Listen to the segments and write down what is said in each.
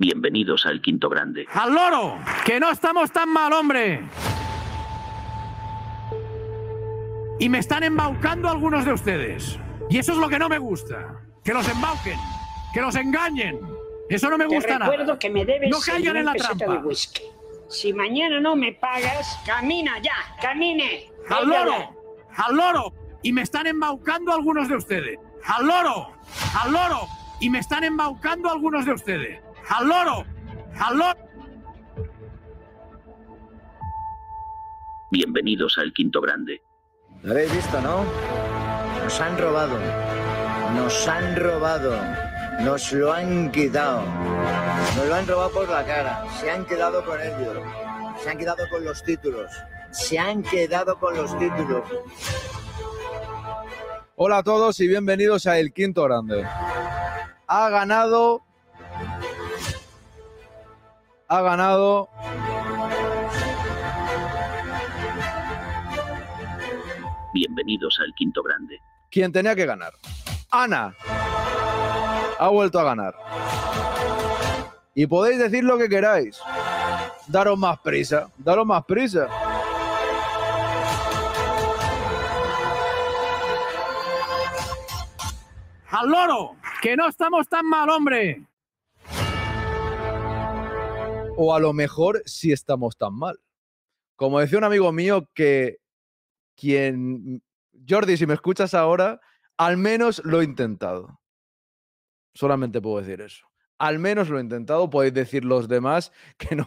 Bienvenidos al Quinto Grande. ¡Al loro! ¡Que no estamos tan mal, hombre! Y me están embaucando algunos de ustedes. Y eso es lo que no me gusta. Que los embauquen, que los engañen. Eso no me Te gusta recuerdo nada. que me debes No caigan en la trampa. de whisky. Si mañana no me pagas, camina ya, camine. ¡Al loro! ¡Al loro! Y me están embaucando algunos de ustedes. ¡Al loro! ¡Al loro! Y me están embaucando algunos de ustedes. ¡Al loro! ¡Al loro! Bienvenidos al Quinto Grande. Lo habéis visto, ¿no? Nos han robado. Nos han robado. Nos lo han quitado. Nos lo han robado por la cara. Se han quedado con ellos. Se han quedado con los títulos. Se han quedado con los títulos. Hola a todos y bienvenidos a El Quinto Grande. Ha ganado. Ha ganado. Bienvenidos al Quinto Grande. Quien tenía que ganar. Ana. Ha vuelto a ganar. Y podéis decir lo que queráis. Daros más prisa. Daros más prisa. ¡Al loro! ¡Que no estamos tan mal, hombre! O a lo mejor si estamos tan mal. Como decía un amigo mío que quien... Jordi, si me escuchas ahora, al menos lo he intentado. Solamente puedo decir eso. Al menos lo he intentado, podéis decir los demás que no,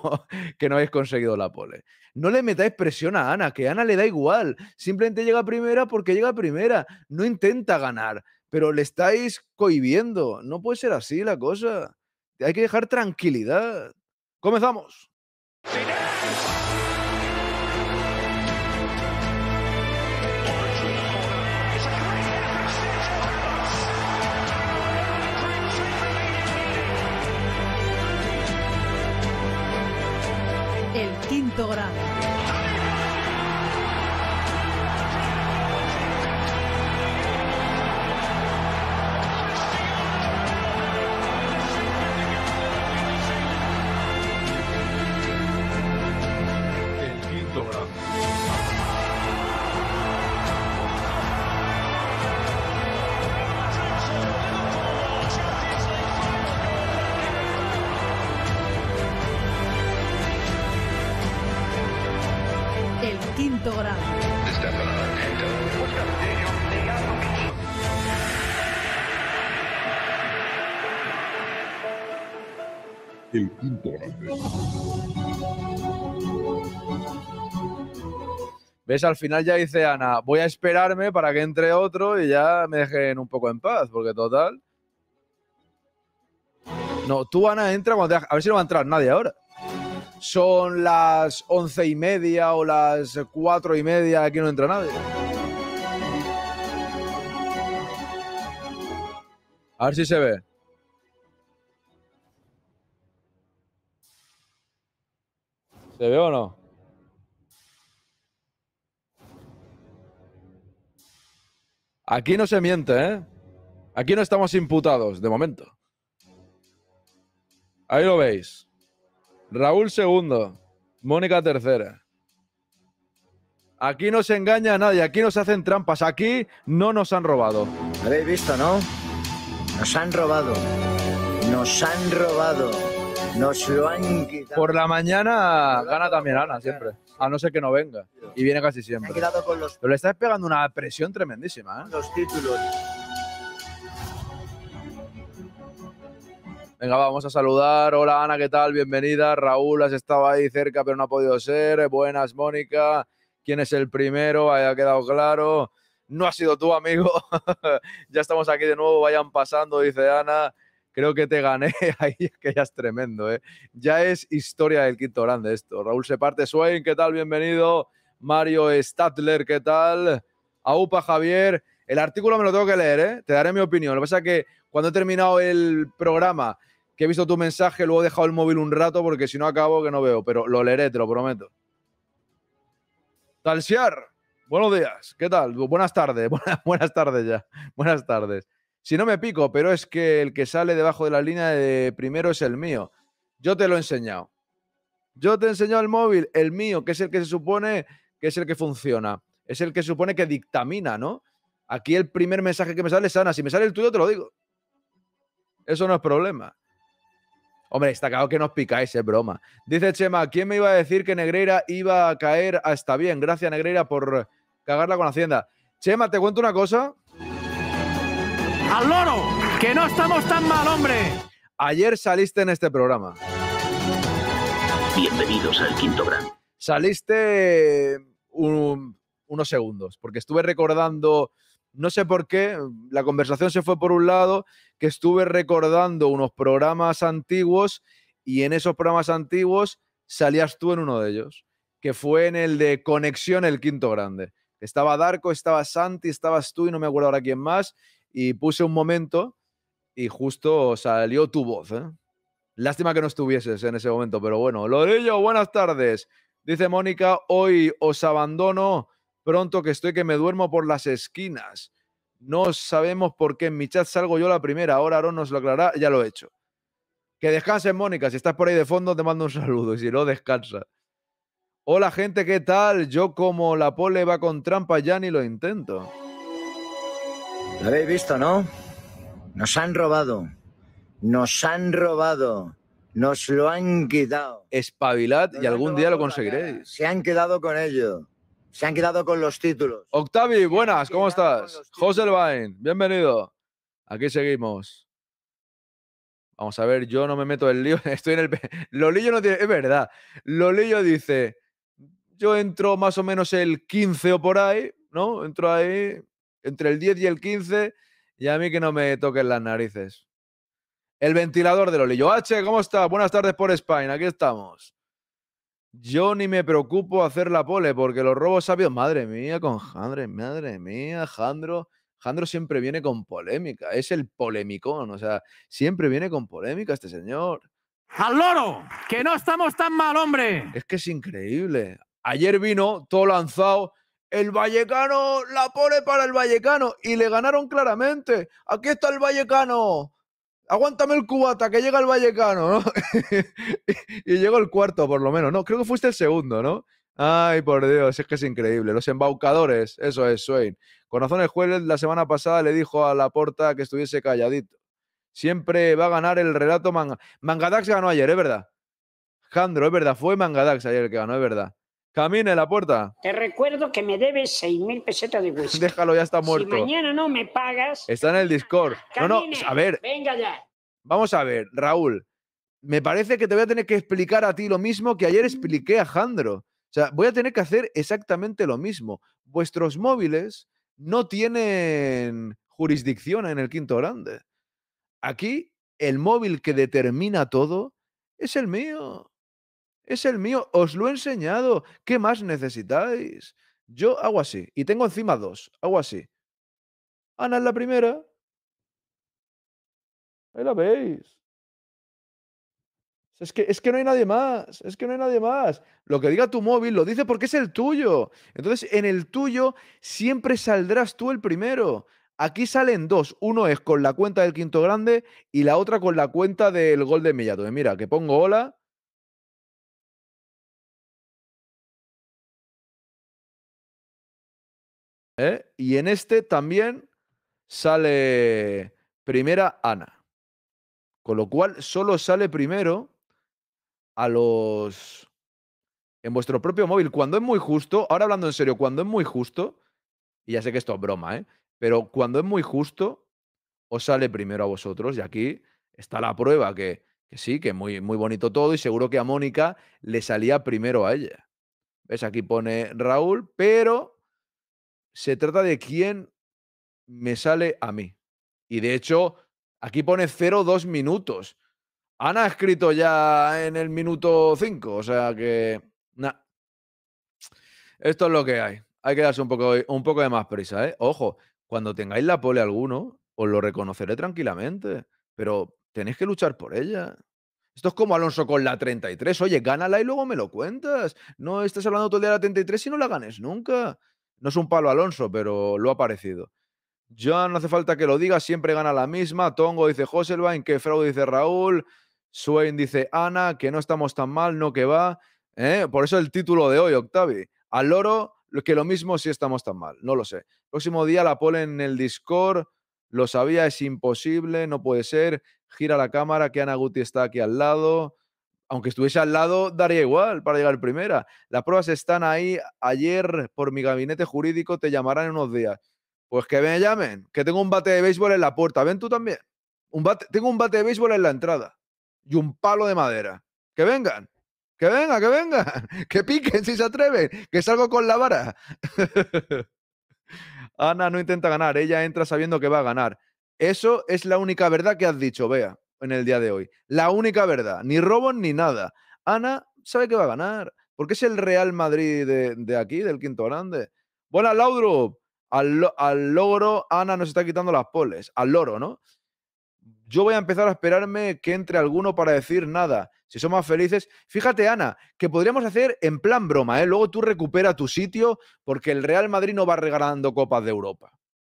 que no habéis conseguido la pole. No le metáis presión a Ana, que Ana le da igual. Simplemente llega primera porque llega primera. No intenta ganar, pero le estáis cohibiendo. No puede ser así la cosa. Hay que dejar tranquilidad. Comenzamos. El quinto grado. El quinto. ¿Ves? Al final ya dice Ana, voy a esperarme para que entre otro y ya me dejen un poco en paz, porque total. No, tú, Ana, entra cuando te- A ver si no va a entrar nadie ahora. Son las once y media o las cuatro y media, aquí no entra nadie. A ver si se ve. ¿Se ve o no? Aquí no se miente, ¿eh? Aquí no estamos imputados, de momento. Ahí lo veis. Raúl segundo, Mónica tercera. Aquí no se engaña a nadie, aquí no se hacen trampas, aquí no nos han robado. Lo habéis visto, ¿no? Nos han robado. Nos han robado. Nos lo han quitado. Por la mañana gana también Ana, siempre. A no ser que no venga. Y viene casi han siempre. quedado con los, Pero le estás pegando una presión tremendísima, ¿eh? los títulos. Venga, vamos a saludar. Hola Ana, ¿qué tal? Bienvenida. Raúl, has estado ahí cerca, pero no ha podido ser. Buenas, Mónica. ¿Quién es el primero? Haya quedado claro. No ha sido tú, amigo. ya estamos aquí de nuevo. Vayan pasando, dice Ana. Creo que te gané. Ahí que ya es tremendo, ¿eh? Ya es historia del quinto grande esto. Raúl se parte. Swain, ¿qué tal? Bienvenido. Mario Statler, ¿qué tal? Aupa Javier. El artículo me lo tengo que leer, ¿eh? Te daré mi opinión. Lo que pasa es que cuando he terminado el programa que he visto tu mensaje, luego he dejado el móvil un rato porque si no acabo que no veo, pero lo leeré, te lo prometo. Talsiar, buenos días, ¿qué tal? Buenas tardes, buenas, buenas tardes ya, buenas tardes. Si no me pico, pero es que el que sale debajo de la línea de primero es el mío. Yo te lo he enseñado. Yo te he enseñado el móvil, el mío, que es el que se supone que es el que funciona. Es el que se supone que dictamina, ¿no? Aquí el primer mensaje que me sale es Ana. Si me sale el tuyo, te lo digo. Eso no es problema. Hombre, está claro que nos picáis, es broma. Dice Chema, ¿quién me iba a decir que Negreira iba a caer hasta bien? Gracias, Negreira, por cagarla con Hacienda. Chema, te cuento una cosa. ¡Al loro! ¡Que no estamos tan mal, hombre! Ayer saliste en este programa. Bienvenidos al Quinto Grande. Saliste un- unos segundos, porque estuve recordando, no sé por qué, la conversación se fue por un lado, que estuve recordando unos programas antiguos y en esos programas antiguos salías tú en uno de ellos, que fue en el de Conexión El Quinto Grande. Estaba Darko, estaba Santi, estabas tú y no me acuerdo ahora quién más, y puse un momento y justo salió tu voz. ¿eh? Lástima que no estuvieses en ese momento, pero bueno. Lorillo, buenas tardes. Dice Mónica, hoy os abandono pronto que estoy que me duermo por las esquinas. No sabemos por qué en mi chat salgo yo la primera. Ahora Aaron nos lo aclarará, ya lo he hecho. Que descanses, Mónica. Si estás por ahí de fondo, te mando un saludo. Y si no, descansa. Hola, gente, ¿qué tal? Yo, como la pole va con trampa, ya ni lo intento. Lo habéis visto, ¿no? Nos han robado. Nos han robado. Nos lo han quitado. Espabilad Nos y algún día lo conseguiréis. Se han quedado con ello. Se han quedado con los títulos. Octavi, buenas, ¿cómo estás? José. Elvain, bienvenido. Aquí seguimos. Vamos a ver, yo no me meto en lío. Estoy en el. Lolillo no tiene. Es verdad. Lolillo dice: Yo entro más o menos el 15 o por ahí, ¿no? Entro ahí entre el 10 y el 15 y a mí que no me toquen las narices. El ventilador de Lolillo. H, ¿cómo está? Buenas tardes por España, aquí estamos. Yo ni me preocupo hacer la pole porque los robos sabios, madre mía, con Jandre, madre mía, Jandro. Jandro siempre viene con polémica, es el polemicón, o sea, siempre viene con polémica este señor. ¡Al loro! ¡Que no estamos tan mal, hombre! Es que es increíble. Ayer vino todo lanzado. El Vallecano, la pole para el Vallecano. Y le ganaron claramente. Aquí está el Vallecano. Aguántame el cubata, que llega el Vallecano, ¿no? y llegó el cuarto, por lo menos. No, creo que fuiste el segundo, ¿no? Ay, por Dios, es que es increíble. Los embaucadores, eso es, Swain. Con razón, el juez la semana pasada le dijo a Laporta que estuviese calladito. Siempre va a ganar el relato Manga. Mangadax ganó ayer, es verdad. Jandro, es verdad, fue Mangadax ayer el que ganó, es verdad. Camine la puerta. Te recuerdo que me debes 6.000 pesetas de whisky. Déjalo, ya está Si muerto. mañana no me pagas... Está en el Discord. No, no, a ver, Venga ya. vamos a ver, Raúl. Me parece que te voy a tener que explicar a ti lo mismo que ayer expliqué a Jandro. O sea, voy a tener que hacer exactamente lo mismo. Vuestros móviles no tienen jurisdicción en el quinto grande. Aquí, el móvil que determina todo es el mío. Es el mío. Os lo he enseñado. ¿Qué más necesitáis? Yo hago así. Y tengo encima dos. Hago así. Ana es la primera. Ahí la veis. Es que, es que no hay nadie más, es que no hay nadie más. Lo que diga tu móvil lo dice porque es el tuyo. Entonces, en el tuyo siempre saldrás tú el primero. Aquí salen dos. Uno es con la cuenta del quinto grande y la otra con la cuenta del gol de Millato. Mira, que pongo hola. ¿Eh? Y en este también sale primera Ana. Con lo cual, solo sale primero a los. En vuestro propio móvil. Cuando es muy justo, ahora hablando en serio, cuando es muy justo, y ya sé que esto es broma, ¿eh? Pero cuando es muy justo, os sale primero a vosotros. Y aquí está la prueba que, que sí, que muy, muy bonito todo. Y seguro que a Mónica le salía primero a ella. ¿Ves? Aquí pone Raúl, pero se trata de quién me sale a mí. Y de hecho, aquí pone 0,2 minutos. Ana ha escrito ya en el minuto 5, o sea que. Esto es lo que hay. Hay que darse un poco, un poco de más prisa, ¿eh? Ojo, cuando tengáis la pole alguno, os lo reconoceré tranquilamente. Pero tenéis que luchar por ella. Esto es como Alonso con la 33. Oye, gánala y luego me lo cuentas. No estés hablando todo el día de la 33 y no la ganes nunca. No es un palo Alonso, pero lo ha parecido. Ya no hace falta que lo diga, siempre gana la misma. Tongo dice Joselvain, que fraude dice Raúl. Swain dice, Ana, que no estamos tan mal, no que va. ¿eh? Por eso el título de hoy, Octavi. Al loro, que lo mismo si estamos tan mal. No lo sé. Próximo día la ponen en el Discord. Lo sabía, es imposible, no puede ser. Gira la cámara, que Ana Guti está aquí al lado. Aunque estuviese al lado, daría igual para llegar primera. Las pruebas están ahí. Ayer, por mi gabinete jurídico, te llamarán en unos días. Pues que me llamen, que tengo un bate de béisbol en la puerta. Ven tú también. Un bate, tengo un bate de béisbol en la entrada y un palo de madera. Que vengan, que vengan, que vengan, que piquen si se atreven, que salgo con la vara. Ana no intenta ganar, ella entra sabiendo que va a ganar. Eso es la única verdad que has dicho, vea, en el día de hoy. La única verdad, ni robo ni nada. Ana sabe que va a ganar, porque es el Real Madrid de, aquí, del quinto grande. Buenas, Laudrup. Al, al logro, Ana nos está quitando las poles. Al loro, ¿no? Yo voy a empezar a esperarme que entre alguno para decir nada. Si somos felices, fíjate, Ana, que podríamos hacer en plan broma, ¿eh? Luego tú recupera tu sitio porque el Real Madrid no va regalando copas de Europa.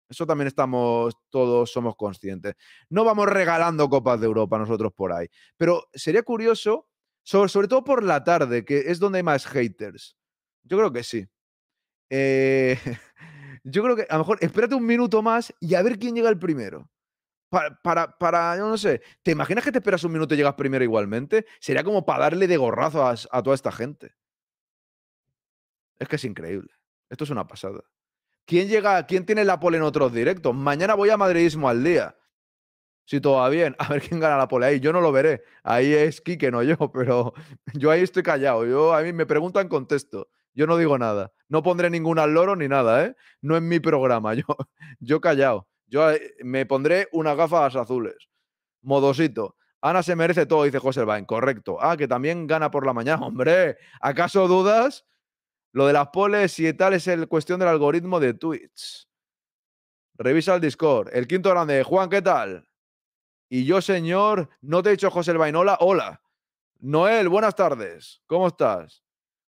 Eso también estamos, todos somos conscientes. No vamos regalando copas de Europa nosotros por ahí. Pero sería curioso, sobre, sobre todo por la tarde, que es donde hay más haters. Yo creo que sí. Eh, yo creo que a lo mejor espérate un minuto más y a ver quién llega el primero para, para, yo no sé, ¿te imaginas que te esperas un minuto y llegas primero igualmente? Sería como para darle de gorrazo a, toda esta gente. Es que es increíble. Esto es una pasada. ¿Quién llega, quién tiene la pole en otros directos? Mañana voy a Madridismo al día. Si todo va bien, a ver quién gana la pole ahí. Yo no lo veré. Ahí es Quique, no yo, pero yo ahí estoy callado. Yo, a mí me preguntan, contesto. Yo no digo nada. No pondré ningún al loro ni nada, ¿eh? No es mi programa. Yo, yo callado. Yo eh, me pondré unas gafas azules. Modosito. Ana se merece todo, dice José Bain. Correcto. Ah, que también gana por la mañana. Hombre, ¿acaso dudas? Lo de las poles y tal es el cuestión del algoritmo de Twitch. Revisa el Discord. El quinto grande. Juan, ¿qué tal? Y yo, señor, no te he dicho José Bain. Hola, hola. Noel, buenas tardes. ¿Cómo estás?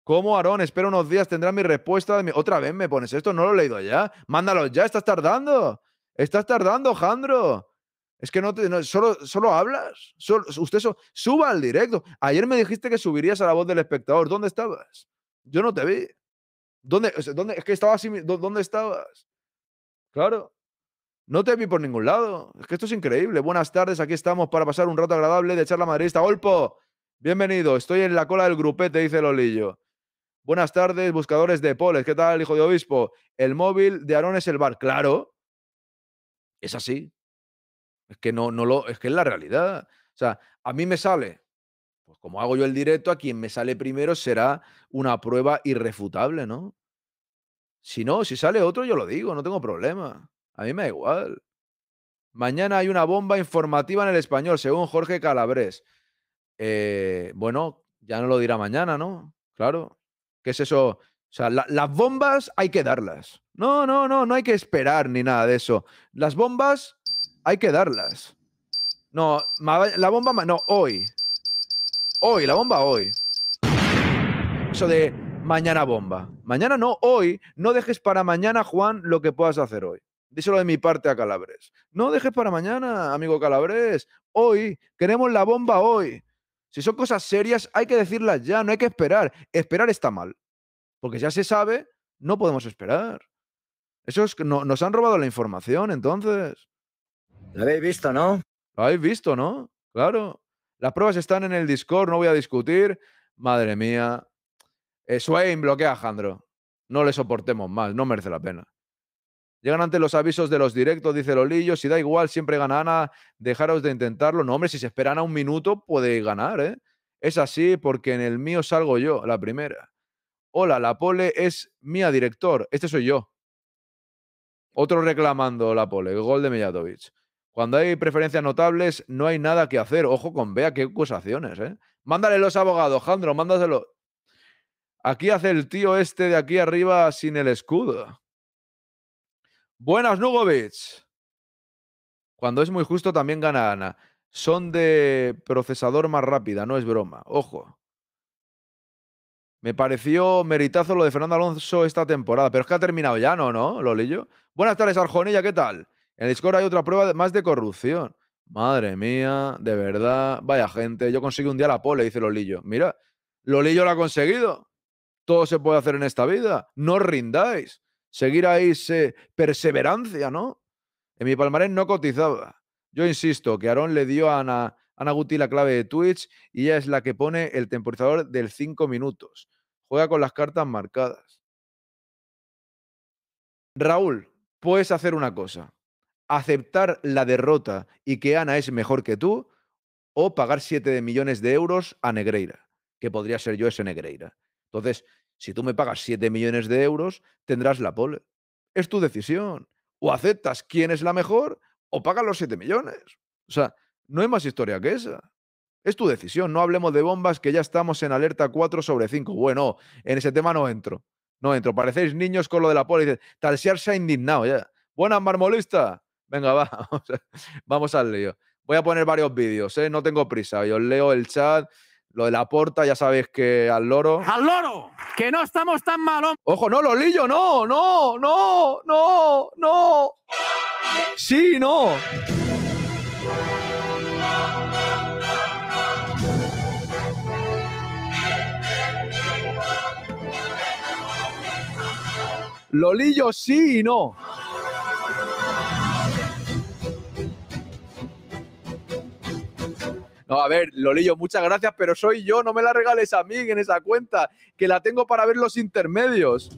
¿Cómo, Aarón? Espero unos días tendrá mi respuesta. Otra vez me pones esto, no lo he leído ya. Mándalo ya, estás tardando. Estás tardando, Jandro. Es que no, te, solo, solo hablas. usted suba al directo. Ayer me dijiste que subirías a la voz del espectador. ¿Dónde estabas? Yo no te vi. ¿Dónde, dónde, es que estaba así. ¿Dónde estabas? Claro. No te vi por ningún lado. Es que esto es increíble. Buenas tardes. Aquí estamos para pasar un rato agradable de charla madridista. Olpo, bienvenido. Estoy en la cola del grupete, dice Lolillo. Buenas tardes, buscadores de poles. ¿Qué tal, hijo de obispo? El móvil de Aarón es el bar. Claro, es así. Es que no, no lo, es que es la realidad. O sea, a mí me sale, como hago yo el directo, a quien me sale primero será una prueba irrefutable, ¿no? Si no, si sale otro, yo lo digo, no tengo problema. A mí me da igual. Mañana hay una bomba informativa en el español, según Jorge Calabres. Eh, bueno, ya no lo dirá mañana, ¿no? Claro. ¿Qué es eso? O sea, las bombas hay que darlas. No, no, no, no hay que esperar ni nada de eso. Las bombas hay que darlas. No, la bomba, no, hoy. Hoy, la bomba hoy. Eso de mañana bomba. Mañana no, hoy. No dejes para mañana, Juan, lo que puedas hacer hoy. Díselo de mi parte a Calabres. No dejes para mañana, amigo Calabres. Hoy, queremos la bomba hoy. Si son cosas serias, hay que decirlas ya, no hay que esperar. Esperar está mal. Porque ya se sabe, no podemos esperar. Eso es que no, nos han robado la información, entonces. Lo habéis visto, ¿no? Lo habéis visto, ¿no? Claro. Las pruebas están en el Discord, no voy a discutir. Madre mía. Eh, Swain, bloquea a Jandro. No le soportemos más, no merece la pena. Llegan ante los avisos de los directos, dice Lolillo. Si da igual, siempre gana Ana. Dejaros de intentarlo. No, hombre, si se esperan a un minuto, puede ganar, ¿eh? Es así porque en el mío salgo yo, la primera. Hola, la pole es mía, director. Este soy yo. Otro reclamando la pole, gol de Mijatovic. Cuando hay preferencias notables, no hay nada que hacer. Ojo con vea qué acusaciones, ¿eh? Mándale los abogados, Jandro, mándaselo. Aquí hace el tío este de aquí arriba sin el escudo. Buenas, Nugovic. Cuando es muy justo, también gana Ana. Son de procesador más rápida, no es broma. Ojo. Me pareció meritazo lo de Fernando Alonso esta temporada, pero es que ha terminado ya, ¿no? ¿No? Lolillo. Buenas tardes, Arjonilla, ¿qué tal? En el Discord hay otra prueba más de corrupción. Madre mía, de verdad, vaya gente. Yo conseguí un día la pole, dice Lolillo. Mira, Lolillo lo ha conseguido. Todo se puede hacer en esta vida. No rindáis. Seguir ahí se perseverancia, ¿no? En mi palmarés no cotizaba. Yo insisto que Aarón le dio a Ana, Ana Guti la clave de Twitch y ella es la que pone el temporizador del 5 minutos. Juega con las cartas marcadas. Raúl, puedes hacer una cosa. Aceptar la derrota y que Ana es mejor que tú o pagar 7 millones de euros a Negreira, que podría ser yo ese Negreira. Entonces, si tú me pagas 7 millones de euros, tendrás la pole. Es tu decisión. O aceptas quién es la mejor o pagas los 7 millones. O sea, no hay más historia que esa. Es tu decisión. No hablemos de bombas que ya estamos en alerta 4 sobre 5. Bueno, en ese tema no entro. No entro. Parecéis niños con lo de la pole. Talsear se ha indignado ya. Buenas, marmolista. Venga, va. Vamos al lío. Voy a poner varios vídeos, ¿eh? No tengo prisa. Yo leo el chat. Lo de la porta, ya sabéis que al loro. ¡Al loro! ¡Que no estamos tan mal! ¡Ojo, no, Lolillo! ¡No, no, no, no, no! ¡Sí, no! Lolillo, sí y no. No, a ver, Lolillo, muchas gracias, pero soy yo, no me la regales a mí en esa cuenta, que la tengo para ver los intermedios.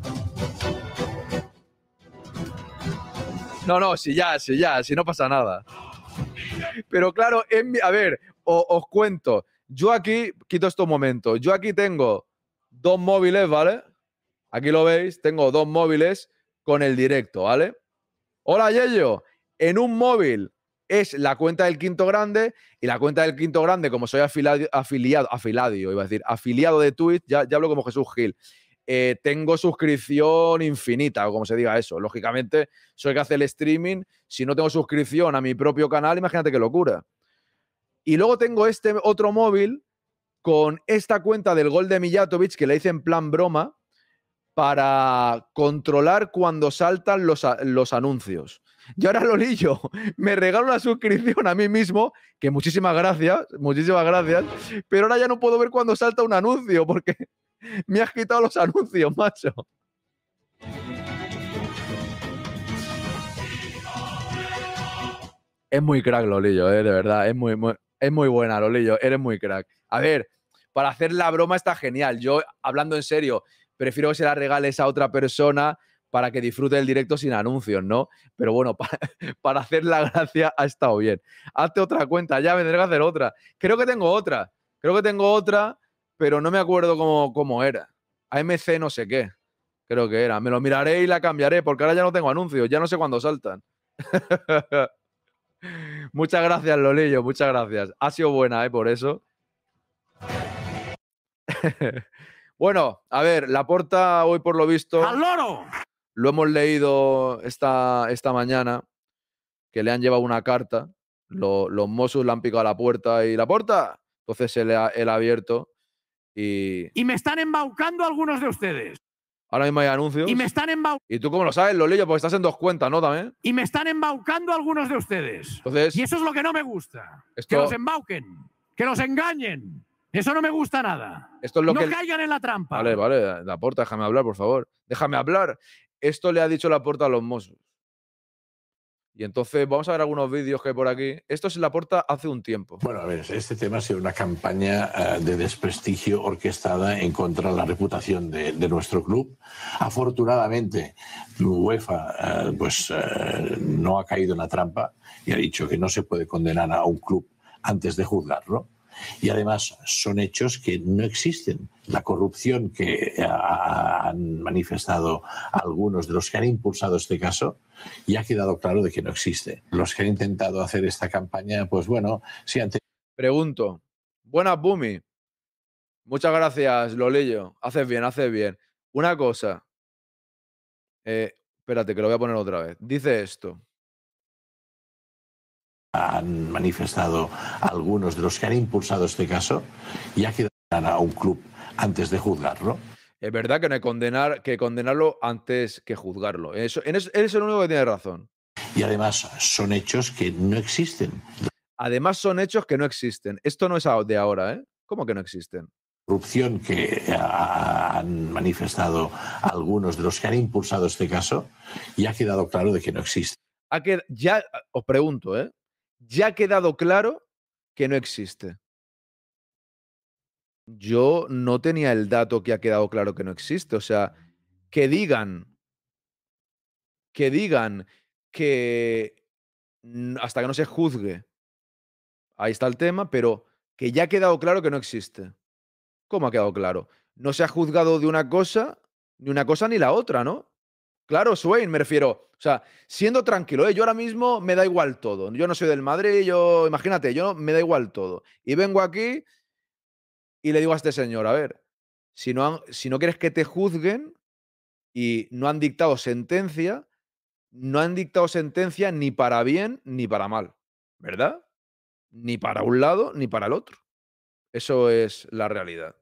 No, no, si ya, si ya, si no pasa nada. Pero claro, a ver, os cuento. Yo aquí, quito estos momentos, yo aquí tengo dos móviles, ¿vale? Aquí lo veis, tengo dos móviles con el directo, ¿vale? Hola, Yello. En un móvil es la cuenta del quinto grande y la cuenta del quinto grande, como soy afiliado, afiliado, iba a decir, afiliado de Twitch, ya, ya hablo como Jesús Gil. Eh, tengo suscripción infinita, o como se diga eso. Lógicamente, soy que hace el streaming. Si no tengo suscripción a mi propio canal, imagínate qué locura. Y luego tengo este otro móvil con esta cuenta del gol de Mijatovic que le hice en plan broma para controlar cuando saltan los, los anuncios. Y ahora Lolillo me regala una suscripción a mí mismo, que muchísimas gracias, muchísimas gracias, pero ahora ya no puedo ver cuando salta un anuncio porque me has quitado los anuncios, macho. Es muy crack, Lolillo, eh, de verdad, es muy, es muy buena, Lolillo, eres muy crack. A ver, para hacer la broma está genial. Yo, hablando en serio, prefiero que se la regales a otra persona para que disfrute el directo sin anuncios, ¿no? Pero bueno, para, hacer la gracia ha estado bien. Hazte otra cuenta, ya vendré a hacer otra. Creo que tengo otra, creo que tengo otra, pero no me acuerdo cómo, cómo era. AMC no sé qué, creo que era. Me lo miraré y la cambiaré, porque ahora ya no tengo anuncios, ya no sé cuándo saltan. muchas gracias, Lolillo, muchas gracias. Ha sido buena, ¿eh? Por eso. bueno, a ver, la porta hoy por lo visto. ¡Al loro! Lo hemos leído esta, esta mañana, que le han llevado una carta. los Mossos le han picado a la puerta y la puerta. Entonces se le ha, abierto y. Y me están embaucando algunos de ustedes. Ahora mismo hay anuncios. Y me están embaucando. ¿Y tú cómo lo sabes, lo leo? Porque estás en dos cuentas, ¿no? También. Y me están embaucando algunos de ustedes. Entonces, y eso es lo que no me gusta. Que los embauquen. Que los engañen. Eso no me gusta nada. Esto es lo no caigan en la trampa. Vale, vale. La puerta, déjame hablar, por favor. Déjame hablar. Esto le ha dicho la puerta a los Mossos. Y entonces vamos a ver algunos vídeos que hay por aquí. Esto es la puerta hace un tiempo. Bueno, a ver, este tema ha sido una campaña eh, de desprestigio orquestada en contra de la reputación de, nuestro club. Afortunadamente, UEFA eh, pues, eh, no ha caído en la trampa y ha dicho que no se puede condenar a un club antes de juzgarlo. Y además son hechos que no existen. La corrupción que han manifestado algunos de los que han impulsado este caso ya ha quedado claro de que no existe. Los que han intentado hacer esta campaña, pues bueno, sí han Pregunto. Buenas, Bumi. Muchas gracias, Lolillo. Haces bien, haces bien. Una cosa. Eh, espérate, que lo voy a poner otra vez. Dice esto han manifestado algunos de los que han impulsado este caso, ya que a un club antes de juzgarlo. Es verdad que no hay condenar, que condenarlo antes que juzgarlo. Eso, en eso, es el único que tiene razón. Y además son hechos que no existen. Además, son hechos que no existen. Esto no es de ahora, ¿eh? ¿Cómo que no existen? corrupción que han manifestado algunos de los que han impulsado este caso y ha quedado claro de que no existe. Ha qued- ya, os pregunto, ¿eh? Ya ha quedado claro que no existe. Yo no tenía el dato que ha quedado claro que no existe. O sea, que digan, que digan que hasta que no se juzgue, ahí está el tema, pero que ya ha quedado claro que no existe. ¿Cómo ha quedado claro? No se ha juzgado de una cosa, ni una cosa ni la otra, ¿no? Claro, Swain, me refiero. O sea, siendo tranquilo, ¿eh? yo ahora mismo me da igual todo. Yo no soy del Madrid, yo, imagínate, yo me da igual todo. Y vengo aquí y le digo a este señor, a ver, si no, si no quieres que te juzguen y no han dictado sentencia, no han dictado sentencia ni para bien ni para mal, ¿verdad? Ni para un lado ni para el otro. Eso es la realidad.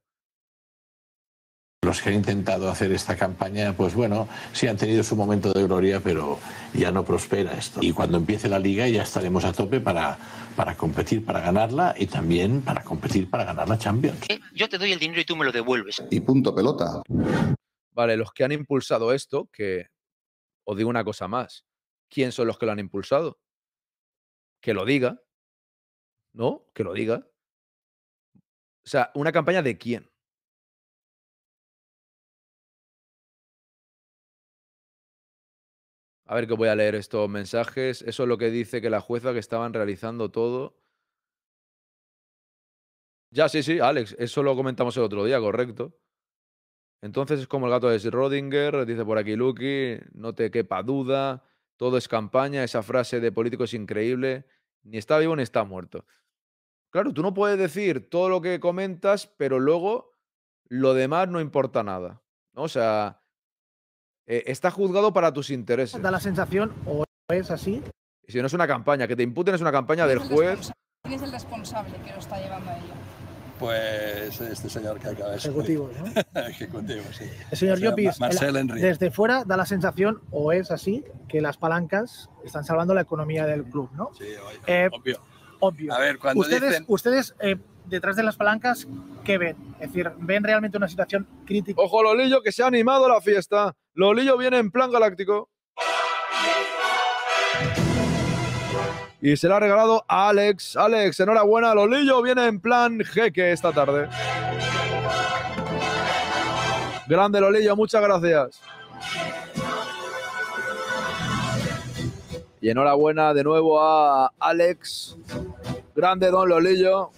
Los que han intentado hacer esta campaña, pues bueno, sí han tenido su momento de gloria, pero ya no prospera esto. Y cuando empiece la liga ya estaremos a tope para, para competir, para ganarla y también para competir para ganar la Champions. Yo te doy el dinero y tú me lo devuelves. Y punto pelota. Vale, los que han impulsado esto, que os digo una cosa más. ¿Quién son los que lo han impulsado? Que lo diga. ¿No? Que lo diga. O sea, ¿una campaña de quién? A ver que voy a leer estos mensajes. Eso es lo que dice que la jueza que estaban realizando todo. Ya, sí, sí, Alex, eso lo comentamos el otro día, correcto. Entonces es como el gato de Schrödinger, dice por aquí Lucky, no te quepa duda, todo es campaña, esa frase de político es increíble, ni está vivo ni está muerto. Claro, tú no puedes decir todo lo que comentas, pero luego lo demás no importa nada. ¿no? O sea, eh, está juzgado para tus intereses. Da la sensación, o es así, Y si no es una campaña, que te imputen es una campaña del juez. ¿Quién es el responsable que lo está llevando a ello? Pues este señor que acaba de. Ejecutivo, ¿no? Ejecutivo, sí. El señor Llopis, Marcel el- Henry. desde fuera da la sensación, o es así, que las palancas están salvando la economía del club, ¿no? Sí, obvio. Eh, obvio. obvio. A ver, cuando ustedes, dicen- ustedes eh, detrás de las palancas, ¿qué ven? Es decir, ¿ven realmente una situación crítica? Ojo, Lolillo, que se ha animado la fiesta. Lolillo viene en plan galáctico. Y se la ha regalado a Alex. Alex, enhorabuena. Lolillo viene en plan jeque esta tarde. Grande Lolillo, muchas gracias. Y enhorabuena de nuevo a Alex. Grande Don Lolillo.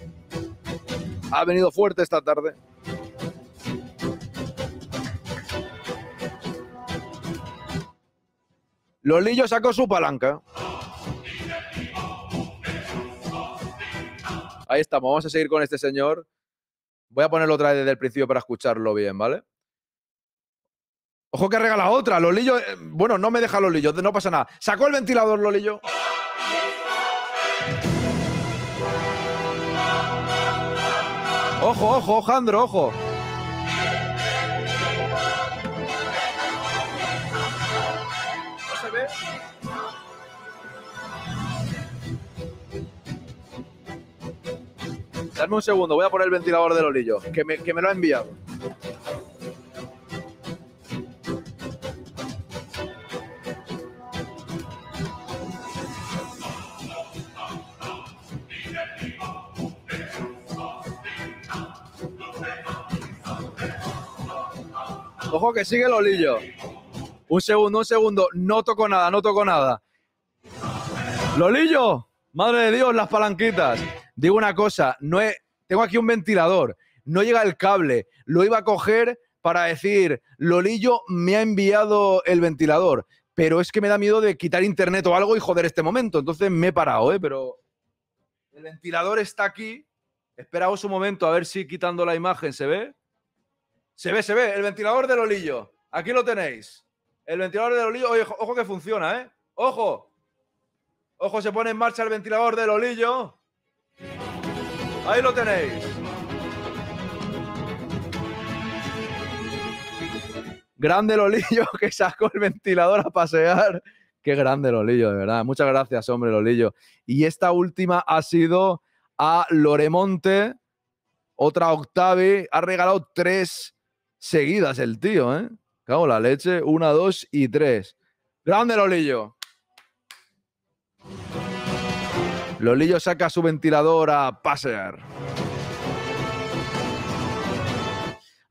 Ha venido fuerte esta tarde. Lolillo sacó su palanca. Ahí estamos, vamos a seguir con este señor. Voy a ponerlo otra vez desde el principio para escucharlo bien, ¿vale? Ojo que regala otra, Lolillo. eh, bueno, no me deja Lolillo, no pasa nada. Sacó el ventilador, Lolillo. Ojo, ojo, Jandro, ojo. ¿No se ve? Dame un segundo, voy a poner el ventilador de Lolillo, que me, que me lo ha enviado. Ojo que sigue Lolillo. Un segundo, un segundo. No toco nada, no toco nada. Lolillo, madre de Dios, las palanquitas. Digo una cosa, no tengo aquí un ventilador, no llega el cable. Lo iba a coger para decir, Lolillo me ha enviado el ventilador, pero es que me da miedo de quitar internet o algo y joder este momento. Entonces me he parado, ¿eh? Pero el ventilador está aquí. Esperaos un momento a ver si quitando la imagen se ve. Se ve, se ve. El ventilador de Lolillo. Aquí lo tenéis. El ventilador de Lolillo. Oye, ojo que funciona, ¿eh? Ojo. Ojo, se pone en marcha el ventilador de Lolillo. Ahí lo tenéis. Grande Lolillo que sacó el ventilador a pasear. Qué grande Lolillo, de verdad. Muchas gracias, hombre, Lolillo. Y esta última ha sido a Loremonte, otra Octavi. Ha regalado tres seguidas el tío, ¿eh? Cago la leche. Una, dos y tres. Grande Lolillo. Lolillo saca su ventilador a pasear.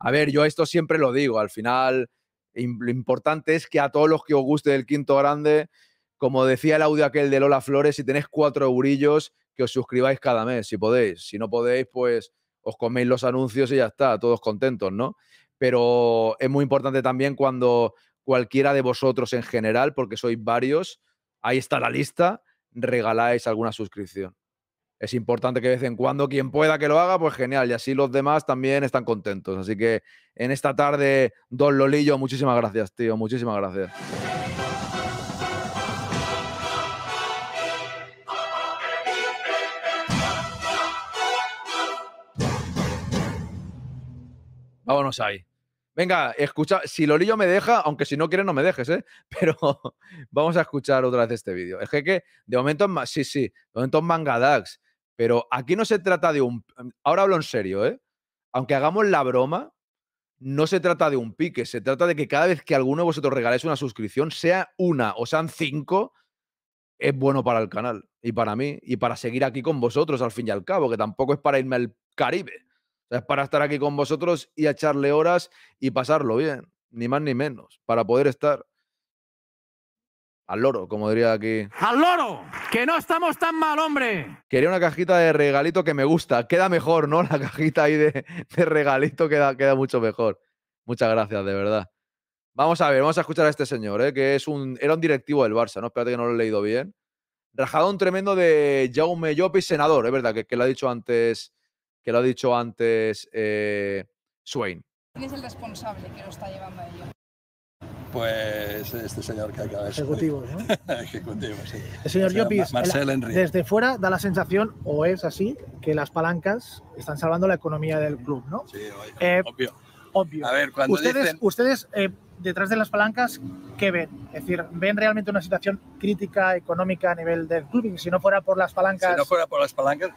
A ver, yo esto siempre lo digo. Al final, lo importante es que a todos los que os guste del quinto grande, como decía el audio aquel de Lola Flores, si tenéis cuatro eurillos, que os suscribáis cada mes, si podéis. Si no podéis, pues os coméis los anuncios y ya está, todos contentos, ¿no? Pero es muy importante también cuando cualquiera de vosotros en general, porque sois varios, ahí está la lista, regaláis alguna suscripción. Es importante que de vez en cuando quien pueda que lo haga, pues genial. Y así los demás también están contentos. Así que en esta tarde, Don Lolillo, muchísimas gracias, tío. Muchísimas gracias. Vámonos ahí. Venga, escucha, si Lolillo me deja, aunque si no quieres no me dejes, ¿eh? Pero vamos a escuchar otra vez este vídeo. Es que, de momento sí, sí, de momento es mangadax, pero aquí no se trata de un, ahora hablo en serio, ¿eh? Aunque hagamos la broma, no se trata de un pique, se trata de que cada vez que alguno de vosotros regaléis una suscripción, sea una o sean cinco, es bueno para el canal y para mí y para seguir aquí con vosotros al fin y al cabo, que tampoco es para irme al Caribe. O sea, es para estar aquí con vosotros y echarle horas y pasarlo bien, ni más ni menos, para poder estar al loro, como diría aquí. ¡Al loro! ¡Que no estamos tan mal, hombre! Quería una cajita de regalito que me gusta. Queda mejor, ¿no? La cajita ahí de, de regalito queda, queda mucho mejor. Muchas gracias, de verdad. Vamos a ver, vamos a escuchar a este señor, ¿eh? que es un, era un directivo del Barça, ¿no? Espérate que no lo he leído bien. Rajadón tremendo de Jaume Llopis, senador, es verdad, que, que lo ha dicho antes, que lo ha dicho antes eh, Swain. ¿Quién es el responsable que lo está llevando a ello? Pues este señor que acaba de salir. Ejecutivo, ¿no? Ejecutivo, sí. El señor Llopis, desde fuera da la sensación, o es así, que las palancas están salvando la economía del club, ¿no? Sí, oye, Eh, obvio. Obvio. A ver, cuando ustedes, dicen- ustedes eh, detrás de las palancas, ¿qué ven? Es decir, ¿ven realmente una situación crítica económica a nivel del club? Y si no fuera por las palancas... Si no fuera por las palancas,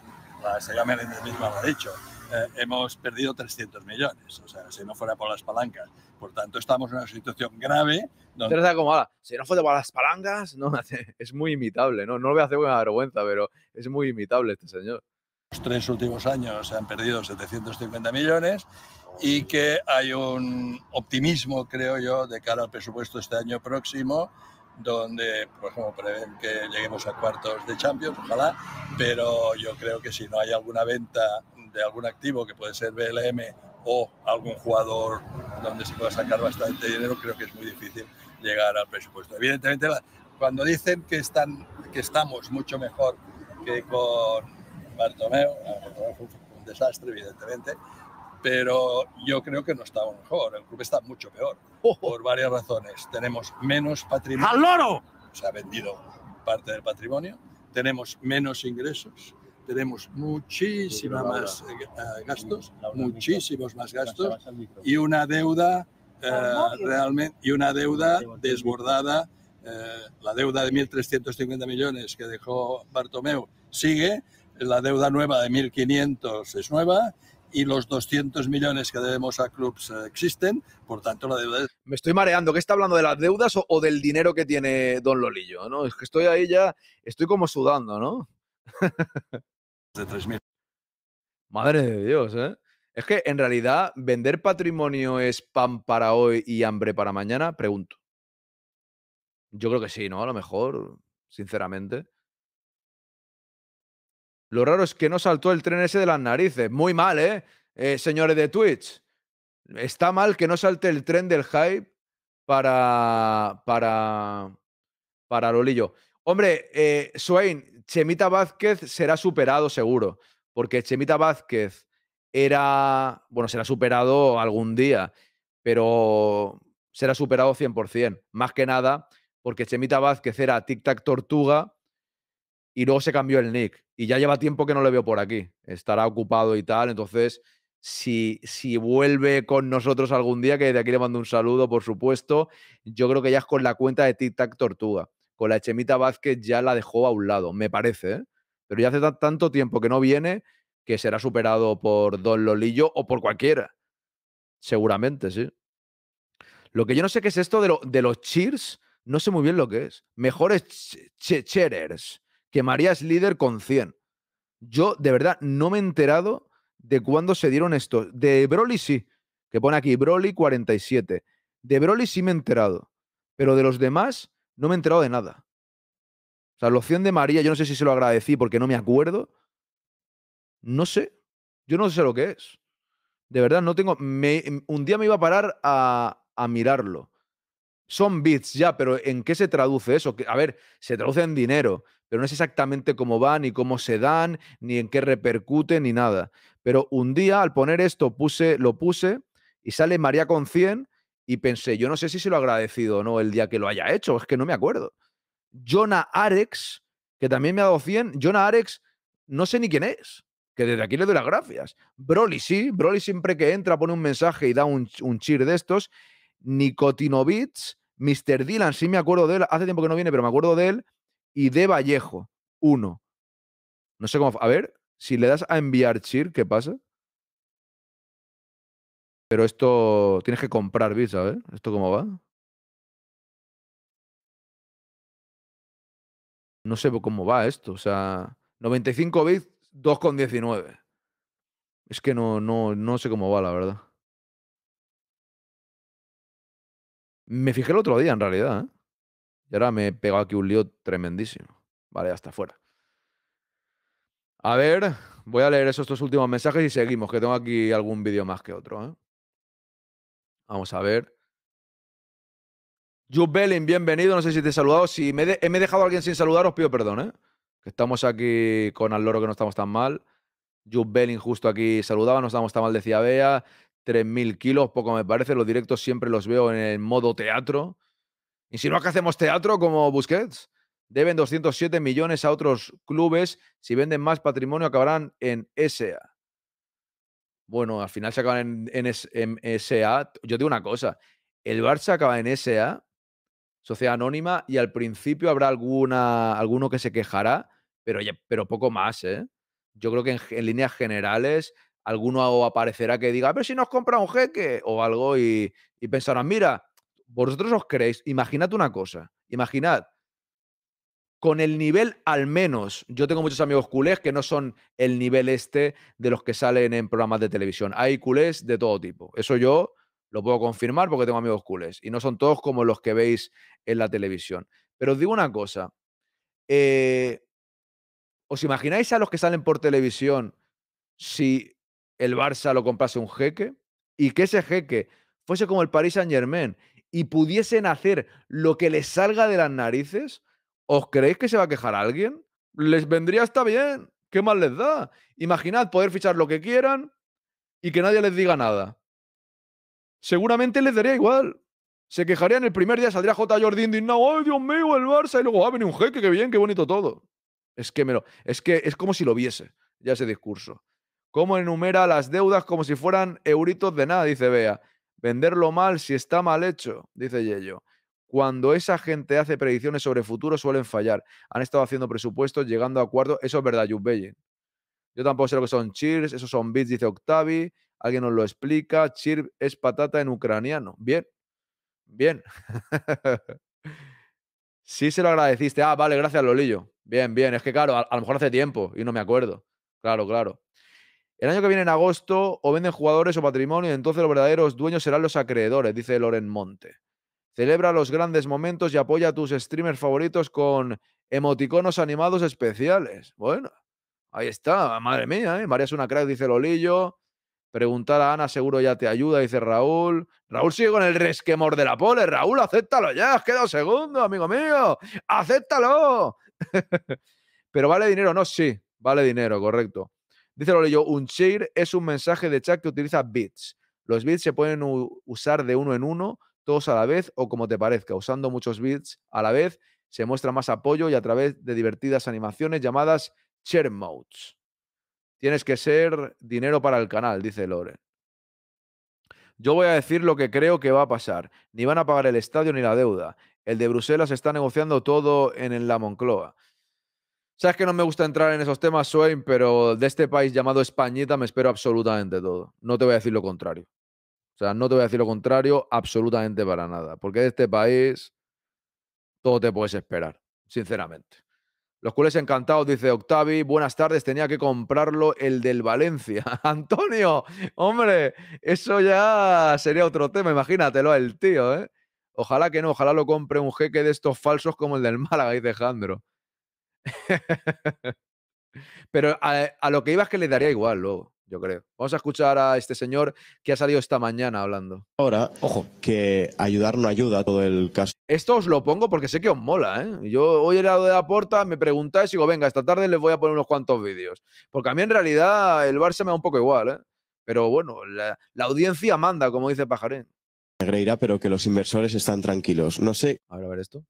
la señora Menéndez misma lo ha dicho, eh, hemos perdido 300 millones. O sea, si no fuera por las palancas. Por tanto, estamos en una situación grave donde Entonces, como, "Ala, si no fuera por las palancas, no, es muy imitable, ¿no? No lo voy a hacer con vergüenza, pero es muy imitable este señor. los tres últimos años se han perdido 750 millones y que hay un optimismo, creo yo, de cara al presupuesto este año próximo, donde, por ejemplo, prevén que lleguemos a cuartos de Champions, ojalá, pero yo creo que si no hay alguna venta de algún activo, que puede ser BLM o algún jugador donde se pueda sacar bastante dinero, creo que es muy difícil llegar al presupuesto. Evidentemente, cuando dicen que, están, que estamos mucho mejor que con Bartomeu, Bartomeu fue un desastre, evidentemente, pero yo creo que no estamos mejor. El club está mucho peor por varias razones. Tenemos menos patrimonio. ¡Al loro! Se ha vendido parte del patrimonio. Tenemos menos ingresos. Tenemos muchísima más eh, gastos, muchísimos más gastos y una deuda eh, realmente y una deuda desbordada. Eh, la deuda de 1.350 millones que dejó Bartomeu sigue, la deuda nueva de 1.500 es nueva y los 200 millones que debemos a clubs eh, existen, por tanto la deuda es Me estoy mareando. ¿Qué está hablando de las deudas o, o del dinero que tiene Don Lolillo? ¿no? Es que estoy ahí ya, estoy como sudando, ¿no? de 3.000. Madre de Dios, ¿eh? Es que en realidad vender patrimonio es pan para hoy y hambre para mañana, pregunto. Yo creo que sí, ¿no? A lo mejor, sinceramente. Lo raro es que no saltó el tren ese de las narices. Muy mal, ¿eh? Eh, señores de Twitch. Está mal que no salte el tren del hype para. para. para Lolillo. Hombre, eh, Swain, Chemita Vázquez será superado seguro. Porque Chemita Vázquez era. Bueno, será superado algún día. Pero será superado 100%. Más que nada, porque Chemita Vázquez era Tic Tac Tortuga y luego se cambió el nick. Y ya lleva tiempo que no le veo por aquí. Estará ocupado y tal. Entonces, si, si vuelve con nosotros algún día, que de aquí le mando un saludo, por supuesto, yo creo que ya es con la cuenta de Tic Tac Tortuga. pues la Chemita Vázquez ya la dejó a un lado, me parece, ¿eh? Pero ya hace ta- tanto tiempo que no viene que será superado por Don Lolillo o por cualquiera. Seguramente, sí. Lo que yo no sé qué es esto de, lo- de los cheers, no sé muy bien lo que es. Mejores ch- ch- cheerers, que María es líder con 100. Yo, de verdad, no me he enterado de cuándo se dieron estos. De Broly sí, que pone aquí Broly 47. De Broly sí me he enterado, pero de los demás no me he enterado de nada. O sea, la opción de María, yo no sé si se lo agradecí porque no me acuerdo. No sé. Yo no sé lo que es. De verdad, no tengo. un día me iba a parar a, a mirarlo. Son bits ya, pero ¿en qué se traduce eso? A ver, se traduce en dinero, pero no es exactamente cómo van, ni cómo se dan, ni en qué repercute, ni nada. Pero un día, al poner esto, puse, lo puse y sale María con 100 y pensé, yo no sé si se lo ha agradecido o no el día que lo haya hecho, es que no me acuerdo. Jonah Arex, que también me ha dado 100, Jonah Arex, no sé ni quién es, que desde aquí le doy las gracias. Broly sí, Broly siempre que entra pone un mensaje y da un, un cheer de estos. Nicotinovitz, Mr. Dylan, sí me acuerdo de él, hace tiempo que no viene, pero me acuerdo de él. Y de Vallejo, uno. No sé cómo. A ver, si le das a enviar cheer, ¿qué pasa? Pero esto tienes que comprar bits, ¿sabes? ¿Esto cómo va? No sé cómo va esto. O sea, 95 bits, 2,19. Es que no, no, no sé cómo va, la verdad. Me fijé el otro día, en realidad, ¿eh? Y ahora me he pegado aquí un lío tremendísimo. Vale, hasta fuera. A ver, voy a leer esos dos últimos mensajes y seguimos, que tengo aquí algún vídeo más que otro, ¿eh? Vamos a ver. Jude Belling, bienvenido. No sé si te he saludado. Si me he dejado a alguien sin saludar, os pido perdón, ¿eh? Que estamos aquí con al loro que no estamos tan mal. Jude Belling justo aquí saludaba, no estamos tan mal, decía Bea. 3.000 kilos, poco me parece. Los directos siempre los veo en el modo teatro. Y si no, que hacemos teatro como Busquets. Deben 207 millones a otros clubes. Si venden más patrimonio, acabarán en SA. Bueno, al final se acaban en, en SA. Yo digo una cosa. El Barça acaba en SA, Sociedad Anónima, y al principio habrá alguna, alguno que se quejará, pero, pero poco más, ¿eh? Yo creo que en, en líneas generales alguno aparecerá que diga, a ver si nos compra un jeque o algo y, pensarán, mira, vosotros os creéis, imaginad una cosa, imaginad, con el nivel al menos, yo tengo muchos amigos culés que no son el nivel este de los que salen en programas de televisión. Hay culés de todo tipo. Eso yo lo puedo confirmar porque tengo amigos culés. Y no son todos como los que veis en la televisión. Pero os digo una cosa. eh, ¿Os imagináis a los que salen por televisión si el Barça lo comprase un jeque? Y que ese jeque fuese como el Paris Saint Germain y pudiesen hacer lo que les salga de las narices, ¿os creéis que se va a quejar alguien? Les vendría hasta bien. ¿Qué más les da? Imaginad poder fichar lo que quieran y que nadie les diga nada. Seguramente les daría igual. Se quejarían el primer día, saldría J. Jordi indignado, ¡ay, Dios mío, el Barça! Y luego, va a venir un jeque, qué bien, qué bonito todo. Es que, me lo, es que es como si lo viese, ya ese discurso. ¿Cómo enumera las deudas como si fueran euritos de nada? Dice Bea. Venderlo mal si está mal hecho, dice Yello. Cuando esa gente hace predicciones sobre futuro suelen fallar. Han estado haciendo presupuestos, llegando a acuerdos. Eso es verdad, Belling. Yo tampoco sé lo que son cheers, esos son bits, dice Octavi. Alguien nos lo explica. Cheer es patata en ucraniano. Bien, bien. sí se lo agradeciste. Ah, vale, gracias, Lolillo. Bien, bien. Es que claro, a lo mejor hace tiempo y no me acuerdo. Claro, claro. El año que viene en agosto o venden jugadores o patrimonio, y entonces los verdaderos dueños serán los acreedores, dice Loren Monte. Celebra los grandes momentos y apoya a tus streamers favoritos con emoticonos animados especiales. Bueno, ahí está, madre mía, ¿eh? María es una crack, dice Lolillo. Preguntar a Ana seguro ya te ayuda, dice Raúl. Raúl sigue con el resquemor de la pole. Raúl, acéptalo ya, has quedado segundo, amigo mío. ¡Acéptalo! Pero vale dinero, no, sí, vale dinero, correcto. Dice Lolillo, un cheer es un mensaje de chat que utiliza bits. Los bits se pueden usar de uno en uno, todos a la vez o como te parezca. Usando muchos bits a la vez se muestra más apoyo y a través de divertidas animaciones llamadas share modes. Tienes que ser dinero para el canal, dice Lore. Yo voy a decir lo que creo que va a pasar. Ni van a pagar el estadio ni la deuda. El de Bruselas está negociando todo en la Moncloa. Sabes que no me gusta entrar en esos temas, Swain, pero de este país llamado Españita me espero absolutamente todo. No te voy a decir lo contrario. O sea, no te voy a decir lo contrario absolutamente para nada. Porque de este país todo te puedes esperar, sinceramente. Los cuales encantados, dice Octavi. Buenas tardes, tenía que comprarlo el del Valencia. Antonio, hombre, eso ya sería otro tema, imagínatelo, el tío, ¿eh? Ojalá que no, ojalá lo compre un jeque de estos falsos como el del Málaga, dice Jandro. Pero a, lo que iba es que le daría igual luego, yo creo. Vamos a escuchar a este señor que ha salido esta mañana hablando. Ahora, ojo, que ayudar no ayuda todo el caso. Esto os lo pongo porque sé que os mola, ¿eh? Yo hoy era de la puerta, me preguntáis y digo, venga, esta tarde les voy a poner unos cuantos vídeos. Porque a mí en realidad el Barça me da un poco igual, ¿eh? Pero bueno, la, la audiencia manda, como dice Pajarín. Negreira, pero que los inversores están tranquilos. No sé. A ver, a ver esto.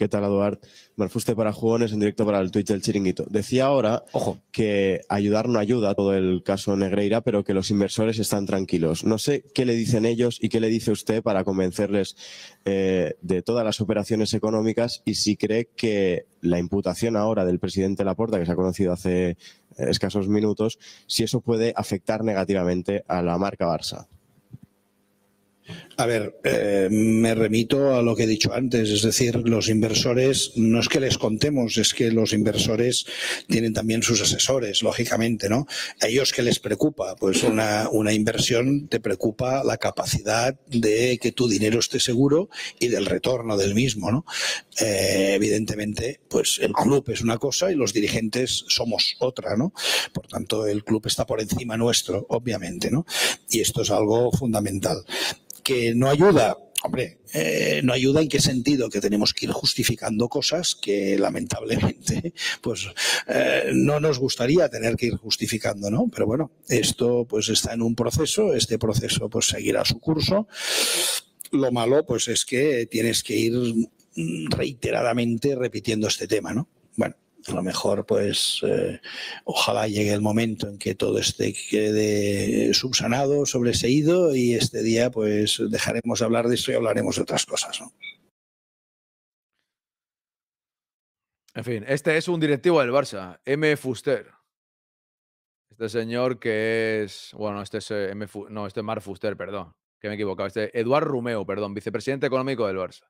¿Qué tal, Eduard? Marfuste para jugones en directo para el Twitch del Chiringuito. Decía ahora, ojo, que ayudar no ayuda todo el caso Negreira, pero que los inversores están tranquilos. No sé qué le dicen ellos y qué le dice usted para convencerles eh, de todas las operaciones económicas y si cree que la imputación ahora del presidente Laporta, que se ha conocido hace escasos minutos, si eso puede afectar negativamente a la marca Barça. A ver, eh, me remito a lo que he dicho antes, es decir, los inversores, no es que les contemos, es que los inversores tienen también sus asesores, lógicamente, ¿no? A ellos qué les preocupa, pues una, una inversión te preocupa la capacidad de que tu dinero esté seguro y del retorno del mismo, ¿no? Eh, evidentemente, pues el club es una cosa y los dirigentes somos otra, ¿no? Por tanto, el club está por encima nuestro, obviamente, ¿no? Y esto es algo fundamental que no ayuda. Hombre, eh, no ayuda en qué sentido que tenemos que ir justificando cosas que lamentablemente pues eh, no nos gustaría tener que ir justificando, ¿no? Pero bueno, esto pues está en un proceso, este proceso pues seguirá su curso. Lo malo pues es que tienes que ir reiteradamente repitiendo este tema, ¿no? Bueno, a lo mejor pues eh, ojalá llegue el momento en que todo este quede subsanado, sobreseído y este día pues dejaremos de hablar de esto y hablaremos de otras cosas. En fin, este es un directivo del Barça, M. Fuster. Este señor que es, bueno, este es eh, M. no, este es Mar Fuster, perdón, que me he equivocado. Este Eduard Rumeo, perdón, vicepresidente económico del Barça.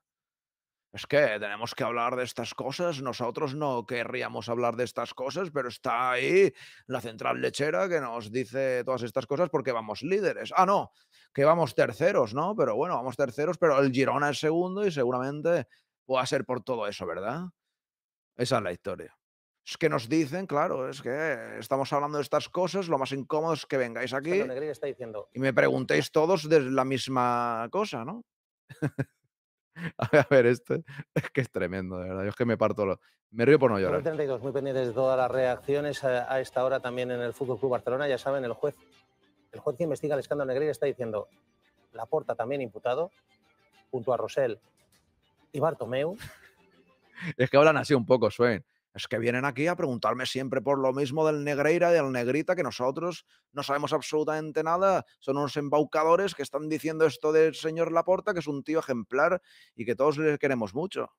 Es que tenemos que hablar de estas cosas. Nosotros no querríamos hablar de estas cosas, pero está ahí la central lechera que nos dice todas estas cosas porque vamos líderes. Ah, no, que vamos terceros, ¿no? Pero bueno, vamos terceros, pero el Girona es segundo y seguramente pueda ser por todo eso, ¿verdad? Esa es la historia. Es que nos dicen, claro, es que estamos hablando de estas cosas, lo más incómodo es que vengáis aquí y me preguntéis todos de la misma cosa, ¿no? A ver, esto es que es tremendo, de verdad. Yo es que me parto lo... Me río por no llorar. 32, muy pendientes de todas las reacciones a, esta hora también en el Fútbol Club Barcelona. Ya saben, el juez, el juez que investiga el escándalo Negreira está diciendo la Laporta también imputado, junto a Rosell y Bartomeu. es que hablan así un poco, Swain. Es que vienen aquí a preguntarme siempre por lo mismo del Negreira y del Negrita, que nosotros no sabemos absolutamente nada. Son unos embaucadores que están diciendo esto del señor Laporta, que es un tío ejemplar y que todos le queremos mucho.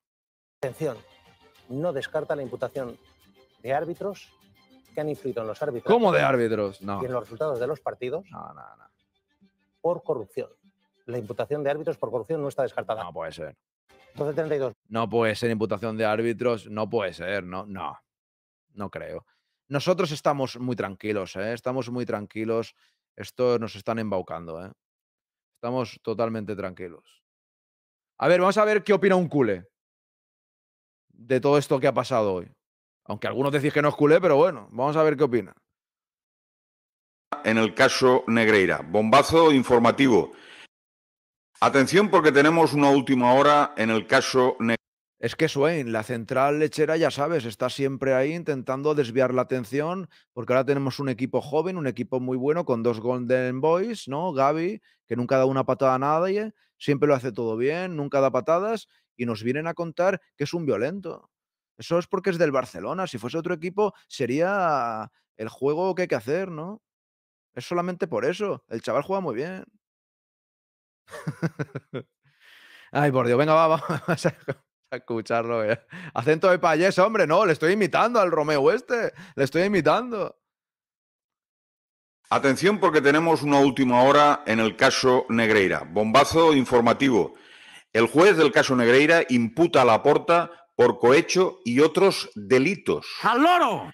Atención, no descarta la imputación de árbitros que han influido en los árbitros. ¿Cómo de árbitros? No. Y en los resultados de los partidos. No, no, no. Por corrupción. La imputación de árbitros por corrupción no está descartada. No puede ser. 12.32. No puede ser imputación de árbitros, no puede ser, no, no, no creo. Nosotros estamos muy tranquilos, ¿eh? estamos muy tranquilos. Esto nos están embaucando, ¿eh? Estamos totalmente tranquilos. A ver, vamos a ver qué opina un culé de todo esto que ha pasado hoy. Aunque algunos decís que no es culé, pero bueno, vamos a ver qué opina. En el caso Negreira, bombazo informativo. Atención porque tenemos una última hora en el caso. Es que Swain, la central lechera, ya sabes, está siempre ahí intentando desviar la atención, porque ahora tenemos un equipo joven, un equipo muy bueno, con dos Golden Boys, ¿no? Gaby, que nunca da una patada a nadie, siempre lo hace todo bien, nunca da patadas, y nos vienen a contar que es un violento. Eso es porque es del Barcelona. Si fuese otro equipo, sería el juego que hay que hacer, ¿no? Es solamente por eso. El chaval juega muy bien. Ay, por Dios, venga, va, va, vamos a a escucharlo. eh. Acento de payés, hombre, no, le estoy imitando al Romeo este, le estoy imitando. Atención porque tenemos una última hora en el caso Negreira. Bombazo informativo. El juez del caso Negreira imputa a Laporta por cohecho y otros delitos. ¡Al loro!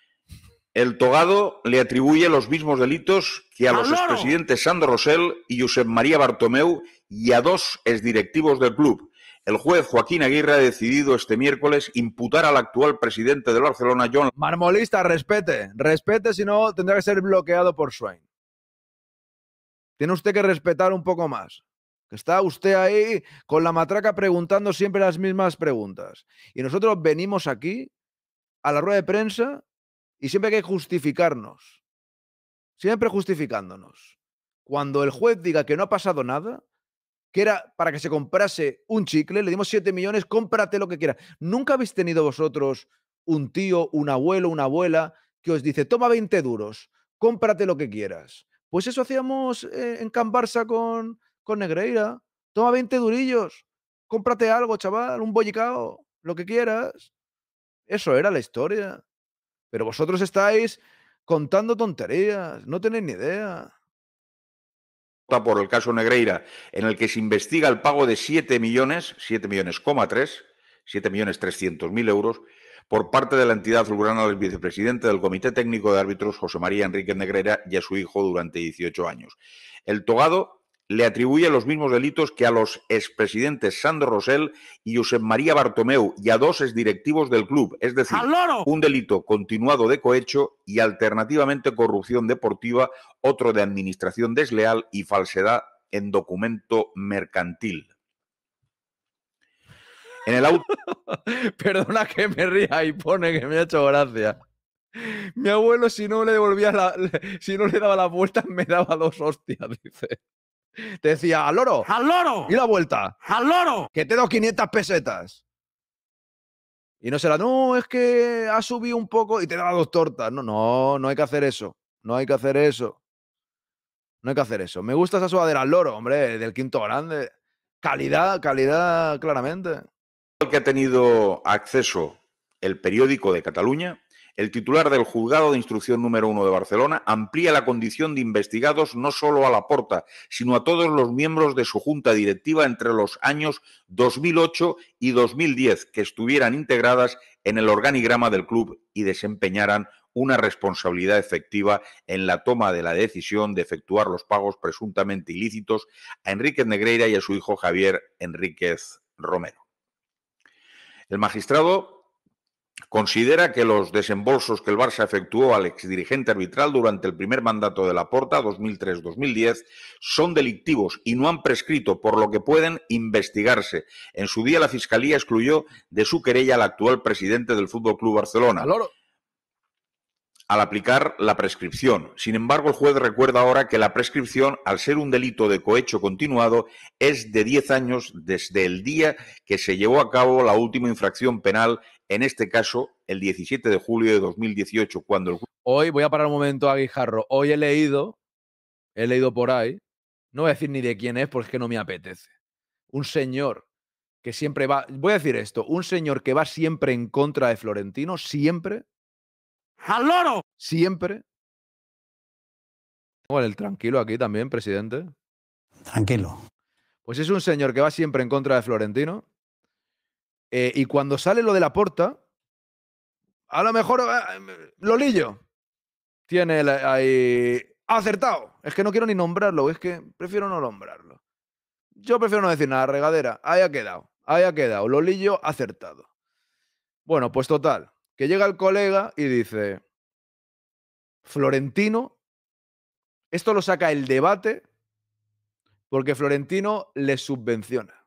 El togado le atribuye los mismos delitos que a los expresidentes Sandro Rosell y Josep María Bartomeu y a dos exdirectivos del club. El juez Joaquín Aguirre ha decidido este miércoles imputar al actual presidente del Barcelona, John Marmolista, respete, respete, si no tendrá que ser bloqueado por Swain. Tiene usted que respetar un poco más. Está usted ahí con la matraca preguntando siempre las mismas preguntas. Y nosotros venimos aquí a la rueda de prensa y siempre hay que justificarnos. Siempre justificándonos. Cuando el juez diga que no ha pasado nada, que era para que se comprase un chicle, le dimos 7 millones, cómprate lo que quieras. ¿Nunca habéis tenido vosotros un tío, un abuelo, una abuela que os dice, toma 20 duros, cómprate lo que quieras? Pues eso hacíamos eh, en Can con, con Negreira. Toma 20 durillos, cómprate algo, chaval, un bollicao, lo que quieras. Eso era la historia. Pero vosotros estáis contando tonterías, no tenéis ni idea. por el caso Negreira, en el que se investiga el pago de 7 millones, 7 millones, 3, 7 millones 300 mil euros, por parte de la entidad azulgrana del vicepresidente del Comité Técnico de Árbitros, José María Enrique Negreira, y a su hijo durante 18 años. El togado le atribuye los mismos delitos que a los expresidentes Sandro Rosell y Josep María Bartomeu y a dos exdirectivos del club, es decir, un delito continuado de cohecho y alternativamente corrupción deportiva, otro de administración desleal y falsedad en documento mercantil. En el auto Perdona que me ría y pone que me ha hecho gracia. Mi abuelo, si no le devolvía la, si no le daba la vuelta, me daba dos hostias, dice. Te decía, al loro, ¡Al loro! y la vuelta, ¡Al loro! que te doy 500 pesetas. Y no será, no, es que ha subido un poco y te daba dos tortas. No, no, no hay que hacer eso. No hay que hacer eso. No hay que hacer eso. Me gusta esa sudadera al loro, hombre, del quinto grande. Calidad, calidad, claramente. al que ha tenido acceso el periódico de Cataluña, el titular del juzgado de instrucción número uno de Barcelona amplía la condición de investigados no solo a Laporta, sino a todos los miembros de su junta directiva entre los años 2008 y 2010 que estuvieran integradas en el organigrama del club y desempeñaran una responsabilidad efectiva en la toma de la decisión de efectuar los pagos presuntamente ilícitos a Enríquez Negreira y a su hijo Javier Enríquez Romero. El magistrado considera que los desembolsos que el Barça efectuó al exdirigente arbitral durante el primer mandato de Laporta, 2003-2010, son delictivos y no han prescrito, por lo que pueden investigarse. En su día, la Fiscalía excluyó de su querella al actual presidente del Fútbol Club Barcelona al aplicar la prescripción. Sin embargo, el juez recuerda ahora que la prescripción, al ser un delito de cohecho continuado, es de 10 años desde el día que se llevó a cabo la última infracción penal, en este caso, el 17 de julio de 2018, cuando el Hoy voy a parar un momento a Guijarro. Hoy he leído, he leído por ahí, no voy a decir ni de quién es porque es que no me apetece. Un señor que siempre va, voy a decir esto, un señor que va siempre en contra de Florentino, siempre, ¡Al loro! siempre. Tengo el tranquilo aquí también, presidente. Tranquilo. Pues es un señor que va siempre en contra de Florentino. Eh, y cuando sale lo de la porta, a lo mejor eh, Lolillo tiene ahí acertado. Es que no quiero ni nombrarlo, es que prefiero no nombrarlo. Yo prefiero no decir nada, regadera. Ahí ha quedado, ahí ha quedado. Lolillo acertado. Bueno, pues total, que llega el colega y dice, Florentino, esto lo saca el debate porque Florentino le subvenciona.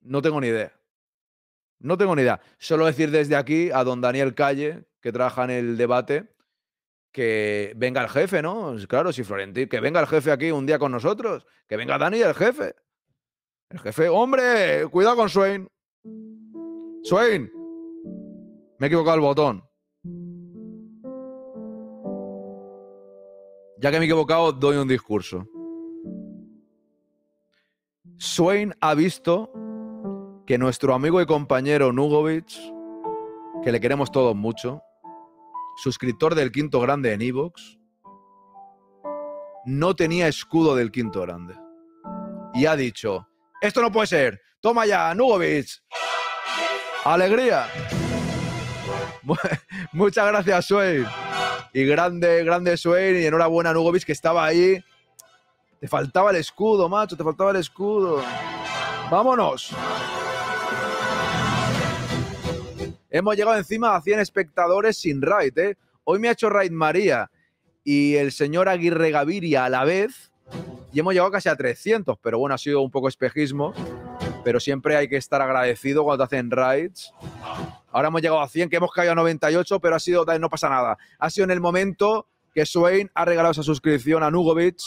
No tengo ni idea. No tengo ni idea. Solo decir desde aquí a don Daniel Calle, que trabaja en el debate, que venga el jefe, ¿no? Claro, si Florentino, que venga el jefe aquí un día con nosotros, que venga Dani, el jefe. El jefe, hombre, cuidado con Swain. Swain, me he equivocado el botón. Ya que me he equivocado, doy un discurso. Swain ha visto que nuestro amigo y compañero Nugovic, que le queremos todos mucho, suscriptor del quinto grande en Evox, no tenía escudo del quinto grande. Y ha dicho, esto no puede ser, toma ya, Nugovic. Alegría. Muchas gracias, Swain. Y grande, grande Swain. Y enhorabuena, Nugovic, que estaba ahí. Te faltaba el escudo, macho, te faltaba el escudo. Vámonos. Hemos llegado encima a 100 espectadores sin raid, ¿eh? Hoy me ha hecho raid María y el señor Aguirre Gaviria a la vez. Y hemos llegado casi a 300, pero bueno, ha sido un poco espejismo. Pero siempre hay que estar agradecido cuando te hacen raids. Ahora hemos llegado a 100, que hemos caído a 98, pero ha sido, no pasa nada. Ha sido en el momento que Swain ha regalado esa suscripción a Nugovic.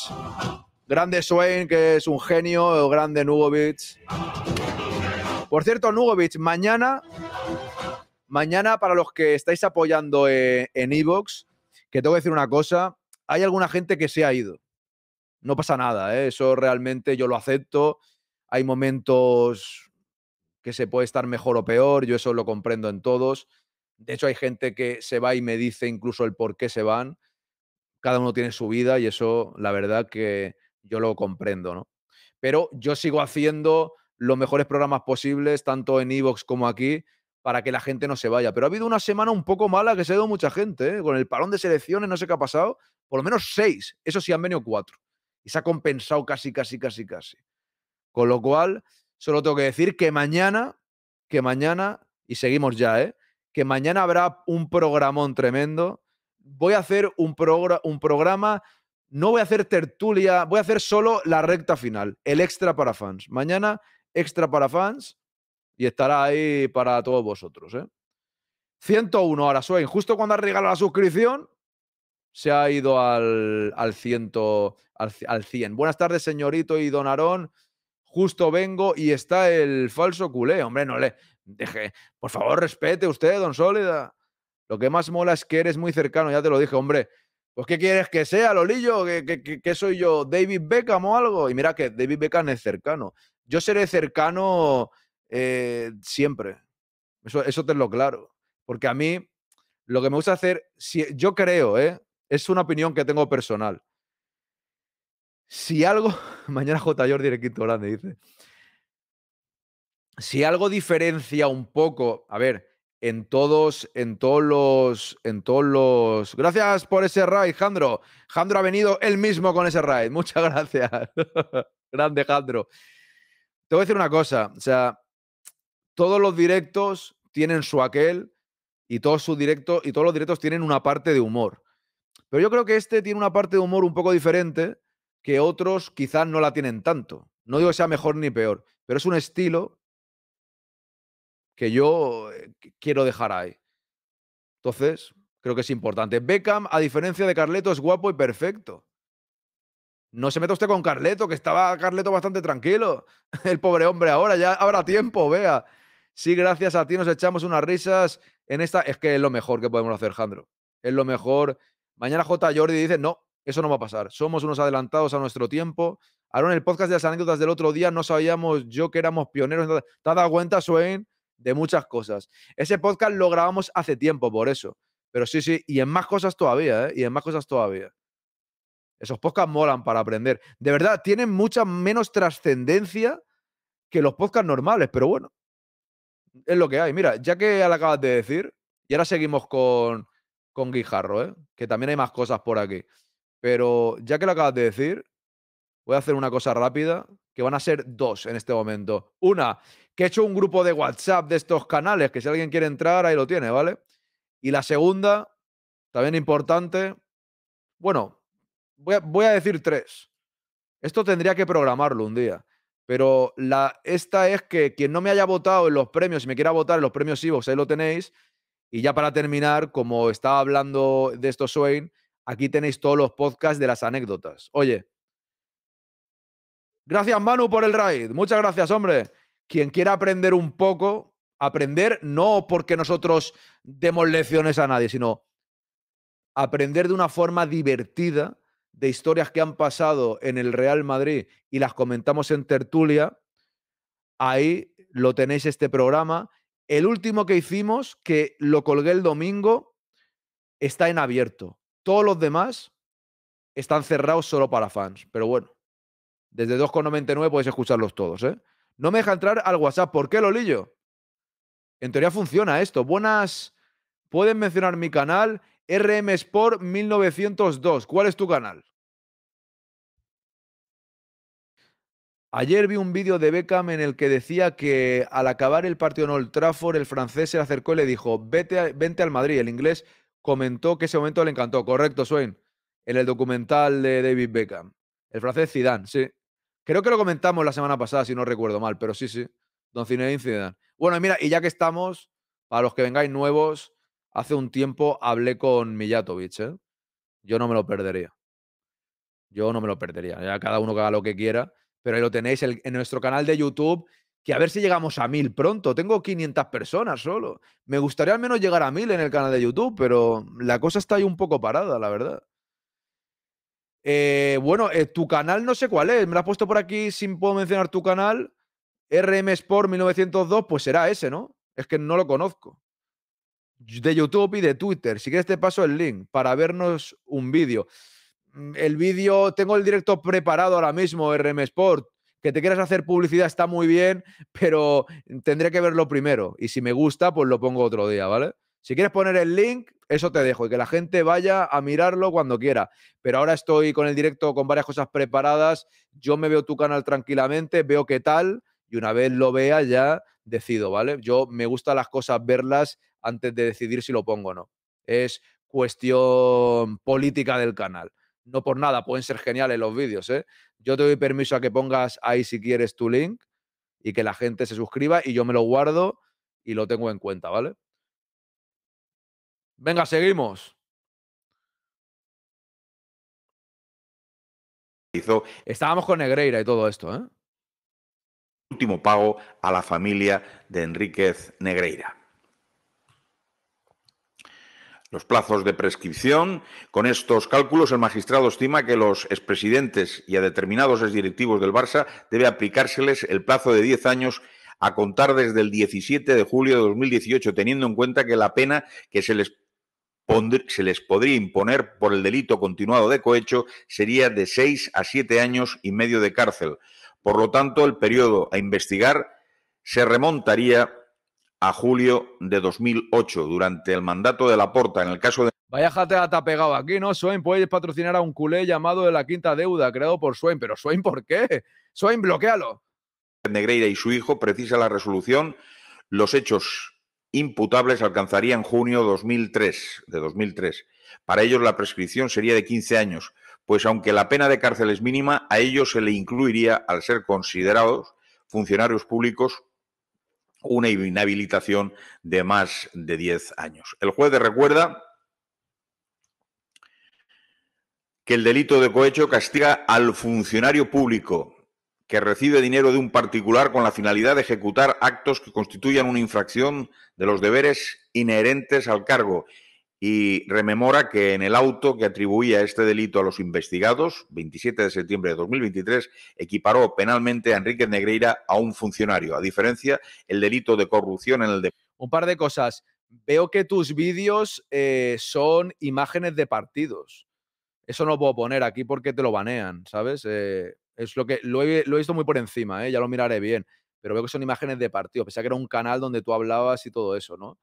Grande Swain, que es un genio, grande Nugovic. Por cierto, Nugovic, mañana, mañana para los que estáis apoyando eh, en Evox, que tengo que decir una cosa, hay alguna gente que se ha ido. No pasa nada, ¿eh? eso realmente yo lo acepto. Hay momentos que se puede estar mejor o peor, yo eso lo comprendo en todos. De hecho, hay gente que se va y me dice incluso el por qué se van. Cada uno tiene su vida y eso, la verdad que yo lo comprendo, ¿no? Pero yo sigo haciendo los mejores programas posibles, tanto en Evox como aquí, para que la gente no se vaya. Pero ha habido una semana un poco mala que se ha ido mucha gente, ¿eh? con el parón de selecciones, no sé qué ha pasado, por lo menos seis, eso sí han venido cuatro. Y se ha compensado casi, casi, casi, casi. Con lo cual, solo tengo que decir que mañana, que mañana, y seguimos ya, ¿eh? que mañana habrá un programón tremendo. Voy a hacer un, un programa, no voy a hacer tertulia, voy a hacer solo la recta final, el extra para fans. Mañana, extra para fans, y estará ahí para todos vosotros. ¿eh? 101 ahora, Swain. Justo cuando ha regalado la suscripción, se ha ido al, al, ciento, al, al 100. Buenas tardes, señorito y don Aarón justo vengo y está el falso culé. Hombre, no le deje, por favor, respete usted, don Sólida. Lo que más mola es que eres muy cercano, ya te lo dije, hombre. Pues, ¿qué quieres que sea, Lolillo? ¿Qué, soy yo? ¿David Beckham o algo? Y mira que David Beckham es cercano. Yo seré cercano eh, siempre. Eso, eso te lo claro. Porque a mí, lo que me gusta hacer, si, yo creo, ¿eh? es una opinión que tengo personal. Si algo, mañana J. Jordi quinto grande dice. Si algo diferencia un poco, a ver, en todos, en todos los, en todos los. Gracias por ese raid, Jandro. Jandro ha venido él mismo con ese raid. Muchas gracias. Grande, Jandro. Te voy a decir una cosa. O sea, todos los directos tienen su aquel y todos sus directos y todos los directos tienen una parte de humor. Pero yo creo que este tiene una parte de humor un poco diferente que otros quizás no la tienen tanto. No digo que sea mejor ni peor, pero es un estilo que yo eh, quiero dejar ahí. Entonces, creo que es importante. Beckham, a diferencia de Carleto, es guapo y perfecto. No se meta usted con Carleto, que estaba Carleto bastante tranquilo. El pobre hombre ahora, ya habrá tiempo, vea. Sí, gracias a ti nos echamos unas risas en esta. Es que es lo mejor que podemos hacer, Jandro. Es lo mejor. Mañana J. Jordi dice, no, eso no va a pasar. Somos unos adelantados a nuestro tiempo. Ahora en el podcast de las anécdotas del otro día no sabíamos yo que éramos pioneros. ¿Te has dado cuenta, Swain, de muchas cosas? Ese podcast lo grabamos hace tiempo, por eso. Pero sí, sí, y en más cosas todavía, ¿eh? Y en más cosas todavía. Esos podcasts molan para aprender. De verdad, tienen mucha menos trascendencia que los podcasts normales, pero bueno, es lo que hay. Mira, ya que la acabas de decir, y ahora seguimos con, con Guijarro, ¿eh? que también hay más cosas por aquí. Pero ya que lo acabas de decir, voy a hacer una cosa rápida, que van a ser dos en este momento. Una, que he hecho un grupo de WhatsApp de estos canales, que si alguien quiere entrar, ahí lo tiene, ¿vale? Y la segunda, también importante, bueno, voy a, decir tres. Esto tendría que programarlo un día. Pero la, esta es que quien no me haya votado en los premios, si me quiera votar en los premios Ivox, ahí lo tenéis. Y ya para terminar, como estaba hablando de esto Swain, Aquí tenéis todos los podcasts de las anécdotas. Oye, gracias Manu por el raid. Muchas gracias, hombre. Quien quiera aprender un poco, aprender no porque nosotros demos lecciones a nadie, sino aprender de una forma divertida de historias que han pasado en el Real Madrid y las comentamos en tertulia, ahí lo tenéis este programa. El último que hicimos, que lo colgué el domingo, está en abierto. Todos los demás están cerrados solo para fans. Pero bueno, desde 2,99 podéis escucharlos todos. ¿eh? No me deja entrar al WhatsApp. ¿Por qué, Lolillo? En teoría funciona esto. Buenas. Pueden mencionar mi canal, RM Sport 1902. ¿Cuál es tu canal? Ayer vi un vídeo de Beckham en el que decía que al acabar el partido en Old Trafford, el francés se le acercó y le dijo, Vete vente al Madrid. El inglés comentó que ese momento le encantó. Correcto, Swain. En el documental de David Beckham. El francés Zidane, sí. Creo que lo comentamos la semana pasada, si no recuerdo mal, pero sí, sí. Don Zinedine Zidane. Bueno, mira, y ya que estamos, para los que vengáis nuevos, hace un tiempo hablé con Mijatovic, ¿eh? Yo no me lo perdería. Yo no me lo perdería. Ya cada uno que haga lo que quiera pero ahí lo tenéis en nuestro canal de YouTube, que a ver si llegamos a mil pronto. Tengo 500 personas solo. Me gustaría al menos llegar a mil en el canal de YouTube, pero la cosa está ahí un poco parada, la verdad. Eh, bueno, eh, tu canal no sé cuál es. Me lo has puesto por aquí sin puedo mencionar tu canal. RM Sport 1902, pues será ese, ¿no? Es que no lo conozco. De YouTube y de Twitter. Si quieres te paso el link para vernos un vídeo. Mm, el vídeo, tengo el directo preparado ahora mismo, RM Sport. Que te quieras hacer publicidad está muy bien, pero tendré que verlo primero. Y si me gusta, pues lo pongo otro día, ¿vale? Si quieres poner el link, eso te dejo y que la gente vaya a mirarlo cuando quiera. Pero ahora estoy con el directo con varias cosas preparadas. Yo me veo tu canal tranquilamente, veo qué tal y una vez lo vea ya decido, ¿vale? Yo me gustan las cosas verlas antes de decidir si lo pongo o no. Es cuestión política del canal no por nada, pueden ser geniales los vídeos. ¿eh? Yo te doy permiso a que pongas ahí si quieres tu link y que la gente se suscriba y yo me lo guardo y lo tengo en cuenta, ¿vale? Venga, seguimos. Estábamos con Negreira y todo esto, ¿eh? Último pago a la familia de Enríquez Negreira los plazos de prescripción. Con estos cálculos, el magistrado estima que los expresidentes y a determinados exdirectivos del Barça debe aplicárseles el plazo de 10 años a contar desde el 17 de julio de 2018, teniendo en cuenta que la pena que se les, se les podría imponer por el delito continuado de cohecho sería de 6 a 7 años y medio de cárcel. Por lo tanto, el periodo a investigar se remontaría a julio de 2008, durante el mandato de Laporta. En el caso de. Vaya jatea está pegado aquí, ¿no? Swain puede patrocinar a un culé llamado de la Quinta Deuda, creado por Swain. Pero Swain, ¿por qué? Swain, bloquealo. Negreira y su hijo precisa la resolución. Los hechos imputables alcanzarían junio 2003, de 2003. Para ellos la prescripción sería de 15 años, pues aunque la pena de cárcel es mínima, a ellos se le incluiría, al ser considerados funcionarios públicos, una inhabilitación de más de 10 años. El juez recuerda que el delito de cohecho castiga al funcionario público que recibe dinero de un particular con la finalidad de ejecutar actos que constituyan una infracción de los deberes inherentes al cargo y rememora que en el auto que atribuía este delito a los investigados, 27 de septiembre de 2023, equiparó penalmente a Enrique Negreira a un funcionario. A diferencia, el delito de corrupción en el de... Un par de cosas. Veo que tus vídeos eh, son imágenes de partidos. Eso no puedo poner aquí porque te lo banean, ¿sabes? Eh, es lo que lo he, lo he, visto muy por encima, ¿eh? ya lo miraré bien. Pero veo que son imágenes de partidos. Pensaba que era un canal donde tú hablabas y todo eso, ¿no?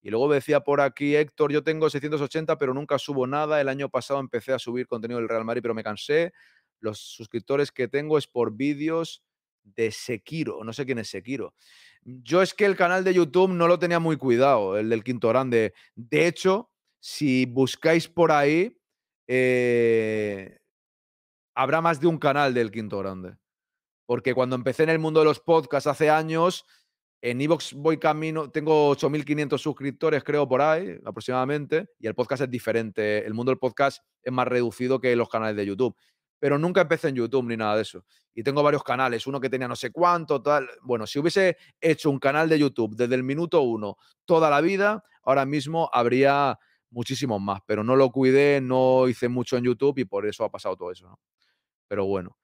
Y luego decía por aquí Héctor, yo tengo 680, pero nunca subo nada. El año pasado empecé a subir contenido del Real Madrid, pero me cansé. Los suscriptores que tengo es por vídeos de Sekiro. No sé quién es Sekiro. Yo es que el canal de YouTube no lo tenía muy cuidado, el del Quinto Grande. De hecho, si buscáis por ahí, eh, habrá más de un canal del Quinto Grande. Porque cuando empecé en el mundo de los podcasts hace años, en Evox voy camino, tengo 8.500 suscriptores, creo, por ahí, aproximadamente, y el podcast es diferente. El mundo del podcast es más reducido que los canales de YouTube. Pero nunca empecé en YouTube ni nada de eso. Y tengo varios canales, uno que tenía no sé cuánto, tal. Bueno, si hubiese hecho un canal de YouTube desde el minuto uno toda la vida, ahora mismo habría muchísimos más. Pero no lo cuidé, no hice mucho en YouTube y por eso ha pasado todo eso. Pero bueno.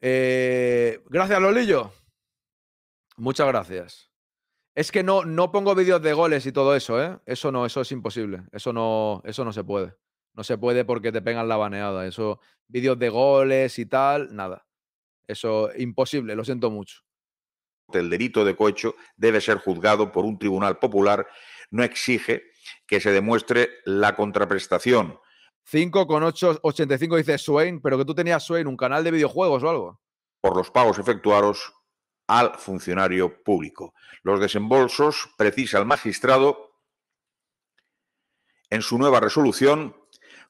Eh, gracias, Lolillo. Muchas gracias. Es que no, no pongo vídeos de goles y todo eso, ¿eh? Eso no, eso es imposible. Eso no, eso no se puede. No se puede porque te pegan la baneada. Eso, vídeos de goles y tal, nada. Eso, imposible, lo siento mucho. El delito de cohecho debe ser juzgado por un tribunal popular. No exige que se demuestre la contraprestación. 5 con 8, 85 dice Swain, pero que tú tenías Swain, un canal de videojuegos o algo. Por los pagos efectuados al funcionario público. Los desembolsos, precisa el magistrado, en su nueva resolución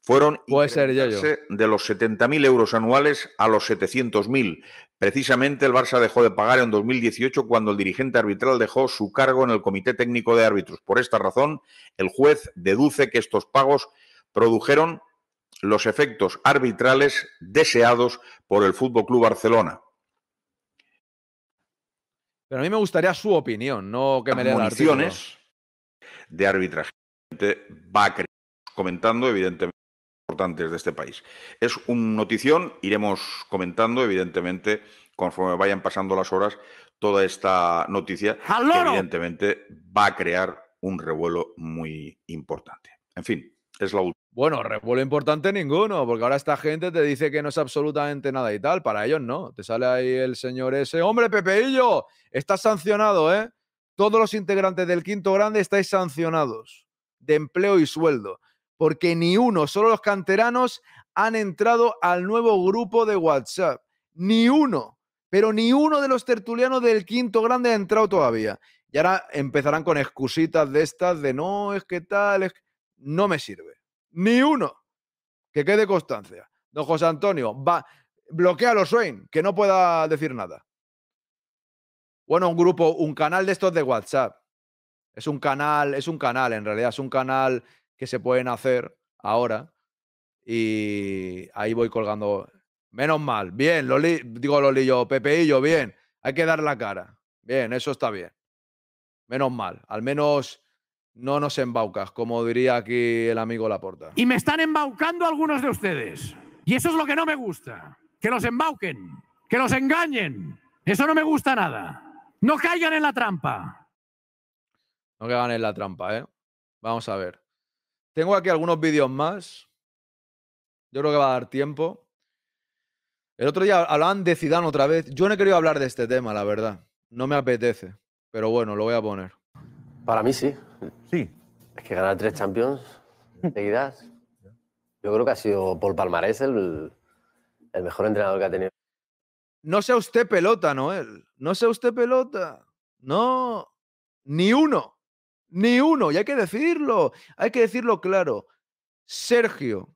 fueron Puede ser, de los 70.000 euros anuales a los 700.000. Precisamente el Barça dejó de pagar en 2018 cuando el dirigente arbitral dejó su cargo en el Comité Técnico de Árbitros. Por esta razón, el juez deduce que estos pagos produjeron los efectos arbitrales deseados por el Fútbol Club Barcelona. Pero a mí me gustaría su opinión, no que me artículo. Municiones de arbitraje va a crear, comentando evidentemente importantes de este país. Es un notición, iremos comentando evidentemente conforme vayan pasando las horas toda esta noticia ¡Al que evidentemente va a crear un revuelo muy importante. En fin, es la. Bueno, revuelo importante ninguno, porque ahora esta gente te dice que no es absolutamente nada y tal. Para ellos no. Te sale ahí el señor ese. Hombre, Pepeillo, estás sancionado, ¿eh? Todos los integrantes del quinto grande estáis sancionados de empleo y sueldo, porque ni uno, solo los canteranos han entrado al nuevo grupo de WhatsApp. Ni uno, pero ni uno de los tertulianos del quinto grande ha entrado todavía. Y ahora empezarán con excusitas de estas de no, es que tal, es que-". No me sirve. Ni uno. Que quede constancia. Don José Antonio, va, bloquea a los Swain, que no pueda decir nada. Bueno, un grupo, un canal de estos de WhatsApp. Es un canal, es un canal, en realidad, es un canal que se pueden hacer ahora. Y ahí voy colgando. Menos mal, bien, Loli, digo Lolillo, Pepeillo, bien. Hay que dar la cara. Bien, eso está bien. Menos mal. Al menos no nos embaucas, como diría aquí el amigo Laporta. Y me están embaucando algunos de ustedes. Y eso es lo que no me gusta. Que los embauquen, que los engañen. Eso no me gusta nada. No caigan en la trampa. No que ganen la trampa, ¿eh? Vamos a ver. Tengo aquí algunos vídeos más. Yo creo que va a dar tiempo. El otro día hablaban de Zidane otra vez. Yo no he querido hablar de este tema, la verdad. No me apetece. Pero bueno, lo voy a poner. Para mí sí. Sí. Es que ganar tres Champions seguidas. Yo creo que ha sido Paul Palmarés el, el mejor entrenador que ha tenido. No sea usted pelota, Noel. No sea usted pelota. No. Ni uno. Ni uno. Y hay que decirlo. Hay que decirlo claro. Sergio,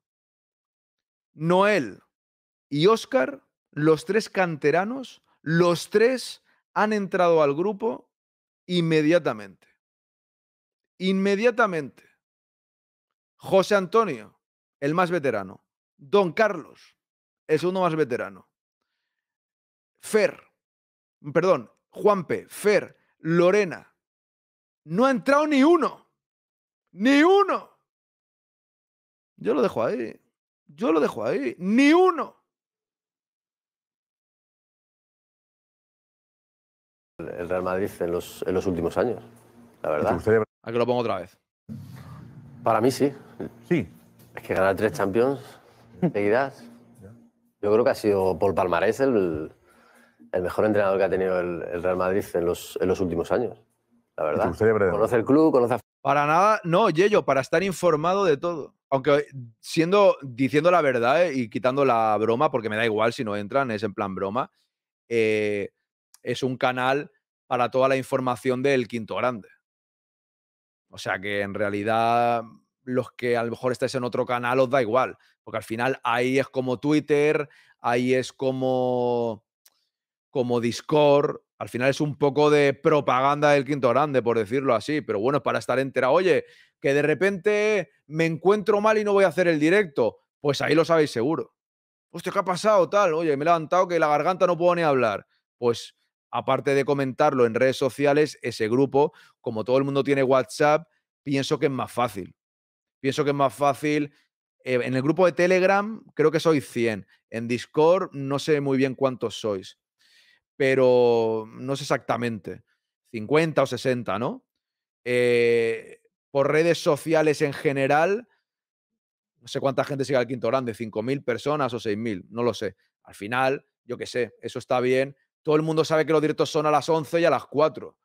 Noel y Óscar, los tres canteranos, los tres han entrado al grupo inmediatamente. Inmediatamente. José Antonio, el más veterano. Don Carlos, el segundo más veterano. Fer, perdón, Juanpe, Fer, Lorena. No ha entrado ni uno. Ni uno. Yo lo dejo ahí. Yo lo dejo ahí. Ni uno. el Real Madrid en los, en los últimos años, la verdad. Aquí lo pongo otra vez. Para mí sí. Sí. Es que ganar tres Champions seguidas. Yo creo que ha sido Paul Palmarés el, el mejor entrenador que ha tenido el, el Real Madrid en los, en los últimos años, la verdad. Conoce el club, conoce a Para nada, no, Yello, para estar informado de todo. Aunque siendo, diciendo la verdad eh, y quitando la broma, porque me da igual si no entran, es en plan broma, eh, es un canal para toda la información del quinto grande. O sea que en realidad los que a lo mejor estáis en otro canal os da igual, porque al final ahí es como Twitter, ahí es como, como Discord, al final es un poco de propaganda del quinto grande, por decirlo así, pero bueno, es para estar enterado. Oye, que de repente me encuentro mal y no voy a hacer el directo, pues ahí lo sabéis seguro. Hostia, ¿qué ha pasado? Tal, oye, me he levantado que la garganta no puedo ni hablar. Pues aparte de comentarlo en redes sociales, ese grupo, como todo el mundo tiene WhatsApp, pienso que es más fácil. Pienso que es más fácil. eh, en el grupo de Telegram creo que sois 100. En Discord no sé muy bien cuántos sois. pero no sé exactamente, 50 o 60, ¿no? Eh, por redes sociales en general, no sé cuánta gente sigue al quinto grande, 5.000 personas o 6.000, no lo sé. Al final, yo qué sé, eso está bien. Todo el mundo sabe que los directos son a las 11 y a las 4,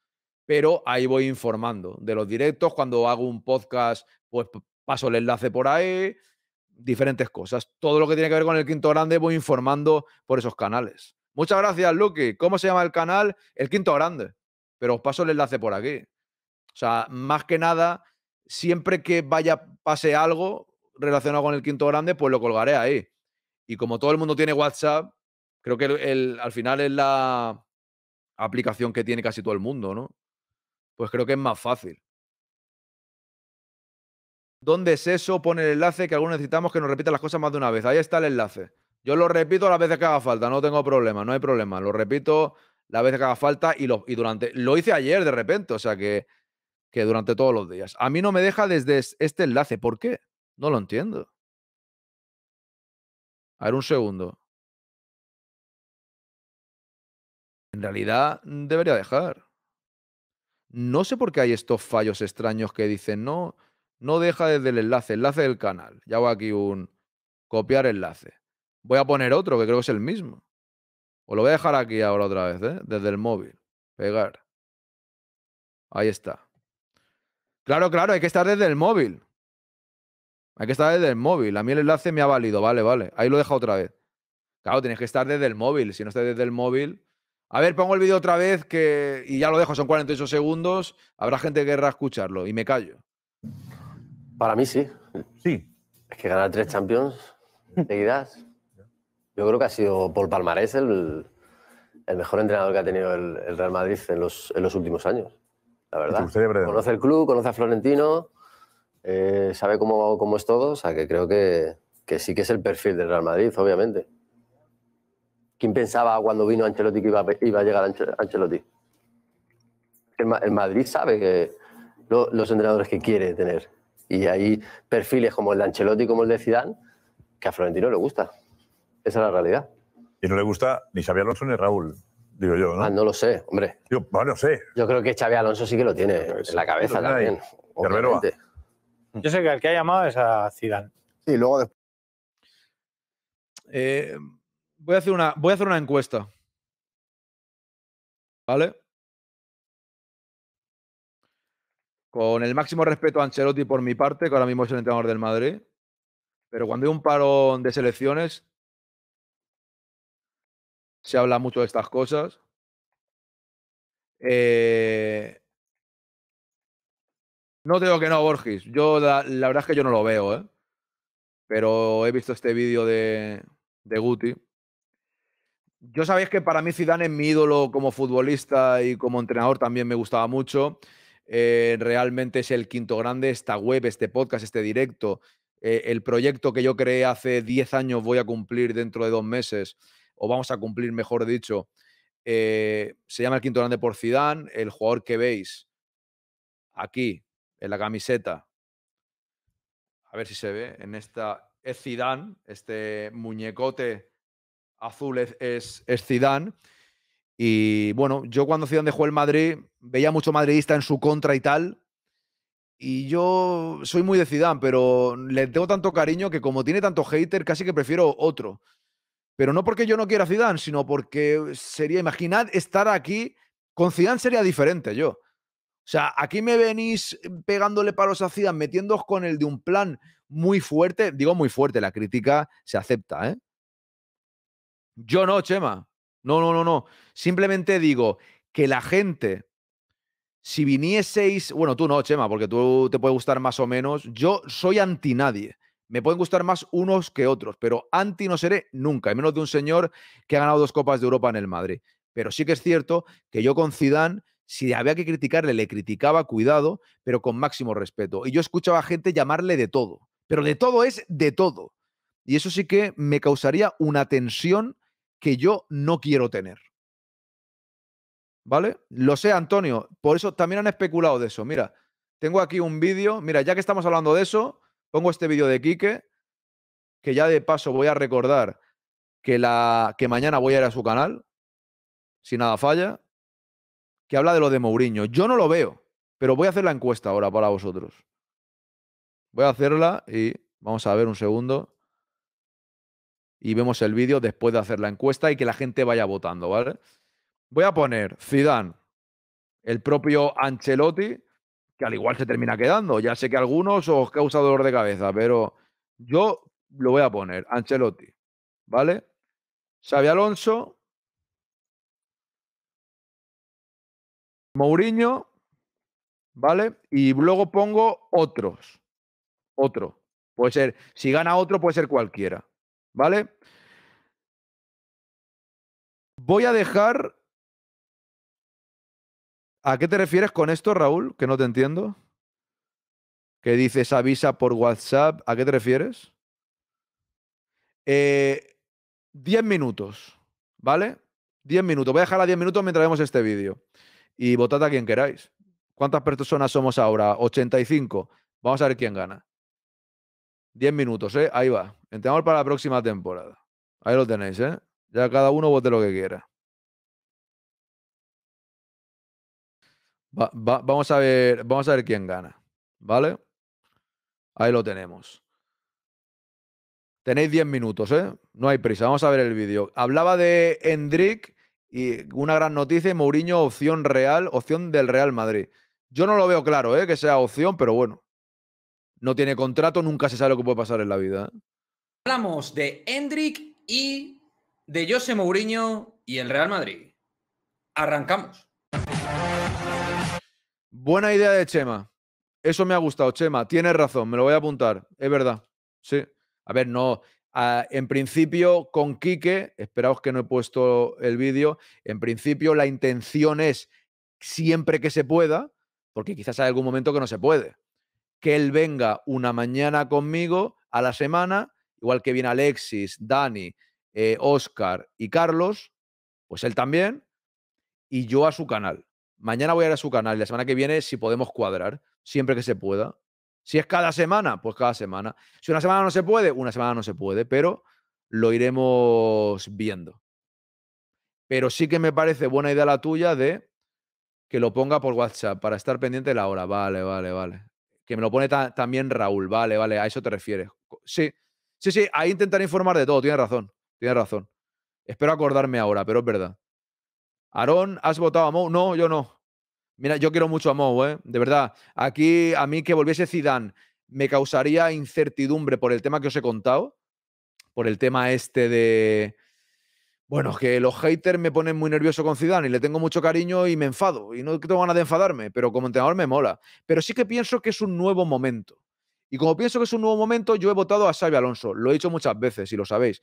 pero ahí voy informando de los directos. Cuando hago un podcast, pues paso el enlace por ahí, diferentes cosas. Todo lo que tiene que ver con el quinto grande voy informando por esos canales. Muchas gracias, Lucky. ¿Cómo se llama el canal? El quinto grande. Pero os paso el enlace por aquí. O sea, más que nada, siempre que vaya, pase algo relacionado con el quinto grande, pues lo colgaré ahí. Y como todo el mundo tiene WhatsApp, creo que el, al final es la aplicación que tiene casi todo el mundo, ¿no? Pues creo que es más fácil. ¿Dónde es eso? Pone el enlace que algunos necesitamos que nos repita las cosas más de una vez. Ahí está el enlace. Yo lo repito las veces que haga falta, no tengo problema, no hay problema. Lo repito las veces que haga falta y, y durante. Lo hice ayer de repente, o sea que, que durante todos los días. A mí no me deja desde este enlace. ¿Por qué? No lo entiendo. A ver, un segundo. En realidad debería dejar. No sé por qué hay estos fallos extraños que dicen, no, no deja desde el enlace, enlace del canal. Ya hago aquí un copiar enlace. Voy a poner otro que creo que es el mismo. O lo voy a dejar aquí ahora otra vez, ¿eh? desde el móvil. Pegar. Ahí está. Claro, claro, hay que estar desde el móvil. Hay que estar desde el móvil. A mí el enlace me ha valido. Vale, vale. Ahí lo dejo otra vez. Claro, tienes que estar desde el móvil. Si no estás desde el móvil. A ver, pongo el vídeo otra vez que. Y ya lo dejo, son 48 segundos. Habrá gente que querrá escucharlo. Y me callo. Para mí sí. Sí. Es que ganar tres Champions seguidas. Yo creo que ha sido Paul Palmarés el, el mejor entrenador que ha tenido el, el Real Madrid en los, en los últimos años. La verdad. Conoce el club, conoce a Florentino, eh, sabe cómo, cómo es todo. O sea, que creo que, que sí que es el perfil del Real Madrid, obviamente. ¿Quién pensaba cuando vino Ancelotti que iba, a- iba a llegar Ancelotti? El, Ma- el Madrid sabe que lo- los entrenadores que quiere tener. Y hay perfiles como el de Ancelotti, como el de Zidane, que a Florentino le gusta. Esa es la realidad. Y no le gusta ni Xabi Alonso ni Raúl, digo yo, ¿no? Ah, no lo sé, hombre. Yo, bueno, no sé. Yo creo que Xavi Alonso sí que lo tiene en la cabeza también. Yo sé que el que ha llamado es a Zidane. Sí, luego después. Eh, voy, a hacer una, voy a hacer una encuesta. ¿Vale? Con el máximo respeto a Ancelotti por mi parte, que ahora mismo es el entrenador del Madrid. Pero cuando hay un parón de selecciones, se habla mucho de estas cosas. Eh, no digo que no, Borges. Yo la, la verdad es que yo no lo veo, ¿eh? Pero he visto este vídeo de, de Guti. Yo sabéis que para mí Zidane es mi ídolo como futbolista y como entrenador también me gustaba mucho. Eh, realmente es el quinto grande, esta web, este podcast, este directo, eh, el proyecto que yo creé hace 10 años voy a cumplir dentro de dos meses, o vamos a cumplir, mejor dicho. eh, se llama el quinto grande por Zidane, el jugador que veis aquí en la camiseta. A ver si se ve en esta es Zidane, este muñecote azul es, es, es Zidane. Y bueno, yo cuando Zidane dejó el Madrid, veía mucho madridista en su contra y tal. Y yo soy muy de Zidane, pero le tengo tanto cariño que como tiene tanto hater, casi que prefiero otro. Pero no porque yo no quiera a Zidane, sino porque sería, imaginad estar aquí, con Zidane sería diferente yo. O sea, aquí me venís pegándole palos a Zidane, metiéndoos con el de un plan muy fuerte. Digo muy fuerte, la crítica se acepta, ¿eh? Yo no, Chema. No, no, no, no. Simplemente digo que la gente, si vinieseis, bueno, tú no, Chema, porque tú te puede gustar más o menos. Yo soy anti nadie. Me pueden gustar más unos que otros, pero anti no seré nunca, menos de un señor que ha ganado dos Copas de Europa en el Madrid. Pero sí que es cierto que yo con Zidane, si había que criticarle, le criticaba, cuidado, pero con máximo respeto. Y yo escuchaba a gente llamarle de todo, pero de todo es de todo. Y eso sí que me causaría una tensión que yo no quiero tener. ¿Vale? Lo sé, Antonio. Por eso también han especulado de eso. Mira, tengo aquí un vídeo. Mira, ya que estamos hablando de eso, pongo este vídeo de Quique, que ya de paso voy a recordar que, la, que mañana voy a ir a su canal. si nada falla, que habla de lo de Mourinho. Yo no lo veo, pero voy a hacer la encuesta ahora para vosotros. Voy a hacerla y vamos a ver un segundo. Y vemos el vídeo después de hacer la encuesta y que la gente vaya votando, ¿vale? Voy a poner Zidane, el propio Ancelotti, que al igual se termina quedando. Ya sé que a algunos os causa dolor de cabeza, pero yo lo voy a poner, Ancelotti, ¿vale? Xavi Alonso, Mourinho, ¿vale? Y luego pongo otros. Otro. Puede ser, si gana otro, puede ser cualquiera, ¿vale? Voy a dejar. ¿A qué te refieres con esto, Raúl? Que no te entiendo. Que dices avisa por WhatsApp. ¿A qué te refieres? Eh, 10 minutos, ¿vale? 10 minutos. Voy a dejar a 10 minutos mientras vemos este vídeo. Y votad a quien queráis. ¿Cuántas personas somos ahora? 85. Vamos a ver quién gana. 10 minutos, ¿eh? Ahí va. Entramos para la próxima temporada. Ahí lo tenéis, ¿eh? Ya cada uno vote lo que quiera. Va- va- vamos, a ver, vamos a ver quién gana. ¿Vale? Ahí lo tenemos. Tenéis 10 minutos, ¿eh? No hay prisa. Vamos a ver el vídeo. Hablaba de Endrick y una gran noticia, Mourinho, opción real, opción del Real Madrid. Yo no lo veo claro, ¿eh? Que sea opción, pero bueno. No tiene contrato, nunca se sabe lo que puede pasar en la vida. Hablamos de Hendrik y de José Mourinho y el Real Madrid. Arrancamos. Buena idea de Chema. Eso me ha gustado, Chema. Tienes razón, me lo voy a apuntar. Es verdad. Sí. A ver, no. ah, en principio, con Quique, esperaos que no he puesto el vídeo. En principio, la intención es siempre que se pueda, porque quizás hay algún momento que no se puede. Que él venga una mañana conmigo a la semana, igual que viene Alexis, Dani, eh, Oscar y Carlos, pues él también, y yo a su canal. Mañana voy a ir a su canal y la semana que viene, si podemos cuadrar, siempre que se pueda. Si es cada semana, pues cada semana. Si una semana no se puede, una semana no se puede, pero lo iremos viendo. Pero sí que me parece buena idea la tuya de que lo ponga por WhatsApp para estar pendiente de la hora. Vale, vale, vale. Que me lo pone ta- también Raúl. Vale, vale, a eso te refieres. Sí, sí, sí, ahí intentaré informar de todo. Tienes razón, tienes razón. Espero acordarme ahora, pero es verdad. Aarón, ¿has votado a Mou? No, yo no. Mira, yo quiero mucho a Mou, ¿eh? De verdad. Aquí, a mí que volviese Zidane me causaría incertidumbre por el tema que os he contado. Por el tema este de. Bueno, que los haters me ponen muy nervioso con Zidane y le tengo mucho cariño y me enfado. Y no tengo ganas de enfadarme, pero como entrenador me mola. Pero sí que pienso que es un nuevo momento. Y como pienso que es un nuevo momento, yo he votado a Xavi Alonso. Lo he dicho muchas veces y lo sabéis.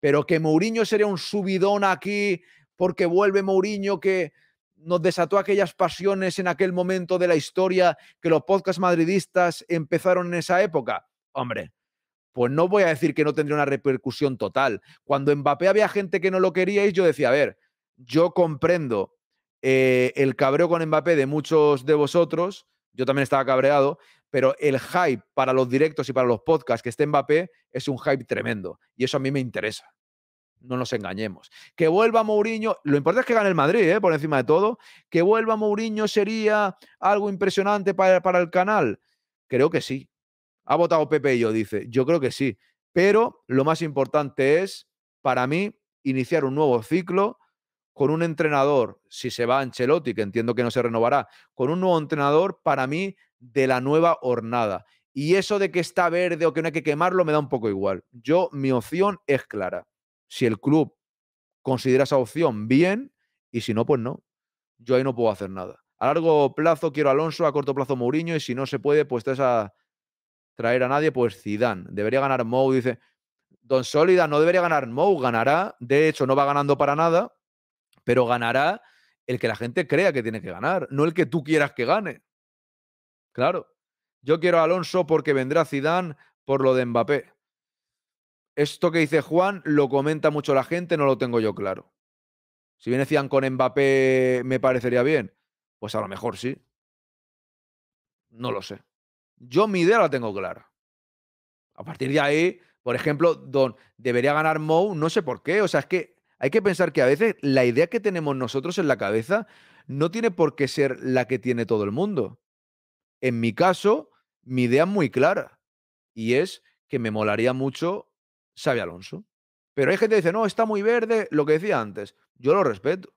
Pero que Mourinho sería un subidón aquí porque vuelve Mourinho que nos desató aquellas pasiones en aquel momento de la historia que los podcasts madridistas empezaron en esa época. Hombre, pues no voy a decir que no tendría una repercusión total. Cuando Mbappé había gente que no lo queríais, yo decía, a ver, yo comprendo eh, el cabreo con Mbappé de muchos de vosotros, yo también estaba cabreado, pero el hype para los directos y para los podcasts que esté Mbappé es un hype tremendo y eso a mí me interesa. No nos engañemos. Que vuelva Mourinho, lo importante es que gane el Madrid, ¿eh? por encima de todo. Que vuelva Mourinho sería algo impresionante para, para el canal. Creo que sí. Ha votado Pepe y yo, dice. Yo creo que sí. Pero lo más importante es, para mí, iniciar un nuevo ciclo con un entrenador, si se va Ancelotti, que entiendo que no se renovará, con un nuevo entrenador, para mí, de la nueva hornada. Y eso de que está verde o que no hay que quemarlo me da un poco igual. Yo, mi opción es clara. Si el club considera esa opción, bien, y si no, pues no. Yo ahí no puedo hacer nada. A largo plazo quiero Alonso, a corto plazo Mourinho, y si no se puede, pues traes a traer a nadie, pues Zidane. Debería ganar Mou, dice. Don Sólida no debería ganar Mou, ganará. De hecho, no va ganando para nada, pero ganará el que la gente crea que tiene que ganar, no el que tú quieras que gane. Claro. Yo quiero a Alonso porque vendrá Zidane por lo de Mbappé. Esto que dice Juan lo comenta mucho la gente, no lo tengo yo claro. Si viene Zidane con Mbappé, ¿me parecería bien? Pues a lo mejor sí. No lo sé. Yo mi idea la tengo clara. A partir de ahí, por ejemplo, Don, debería ganar Mou, no sé por qué. O sea, es que Hay que pensar que a veces la idea que tenemos nosotros en la cabeza no tiene por qué ser la que tiene todo el mundo. En mi caso, mi idea es muy clara y es que me molaría mucho Xavi Alonso. Pero hay gente que dice, no, está muy verde, lo que decía antes. Yo lo respeto.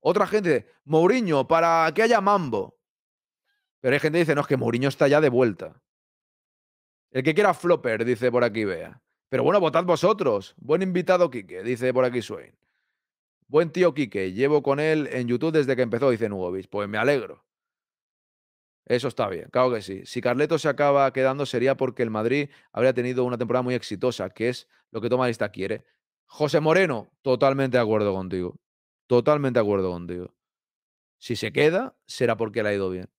Otra gente Mourinho, para que haya mambo. Pero hay gente que dice, no, es que Mourinho está ya de vuelta. El que quiera flopper, dice por aquí, vea. Pero bueno, votad vosotros. Buen invitado, Quique, dice por aquí Swain. Buen tío Quique, llevo con él en YouTube desde que empezó, dice Nugovic. Pues me alegro. Eso está bien, claro que sí. Si Carleto se acaba quedando sería porque el Madrid habría tenido una temporada muy exitosa, que es lo que Toma Lista quiere. José Moreno, totalmente de acuerdo contigo. Totalmente de acuerdo contigo. Si se queda, será porque le ha ido bien.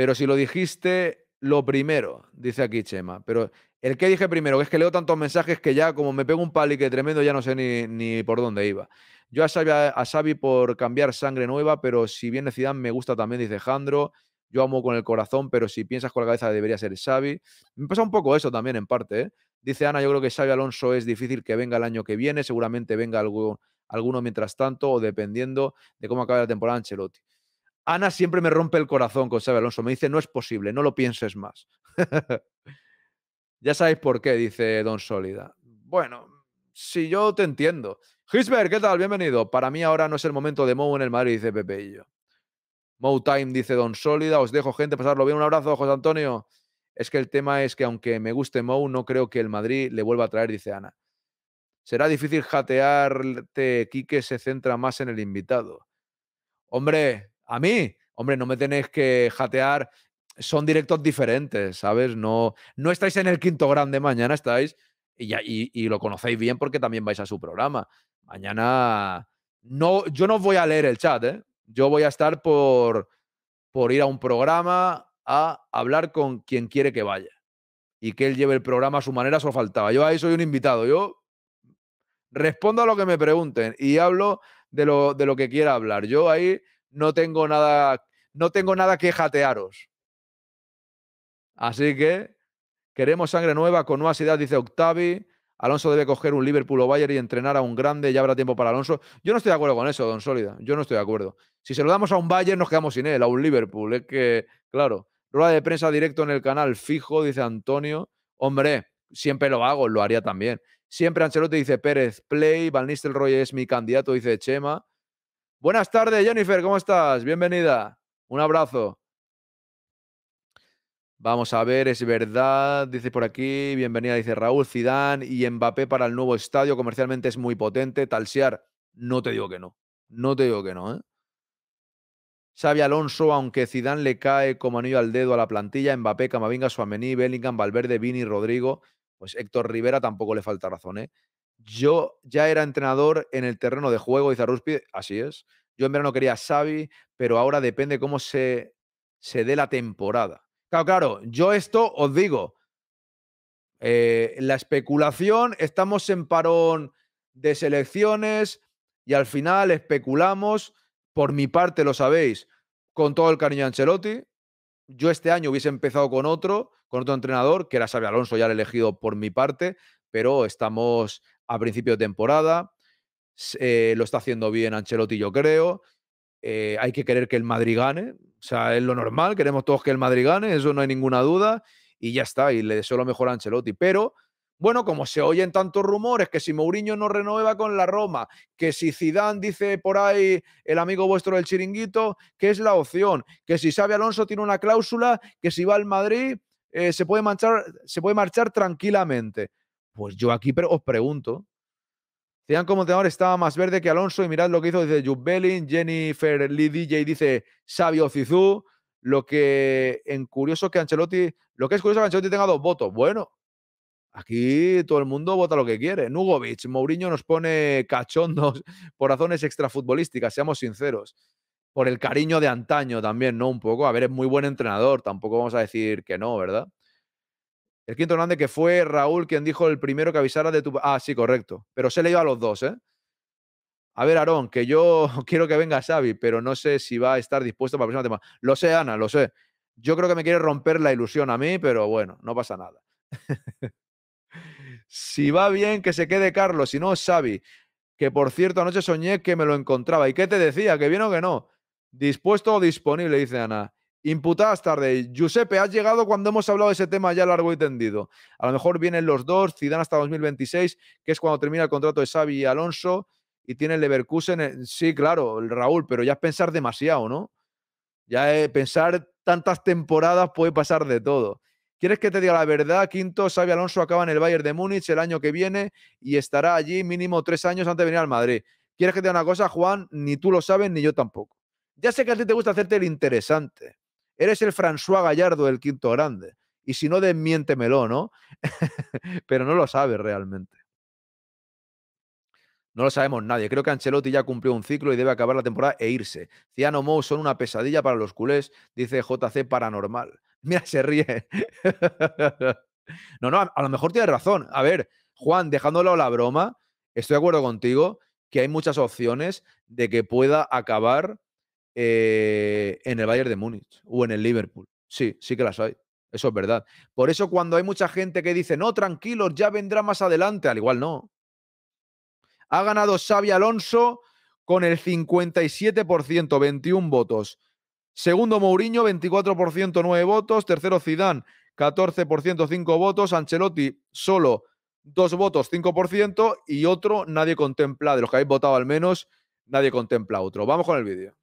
Pero si lo dijiste lo primero, dice aquí Chema, pero el que dije primero, es que leo tantos mensajes que ya como me pego un palique tremendo ya no sé ni, por dónde iba. Yo a Xavi, a por cambiar sangre nueva, pero si viene Zidane me gusta también, dice Jandro. Yo amo con el corazón, pero si piensas con la cabeza debería ser Xavi. Me pasa un poco eso también en parte. ¿eh? Dice Ana, yo creo que Xavi Alonso es difícil que venga el año que viene, seguramente venga algo, alguno mientras tanto o dependiendo de cómo acabe la temporada Ancelotti. Ana siempre me rompe el corazón con Xavi Alonso. Me dice, no es posible, no lo pienses más. ya sabéis por qué, dice Don Sólida. Bueno, si yo te entiendo. Gisbert, ¿qué tal? Bienvenido. Para mí ahora no es el momento de Mou en el Madrid, dice Pepe y yo. Mou Time, dice Don Sólida. Os dejo, gente, pasarlo bien. Un abrazo, José Antonio. Es que el tema es que aunque me guste Mou, no creo que el Madrid le vuelva a traer, dice Ana. Será difícil jatearte, Quique se centra más en el invitado. Hombre, a mí, hombre, no me tenéis que jatear. Son directos diferentes, ¿sabes? No, no estáis en el quinto grande mañana, estáis y, y, lo conocéis bien porque también vais a su programa. Mañana no, yo no voy a leer el chat, ¿eh? Yo voy a estar por, por ir a un programa a hablar con quien quiere que vaya. Y que él lleve el programa a su manera, solo faltaba. Yo ahí soy un invitado. Yo respondo a lo que me pregunten y hablo de lo, de lo que quiera hablar. Yo ahí no tengo nada, no tengo nada que jatearos. Así que queremos sangre nueva con nuevas ideas, dice Octavi. Alonso debe coger un Liverpool o Bayern y entrenar a un grande, ya habrá tiempo para Alonso. Yo no estoy de acuerdo con eso, don Sólida. Yo no estoy de acuerdo. Si se lo damos a un Bayern, nos quedamos sin él, a un Liverpool. Es que, claro, rueda de prensa directo en el canal fijo, dice Antonio. Hombre, siempre lo hago, lo haría también. Siempre Ancelotti dice Pérez, play. Van Nistelrooy es mi candidato, dice Chema. Buenas tardes, Jennifer, ¿cómo estás? Bienvenida. Un abrazo. Vamos a ver, es verdad, dice por aquí, bienvenida, dice Raúl, Zidane y Mbappé para el nuevo estadio, comercialmente es muy potente, Talsear, no te digo que no, no te digo que no, ¿eh? Xavi Alonso, aunque Zidane le cae como anillo al dedo a la plantilla, Mbappé, Camavinga, Suamení, Bellingham, Valverde, Vini, Rodrigo, pues Héctor Rivera tampoco le falta razón, ¿eh? Yo ya era entrenador en el terreno de juego, dice Ruspi, así es. Yo en verano quería Xavi, pero ahora depende cómo se, se dé la temporada. Claro, claro, yo esto os digo, eh, la especulación, estamos en parón de selecciones y al final especulamos, por mi parte lo sabéis, con todo el cariño de Ancelotti. Yo este año hubiese empezado con otro, con otro entrenador, que era Xavi Alonso, ya he elegido por mi parte, pero estamos a principio de temporada. Eh, lo está haciendo bien Ancelotti, yo creo. Eh, hay que querer que el Madrid gane. O sea, es lo normal, queremos todos que el Madrid gane, eso no hay ninguna duda. Y ya está, y le deseo lo mejor a Ancelotti. Pero, bueno, como se oyen tantos rumores, que si Mourinho no renueva con la Roma, que si Zidane dice por ahí el amigo vuestro del chiringuito, que es la opción, que si Xavi Alonso tiene una cláusula, que si va al Madrid eh, se, puede marchar, se puede marchar tranquilamente. Pues yo aquí os pregunto, Zidane como entrenador estaba más verde que Alonso y mirad lo que hizo, dice Jude Belling, Jennifer Lee DJ dice Sabio Zizú, lo que en curioso que Ancelotti, lo que es curioso que Ancelotti tenga dos votos. Bueno, aquí todo el mundo vota lo que quiere. Nugovic, Mourinho nos pone cachondos por razones extrafutbolísticas, seamos sinceros. Por el cariño de antaño también, ¿no? Un poco. A ver, es muy buen entrenador, tampoco vamos a decir que no, ¿verdad? El quinto grande que fue Raúl quien dijo el primero que avisara de tu... Ah, sí, correcto. Pero se le ido a los dos, ¿eh? A ver, Aarón, que yo quiero que venga Xavi, pero no sé si va a estar dispuesto para el próximo tema. Lo sé, Ana, lo sé. Yo creo que me quiere romper la ilusión a mí, pero bueno, no pasa nada. Si va bien, que se quede Carlos, si no, Xavi. Que por cierto, anoche soñé que me lo encontraba. ¿Y qué te decía? ¿Que bien o que no? Dispuesto o disponible, dice Ana. Imputadas tarde. Giuseppe, has llegado cuando hemos hablado de ese tema ya largo y tendido. A lo mejor vienen los dos, Zidane hasta 2026, que es cuando termina el contrato de Xavi y Alonso, y tiene el Leverkusen. en- Sí, claro, el Raúl, pero ya es pensar demasiado, ¿no? Ya eh, pensar tantas temporadas puede pasar de todo. ¿Quieres que te diga la verdad? Quinto, Xavi Alonso acaba en el Bayern de Múnich el año que viene y estará allí mínimo tres años antes de venir al Madrid. ¿Quieres que te diga una cosa, Juan? Ni tú lo sabes, ni yo tampoco. Ya sé que a ti te gusta hacerte el interesante. Eres el François Gallardo del quinto grande. Y si no, desmiéntemelo, ¿no? Pero no lo sabes realmente. No lo sabemos nadie. Creo que Ancelotti ya cumplió un ciclo y debe acabar la temporada e irse. Ciano Mou son una pesadilla para los culés, dice JC Paranormal. Mira, se ríe. no, no, a, a lo mejor tiene razón. A ver, Juan, dejándolo la broma, estoy de acuerdo contigo que hay muchas opciones de que pueda acabar eh, en el Bayern de Múnich o en el Liverpool. Sí, sí que las hay. Eso es verdad. Por eso cuando hay mucha gente que dice, no, tranquilos, ya vendrá más adelante, al igual no. Ha ganado Xavi Alonso con el 57%, 21 votos. Segundo Mourinho, 24%, 9 votos. Tercero Zidane, 14%, 5 votos. Ancelotti, solo 2 votos, 5%. Y otro, nadie contempla, de los que habéis votado al menos, nadie contempla otro. Vamos con el vídeo.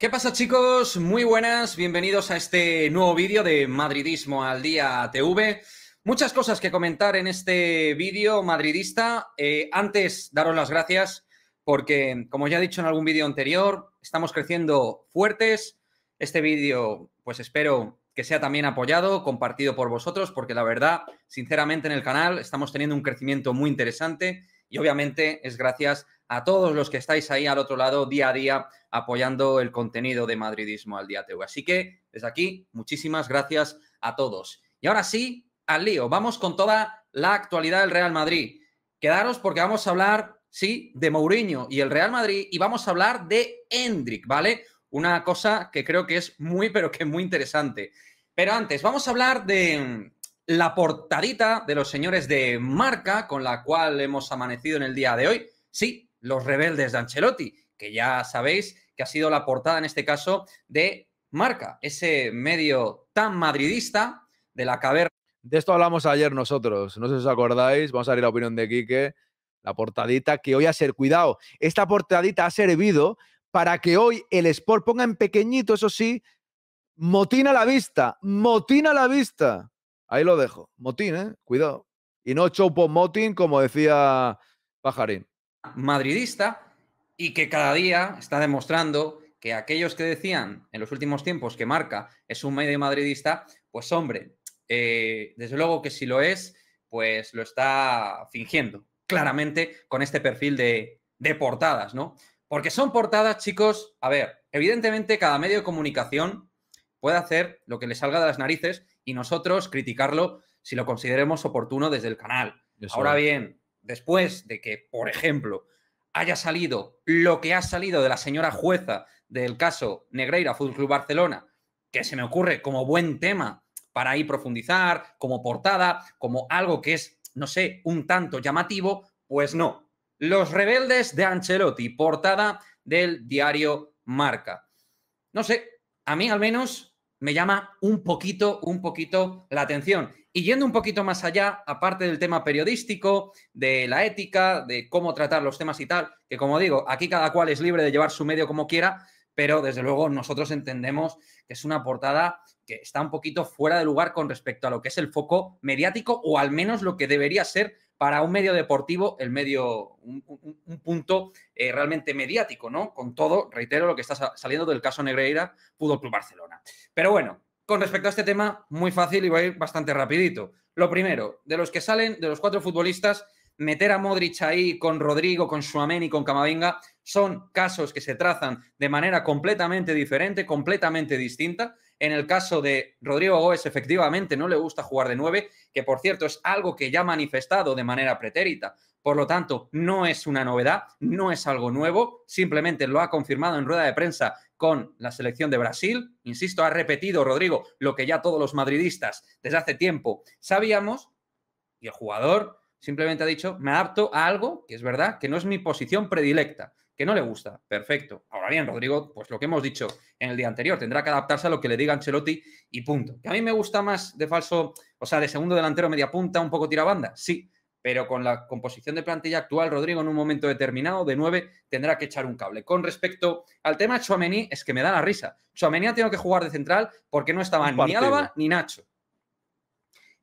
¿Qué pasa chicos? Muy buenas, bienvenidos a este nuevo vídeo de Madridismo al Día TV. Muchas cosas que comentar en este vídeo madridista. Eh, antes, daros las gracias porque, como ya he dicho en algún vídeo anterior, estamos creciendo fuertes. Este vídeo, pues espero que sea también apoyado, compartido por vosotros, porque la verdad, sinceramente en el canal estamos teniendo un crecimiento muy interesante y obviamente es gracias a todos los que estáis ahí al otro lado día a día apoyando el contenido de Madridismo al Día TV. Así que desde aquí, muchísimas gracias a todos. Y ahora sí, al lío. Vamos con toda la actualidad del Real Madrid. Quedaros porque vamos a hablar, sí, de Mourinho y el Real Madrid y vamos a hablar de Hendrik, ¿vale? Una cosa que creo que es muy, pero que muy interesante. Pero antes, vamos a hablar de la portadita de los señores de marca con la cual hemos amanecido en el día de hoy. Sí, los rebeldes de Ancelotti, que ya sabéis que ha sido la portada en este caso de Marca, ese medio tan madridista de la caverna. De esto hablamos ayer nosotros, no sé si os acordáis, vamos a ver la opinión de Quique, la portadita que hoy ha ser, cuidado, esta portadita ha servido para que hoy el Sport ponga en pequeñito, eso sí, motín a la vista, motín a la vista. Ahí lo dejo, motín, ¿eh? Cuidado. Y no chopo motín, como decía Pajarín. Madridista y que cada día está demostrando que aquellos que decían en los últimos tiempos que Marca es un medio madridista, pues hombre, eh, desde luego que si lo es, pues lo está fingiendo claramente con este perfil de, de portadas, ¿no? Porque son portadas, chicos, a ver, evidentemente cada medio de comunicación puede hacer lo que le salga de las narices y nosotros criticarlo si lo consideremos oportuno desde el canal. Eso Ahora bien, después de que, por ejemplo, haya salido lo que ha salido de la señora jueza del caso Negreira Fútbol Club Barcelona, que se me ocurre como buen tema para ahí profundizar, como portada, como algo que es, no sé, un tanto llamativo, pues no. Los rebeldes de Ancelotti, portada del diario Marca. No sé, a mí al menos me llama un poquito, un poquito la atención. Y yendo un poquito más allá, aparte del tema periodístico, de la ética, de cómo tratar los temas y tal, que como digo, aquí cada cual es libre de llevar su medio como quiera, pero desde luego nosotros entendemos que es una portada que está un poquito fuera de lugar con respecto a lo que es el foco mediático o al menos lo que debería ser para un medio deportivo, el medio, un, un- un punto eh, realmente mediático, ¿no? Con todo, reitero, lo que está sa- saliendo del caso Negreira, Fútbol Club Barcelona. Pero bueno, con respecto a este tema, muy fácil y voy a ir bastante rapidito. Lo primero, de los que salen, de los cuatro futbolistas, meter a Modric ahí con Rodrigo, con Suameni con Camavinga son casos que se trazan de manera completamente diferente, completamente distinta. En el caso de Rodrigo Gómez, efectivamente, no le gusta jugar de 9, que por cierto es algo que ya ha manifestado de manera pretérita. Por lo tanto, no es una novedad, no es algo nuevo, simplemente lo ha confirmado en rueda de prensa con la selección de Brasil. Insisto, ha repetido Rodrigo lo que ya todos los madridistas desde hace tiempo sabíamos y el jugador simplemente ha dicho, me adapto a algo que es verdad, que no es mi posición predilecta, que no le gusta. Perfecto. Ahora bien, Rodrigo, pues lo que hemos dicho en el día anterior, tendrá que adaptarse a lo que le diga Ancelotti y punto. Que a mí me gusta más de falso, o sea, de segundo delantero media punta, un poco tirabanda, sí, pero con la composición de plantilla actual, Rodrigo en un momento determinado de 9 tendrá que echar un cable. Con respecto al tema de Chouameni, es que me da la risa. Chouameni ha tenido que jugar de central porque no estaban ni Álava ni Nacho.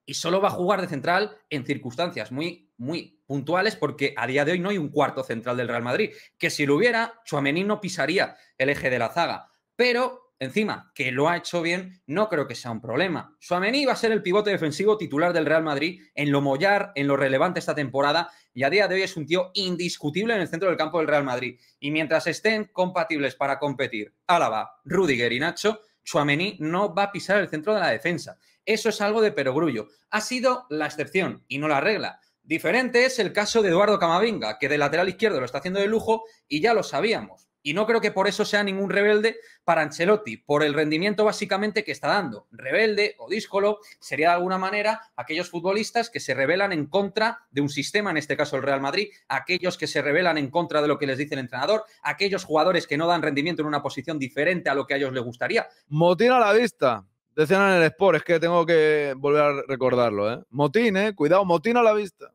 Y solo va a jugar de central en circunstancias muy, muy puntuales porque a día de hoy no hay un cuarto central del Real Madrid. Que si lo hubiera, Chouameni no pisaría el eje de la zaga. Pero encima, que lo ha hecho bien, no creo que sea un problema. Suamení va a ser el pivote defensivo titular del Real Madrid en lo mollar, en lo relevante esta temporada, y a día de hoy es un tío indiscutible en el centro del campo del Real Madrid. Y mientras estén compatibles para competir Álava, Rudiger y Nacho, Chuamení no va a pisar el centro de la defensa. Eso es algo de perogrullo. Ha sido la excepción y no la regla. Diferente es el caso de Eduardo Camavinga, que de lateral izquierdo lo está haciendo de lujo y ya lo sabíamos. Y no creo que por eso sea ningún rebelde para Ancelotti, por el rendimiento básicamente que está dando. Rebelde o díscolo sería de alguna manera aquellos futbolistas que se rebelan en contra de un sistema, en este caso el Real Madrid, aquellos que se rebelan en contra de lo que les dice el entrenador, aquellos jugadores que no dan rendimiento en una posición diferente a lo que a ellos les gustaría. Motín a la vista. Decían en el Sport, es que tengo que volver a recordarlo, ¿eh? Motín, ¿eh? Cuidado, motín a la vista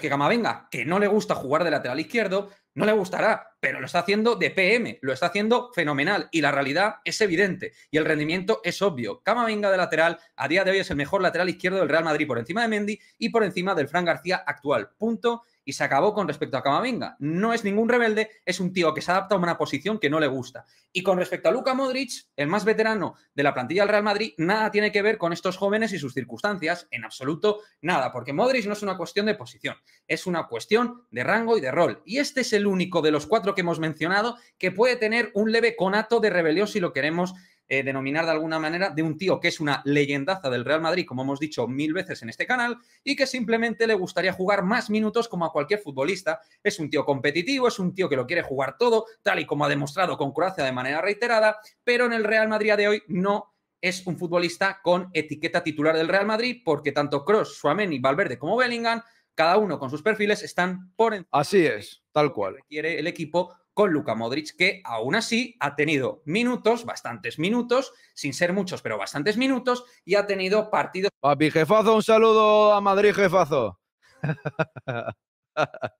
que Camavinga, que no le gusta jugar de lateral izquierdo, no le gustará, pero lo está haciendo de PM, lo está haciendo fenomenal y la realidad es evidente y el rendimiento es obvio. Camavinga de lateral a día de hoy es el mejor lateral izquierdo del Real Madrid por encima de Mendy y por encima del Fran García actual. Punto y se acabó con respecto a Camavinga. No es ningún rebelde, es un tío que se adapta a una posición que no le gusta. Y con respecto a Luka Modric, el más veterano de la plantilla del Real Madrid, nada tiene que ver con estos jóvenes y sus circunstancias, en absoluto nada, porque Modric no es una cuestión de posición, es una cuestión de rango y de rol. Y este es el único de los cuatro que hemos mencionado que puede tener un leve conato de rebelión si lo queremos eh, denominar de alguna manera, de un tío que es una leyendaza del Real Madrid, como hemos dicho mil veces en este canal, y que simplemente le gustaría jugar más minutos como a cualquier futbolista. Es un tío competitivo, es un tío que lo quiere jugar todo, tal y como ha demostrado con Croacia de manera reiterada, pero en el Real Madrid de hoy no es un futbolista con etiqueta titular del Real Madrid, porque tanto Cross, Suameni, Valverde como Bellingham, cada uno con sus perfiles, están por encima. Así es, tal cual. Requiere el equipo con Luka Modric, que aún así ha tenido minutos, bastantes minutos, sin ser muchos, pero bastantes minutos, y ha tenido partidos. Papi jefazo, un saludo a Madrid, jefazo.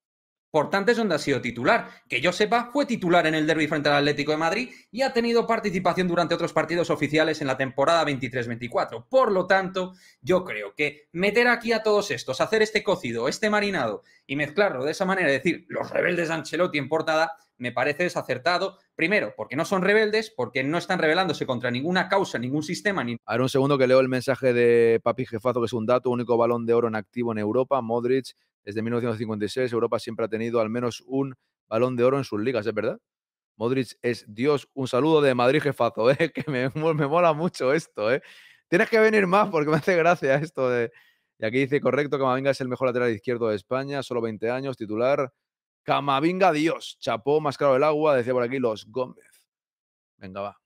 importantes donde ha sido titular. Que yo sepa, fue titular en el derby frente al Atlético de Madrid y ha tenido participación durante otros partidos oficiales en la temporada 23-24. Por lo tanto, yo creo que meter aquí a todos estos, hacer este cocido, este marinado y mezclarlo de esa manera, decir los rebeldes de Ancelotti en portada, me parece desacertado. Primero, porque no son rebeldes, porque no están rebelándose contra ninguna causa, ningún sistema. Ni... A ver, un segundo que leo el mensaje de Papi Jefazo, que es un dato, único balón de oro en activo en Europa, Modric, desde 1956, Europa siempre ha tenido al menos un balón de oro en sus ligas, ¿es verdad? Modric es Dios. Un saludo de Madrid Jefazo, ¿eh? que me, me mola mucho esto. ¿eh? Tienes que venir más porque me hace gracia esto de... Y aquí dice, correcto, Camavinga es el mejor lateral izquierdo de España, solo 20 años, titular. Camavinga, Dios. Chapó más claro el agua, decía por aquí los Gómez. Venga, va.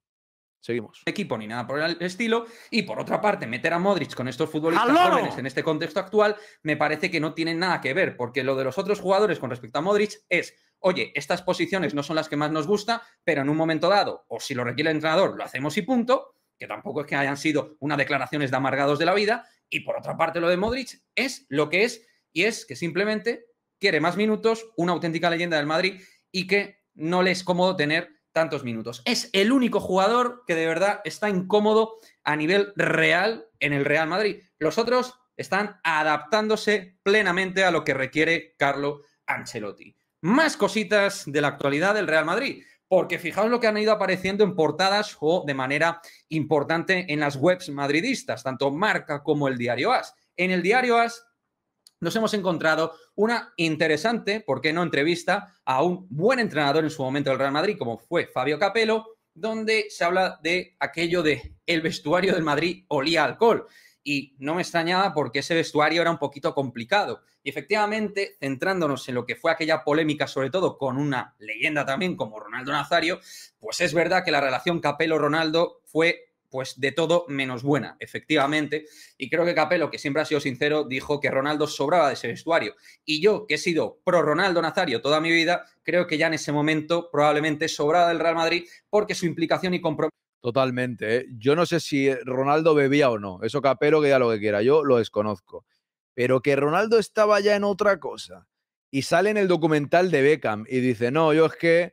Seguimos. Equipo ni nada por el estilo. Y por otra parte, meter a Modric con estos futbolistas jóvenes en este contexto actual me parece que no tiene nada que ver, porque lo de los otros jugadores con respecto a Modric es, oye, estas posiciones no son las que más nos gusta, pero en un momento dado, o si lo requiere el entrenador, lo hacemos y punto, que tampoco es que hayan sido unas declaraciones de amargados de la vida. Y por otra parte, lo de Modric es lo que es, y es que simplemente quiere más minutos, una auténtica leyenda del Madrid y que no le es cómodo tener tantos minutos. Es el único jugador que de verdad está incómodo a nivel real en el Real Madrid. Los otros están adaptándose plenamente a lo que requiere Carlo Ancelotti. Más cositas de la actualidad del Real Madrid, porque fijaos lo que han ido apareciendo en portadas o de manera importante en las webs madridistas, tanto Marca como el Diario As. En el Diario As nos hemos encontrado una interesante, ¿por qué no?, entrevista a un buen entrenador en su momento del Real Madrid, como fue Fabio Capello, donde se habla de aquello de el vestuario del Madrid olía alcohol. Y no me extrañaba porque ese vestuario era un poquito complicado. Y efectivamente, centrándonos en lo que fue aquella polémica, sobre todo con una leyenda también como Ronaldo Nazario, pues es verdad que la relación Capelo-Ronaldo fue pues de todo menos buena, efectivamente. Y creo que Capello, que siempre ha sido sincero, dijo que Ronaldo sobraba de ese vestuario. Y yo, que he sido pro Ronaldo Nazario toda mi vida, creo que ya en ese momento probablemente sobraba del Real Madrid porque su implicación y compromiso. Totalmente. ¿eh? Yo no sé si Ronaldo bebía o no. Eso Capello que diga lo que quiera. Yo lo desconozco. Pero que Ronaldo estaba ya en otra cosa. Y sale en el documental de Beckham y dice, no, yo es que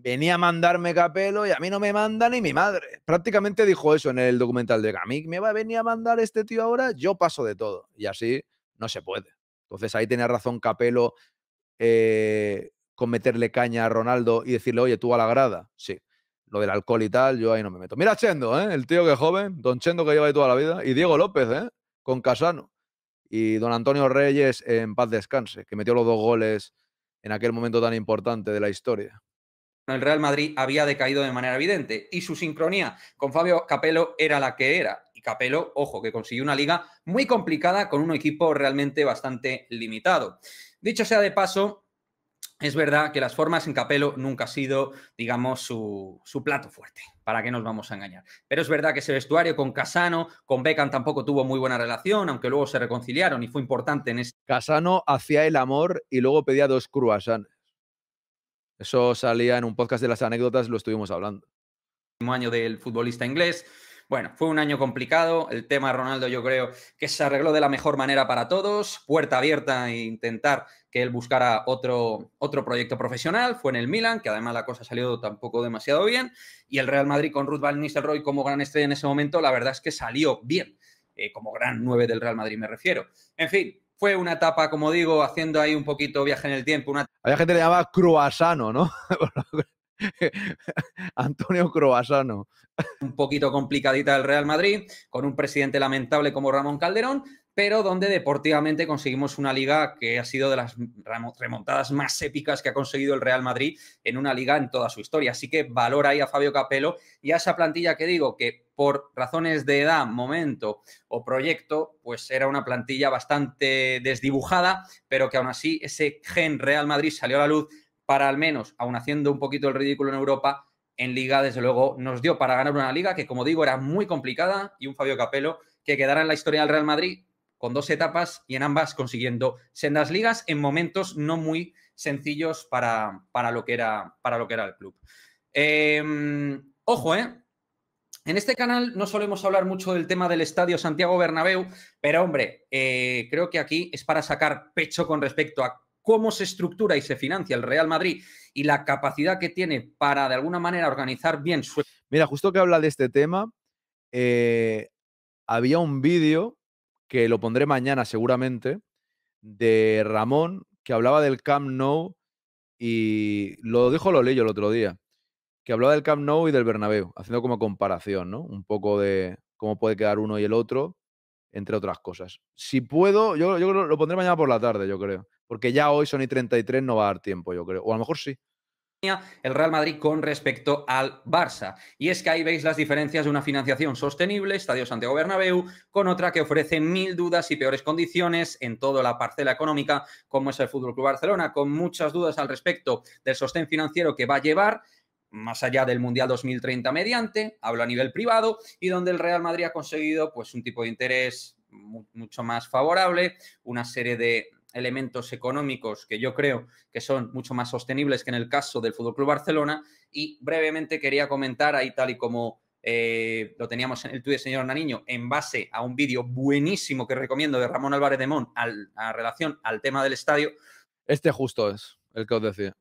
venía a mandarme Capelo y a mí no me manda ni mi madre. Prácticamente dijo eso en el documental de Camik. ¿Me va a venir a mandar este tío ahora? Yo paso de todo. Y así no se puede. Entonces ahí tenía razón Capelo eh, con meterle caña a Ronaldo y decirle, oye, tú a la grada. Sí. Lo del alcohol y tal, yo ahí no me meto. Mira Chendo, ¿eh? el tío que es joven, don Chendo que lleva ahí toda la vida, y Diego López, ¿eh? con Casano. Y don Antonio Reyes en paz descanse, que metió los dos goles en aquel momento tan importante de la historia el Real Madrid había decaído de manera evidente y su sincronía con Fabio Capello era la que era. Y Capello, ojo, que consiguió una liga muy complicada con un equipo realmente bastante limitado. Dicho sea de paso, es verdad que las formas en Capello nunca ha sido, digamos, su, plato fuerte. ¿Para qué nos vamos a engañar? Pero es verdad que ese vestuario con Casano, con Beckham tampoco tuvo muy buena relación, aunque luego se reconciliaron y fue importante en este. Casano hacía el amor y luego pedía dos croissants. Eso salía en un podcast de las anécdotas, lo estuvimos hablando. Año del futbolista inglés. Bueno, fue un año complicado. El tema Ronaldo yo creo que se arregló de la mejor manera para todos. Puerta abierta e intentar que él buscara otro, otro proyecto profesional. Fue en el Milan, que además la cosa salió tampoco demasiado bien. Y el Real Madrid con Ruth Van Nistelrooy como gran estrella en ese momento, la verdad es que salió bien. Eh, como gran nueve del Real Madrid me refiero. En fin, fue una etapa, como digo, haciendo ahí un poquito viaje en el tiempo. Una... Había gente que le llamaba Croasano, ¿no? Antonio Croasano. Un poquito complicadita del Real Madrid, con un presidente lamentable como Ramón Calderón, pero donde deportivamente conseguimos una liga que ha sido de las remontadas más épicas que ha conseguido el Real Madrid en una liga en toda su historia. Así que valora ahí a Fabio Capello y a esa plantilla que digo que por razones de edad, momento o proyecto, pues era una plantilla bastante desdibujada, pero que aún así ese gen Real Madrid salió a la luz para al menos, aún haciendo un poquito el ridículo en Europa, en liga, desde luego, nos dio para ganar una liga que, como digo, era muy complicada y un Fabio Capello que quedará en la historia del Real Madrid con dos etapas y en ambas consiguiendo sendas ligas en momentos no muy sencillos para, para, lo, que era, para lo que era el club. Em, ojo, ¿eh? En este canal no solemos hablar mucho del tema del estadio Santiago Bernabéu, pero hombre, eh, creo que aquí es para sacar pecho con respecto a cómo se estructura y se financia el Real Madrid y la capacidad que tiene para de alguna manera organizar bien su... Mira, justo que habla de este tema, eh, había un vídeo que lo pondré mañana seguramente, de Ramón, que hablaba del Camp Nou y lo dijo lo leí el otro día, que hablaba del Camp Nou y del Bernabéu, haciendo como comparación, ¿no? Un poco de cómo puede quedar uno y el otro, entre otras cosas. Si puedo, yo, yo lo pondré mañana por la tarde, yo creo, porque ya hoy son y 33 no va a dar tiempo, yo creo, o a lo mejor sí el Real Madrid con respecto al Barça. Y es que ahí veis las diferencias de una financiación sostenible, Estadio Santiago Bernabéu, con otra que ofrece mil dudas y peores condiciones en toda la parcela económica, como es el Fútbol Club Barcelona, con muchas dudas al respecto del sostén financiero que va a llevar más allá del Mundial 2030 mediante, hablo a nivel privado, y donde el Real Madrid ha conseguido pues un tipo de interés mucho más favorable, una serie de elementos económicos que yo creo que son mucho más sostenibles que en el caso del Fútbol Club Barcelona. Y brevemente quería comentar ahí, tal y como eh, lo teníamos en el tuyo, señor Naniño, en base a un vídeo buenísimo que recomiendo de Ramón Álvarez de Mon a relación al tema del estadio. Este justo es el que os decía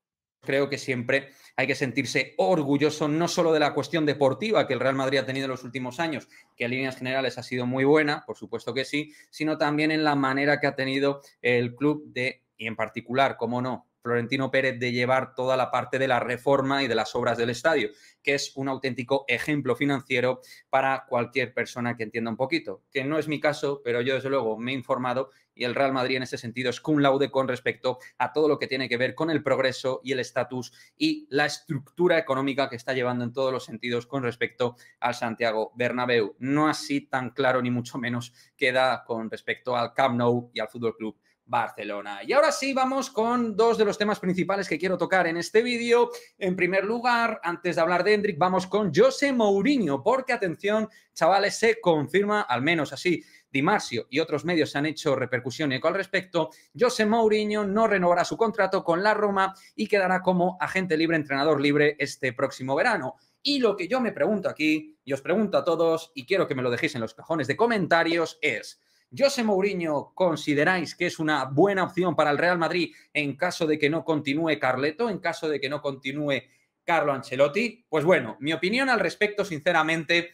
creo que siempre hay que sentirse orgulloso no solo de la cuestión deportiva que el Real Madrid ha tenido en los últimos años, que en líneas generales ha sido muy buena, por supuesto que sí, sino también en la manera que ha tenido el club de, y en particular, cómo no, Florentino Pérez de llevar toda la parte de la reforma y de las obras del estadio, que es un auténtico ejemplo financiero para cualquier persona que entienda un poquito. Que no es mi caso, pero yo desde luego me he informado y el Real Madrid en ese sentido es cum laude con respecto a todo lo que tiene que ver con el progreso y el estatus y la estructura económica que está llevando en todos los sentidos con respecto al Santiago Bernabéu. No así tan claro ni mucho menos queda con respecto al Camp Nou y al Fútbol Club Barcelona. Y ahora sí, vamos con dos de los temas principales que quiero tocar en este vídeo. En primer lugar, antes de hablar de Hendrik, vamos con José Mourinho, porque atención, chavales, se confirma, al menos así, Di Marzio y otros medios han hecho repercusión eco al respecto, José Mourinho no renovará su contrato con la Roma y quedará como agente libre, entrenador libre este próximo verano. Y lo que yo me pregunto aquí, y os pregunto a todos, y quiero que me lo dejéis en los cajones de comentarios, es... José Mourinho, ¿consideráis que es una buena opción para el Real Madrid en caso de que no continúe Carleto, en caso de que no continúe Carlo Ancelotti? Pues bueno, mi opinión al respecto, sinceramente,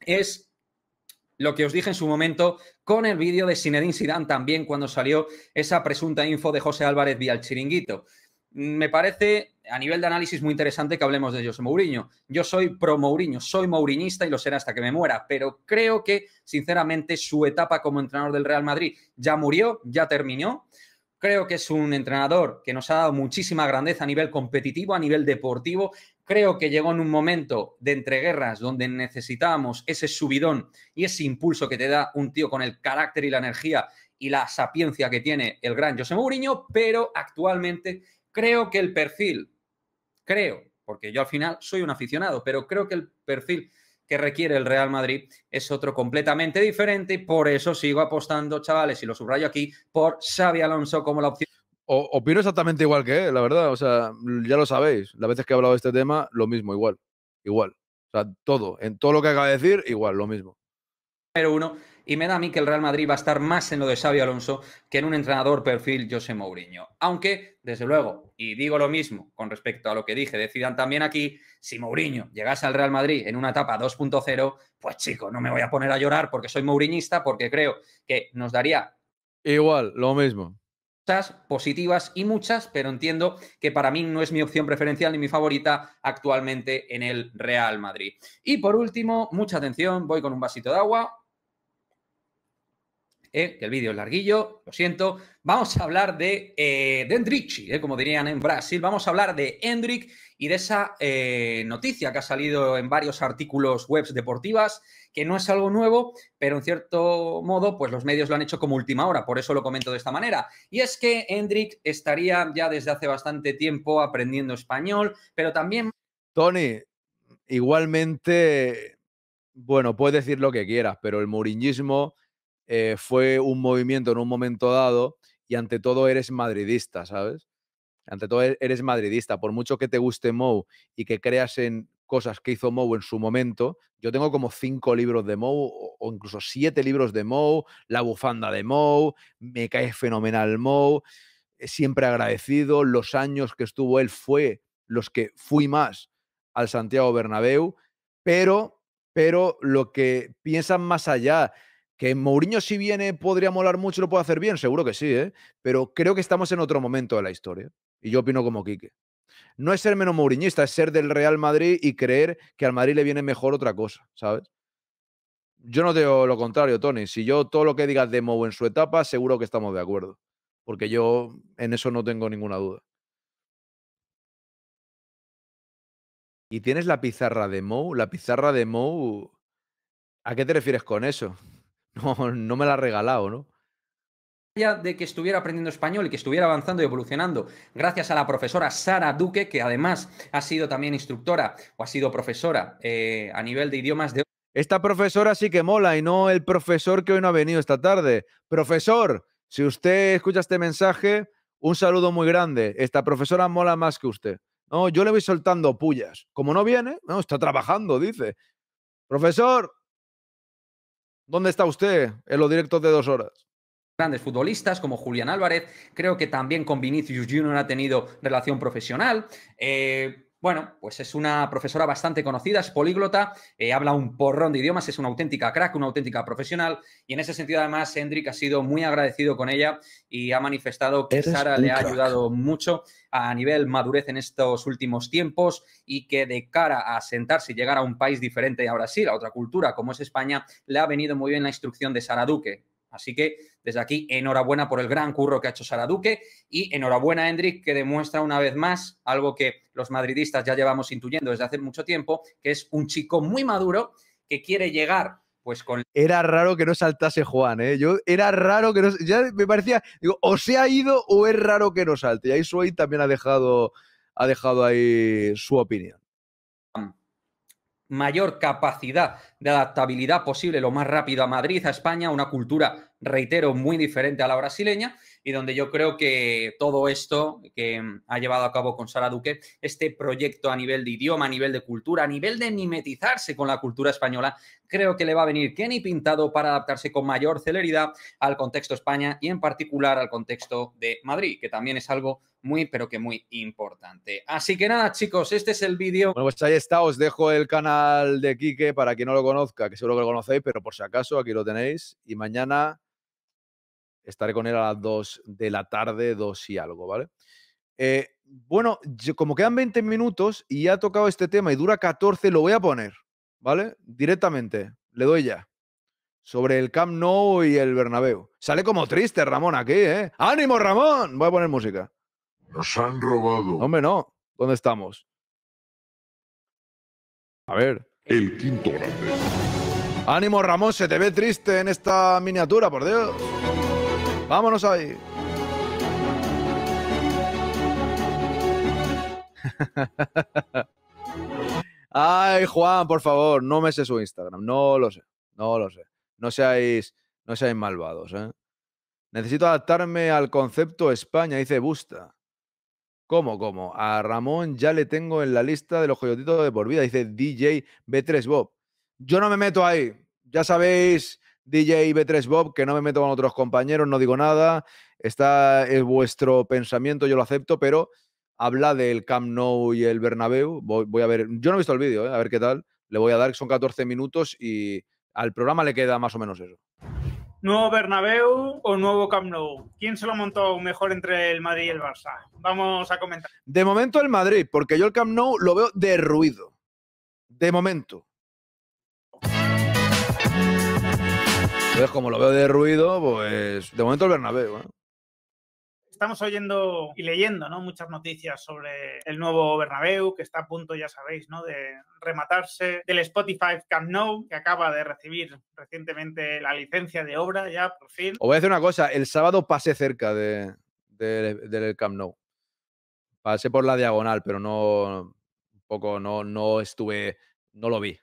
es lo que os dije en su momento con el vídeo de Zinedine Zidane también cuando salió esa presunta info de José Álvarez vía el chiringuito. Me parece a nivel de análisis muy interesante que hablemos de José Mourinho. Yo soy pro Mourinho, soy mourinista y lo seré hasta que me muera, pero creo que sinceramente su etapa como entrenador del Real Madrid ya murió, ya terminó. Creo que es un entrenador que nos ha dado muchísima grandeza a nivel competitivo, a nivel deportivo. Creo que llegó en un momento de entreguerras donde necesitábamos ese subidón y ese impulso que te da un tío con el carácter y la energía y la sapiencia que tiene el gran José Mourinho, pero actualmente creo que el perfil, creo, porque yo al final soy un aficionado, pero creo que el perfil que requiere el Real Madrid es otro completamente diferente y por eso sigo apostando, chavales, y lo subrayo aquí, por Xavi Alonso como la opción. O- opino exactamente igual que él, la verdad. O sea, ya lo sabéis. Las veces que he hablado de este tema, lo mismo, igual. Igual. O sea, todo. En todo lo que acaba de decir, igual, lo mismo. número uno y me da a mí que el Real Madrid va a estar más en lo de Xavi Alonso que en un entrenador perfil José Mourinho. Aunque, desde luego, y digo lo mismo con respecto a lo que dije de Zidane también aquí, si Mourinho llegase al Real Madrid en una etapa 2.0, pues chico, no me voy a poner a llorar porque soy mourinista, porque creo que nos daría Igual, lo mismo. cosas positivas y muchas, pero entiendo que para mí no es mi opción preferencial ni mi favorita actualmente en el Real Madrid. Y por último, mucha atención, voy con un vasito de agua. Eh, que el vídeo es larguillo, lo siento. Vamos a hablar de, eh, eh, como dirían en Brasil. Vamos a hablar de Endrick y de esa eh, noticia que ha salido en varios artículos webs deportivas, que no es algo nuevo, pero en cierto modo, pues los medios lo han hecho como última hora, por eso lo comento de esta manera. Y es que Endrick estaría ya desde hace bastante tiempo aprendiendo español, pero también Tony, igualmente, bueno, puedes decir lo que quieras, pero el mouriñismo eh, fue un movimiento en un momento dado y ante todo eres madridista, ¿sabes? Ante todo e- eres madridista. Por mucho que te guste Mou y que creas en cosas que hizo Mou en su momento, yo tengo como cinco libros de Mou o, incluso siete libros de Mou, la bufanda de Mou, me cae fenomenal Mou, eh, siempre agradecido, los años que estuvo él fue los que fui más al Santiago Bernabéu, pero, pero lo que piensan más allá, que Mourinho si viene podría molar mucho lo puede hacer bien, seguro que sí, ¿eh? pero creo que estamos en otro momento de la historia. Y yo opino como Quique. No es ser menos mouriñista, es ser del Real Madrid y creer que al Madrid le viene mejor otra cosa, ¿sabes? Yo no digo lo contrario, Tony. Si yo todo lo que digas de Mou en su etapa, seguro que estamos de acuerdo. Porque yo en eso no tengo ninguna duda. ¿Y tienes la pizarra de Mou? La pizarra de Mou. ¿A qué te refieres con eso? No, no me la has regalado, ¿no? de que estuviera aprendiendo español y que estuviera avanzando y evolucionando, gracias a la profesora Sara Duque, que además ha sido también instructora o ha sido profesora eh, a nivel de idiomas de Esta profesora sí que mola y no el profesor que hoy no ha venido esta tarde. Profesor, si usted escucha este mensaje, un saludo muy grande. Esta profesora mola más que usted. No, yo le voy soltando pullas. Como no viene, no, está trabajando, dice. Profesor, ¿dónde está usted en los directos de dos horas? grandes futbolistas como Julián Álvarez. Creo que también con Vinicius Junior ha tenido relación profesional. Eh, Bueno, pues es una profesora bastante conocida, es políglota, eh, habla un porrón de idiomas, es una auténtica crack, una auténtica profesional y en ese sentido además Hendrik ha sido muy agradecido con ella y ha manifestado que Sara le ha crack. ayudado mucho a nivel madurez en estos últimos tiempos y que de cara a sentarse y llegar a un país diferente a Brasil, a otra cultura como es España, le ha venido muy bien la instrucción de Sara Duque. Así que desde aquí, enhorabuena por el gran curro que ha hecho Sara Duque y enhorabuena, Hendrik, que demuestra una vez más algo que los madridistas ya llevamos intuyendo desde hace mucho tiempo, que es un chico muy maduro que quiere llegar pues con Era raro que no saltase Juan, ¿eh? Yo era raro que no. Ya me parecía. Digo, o se ha ido o es raro que no salte. Y ahí Suey también ha dejado, ha dejado ahí su opinión. Mayor capacidad de adaptabilidad posible lo más rápido a Madrid, a España, una cultura, reitero, muy diferente a la brasileña y donde yo creo que todo esto que ha llevado a cabo con Sara Duque, este proyecto a nivel de idioma, a nivel de cultura, a nivel de mimetizarse con la cultura española, creo que le va a venir Kenny pintado para adaptarse con mayor celeridad al contexto España y en particular al contexto de Madrid, que también es algo muy, pero que muy importante. Así que nada, chicos, este es el vídeo. Bueno, pues ahí está. Os dejo el canal de Quique para quien no lo conozca, que seguro que lo conocéis, pero por si acaso aquí lo tenéis. Y mañana estaré con él a las 2 de la tarde, 2 y algo, ¿vale? Eh, bueno, yo- como quedan 20 minutos y ya ha tocado este tema y dura 14, lo voy a poner, ¿vale? Directamente, le doy ya. Sobre el Camp Nou y el Bernabéu. Sale como triste Ramón aquí, ¿eh? ¡Ánimo, Ramón! Voy a poner música. Nos han robado. Hombre, no. ¿Dónde estamos? A ver. El quinto grande. Ánimo, Ramón, se te ve triste en esta miniatura, por Dios. Vámonos ahí. Ay, Juan, por favor, no me sé su Instagram. No lo sé. No lo sé. No seáis, no seáis malvados, ¿eh? Necesito adaptarme al concepto España, dice Busta. ¿Cómo, cómo? A Ramón ya le tengo en la lista de los coyotitos de por vida, dice DJ B3 Bob. Yo no me meto ahí. Ya sabéis, DJ B3 Bob, que no me meto con otros compañeros, no digo nada. Está es vuestro pensamiento, yo lo acepto, pero habla del Camp Nou y el Bernabéu. Voy, voy a ver, yo no he visto el vídeo, ¿eh? a ver qué tal. Le voy a dar, son 14 minutos y al programa le queda más o menos eso. ¿Nuevo Bernabéu o nuevo Camp Nou? ¿Quién se lo montó mejor entre el Madrid y el Barça? Vamos a comentar. De momento el Madrid, porque yo el Camp Nou lo veo derruido. De momento. Entonces, como lo veo derruido, pues de momento el Bernabéu. ¿eh? Estamos oyendo y leyendo ¿no? muchas noticias sobre el nuevo Bernabéu, que está a punto, ya sabéis, ¿no? de rematarse, del Spotify Camp Nou, que acaba de recibir recientemente la licencia de obra ya, por fin. Os voy a decir una cosa, el sábado pasé cerca de, de- del Camp Nou. Pasé por la diagonal, pero no, un poco, no, no estuve, no lo vi.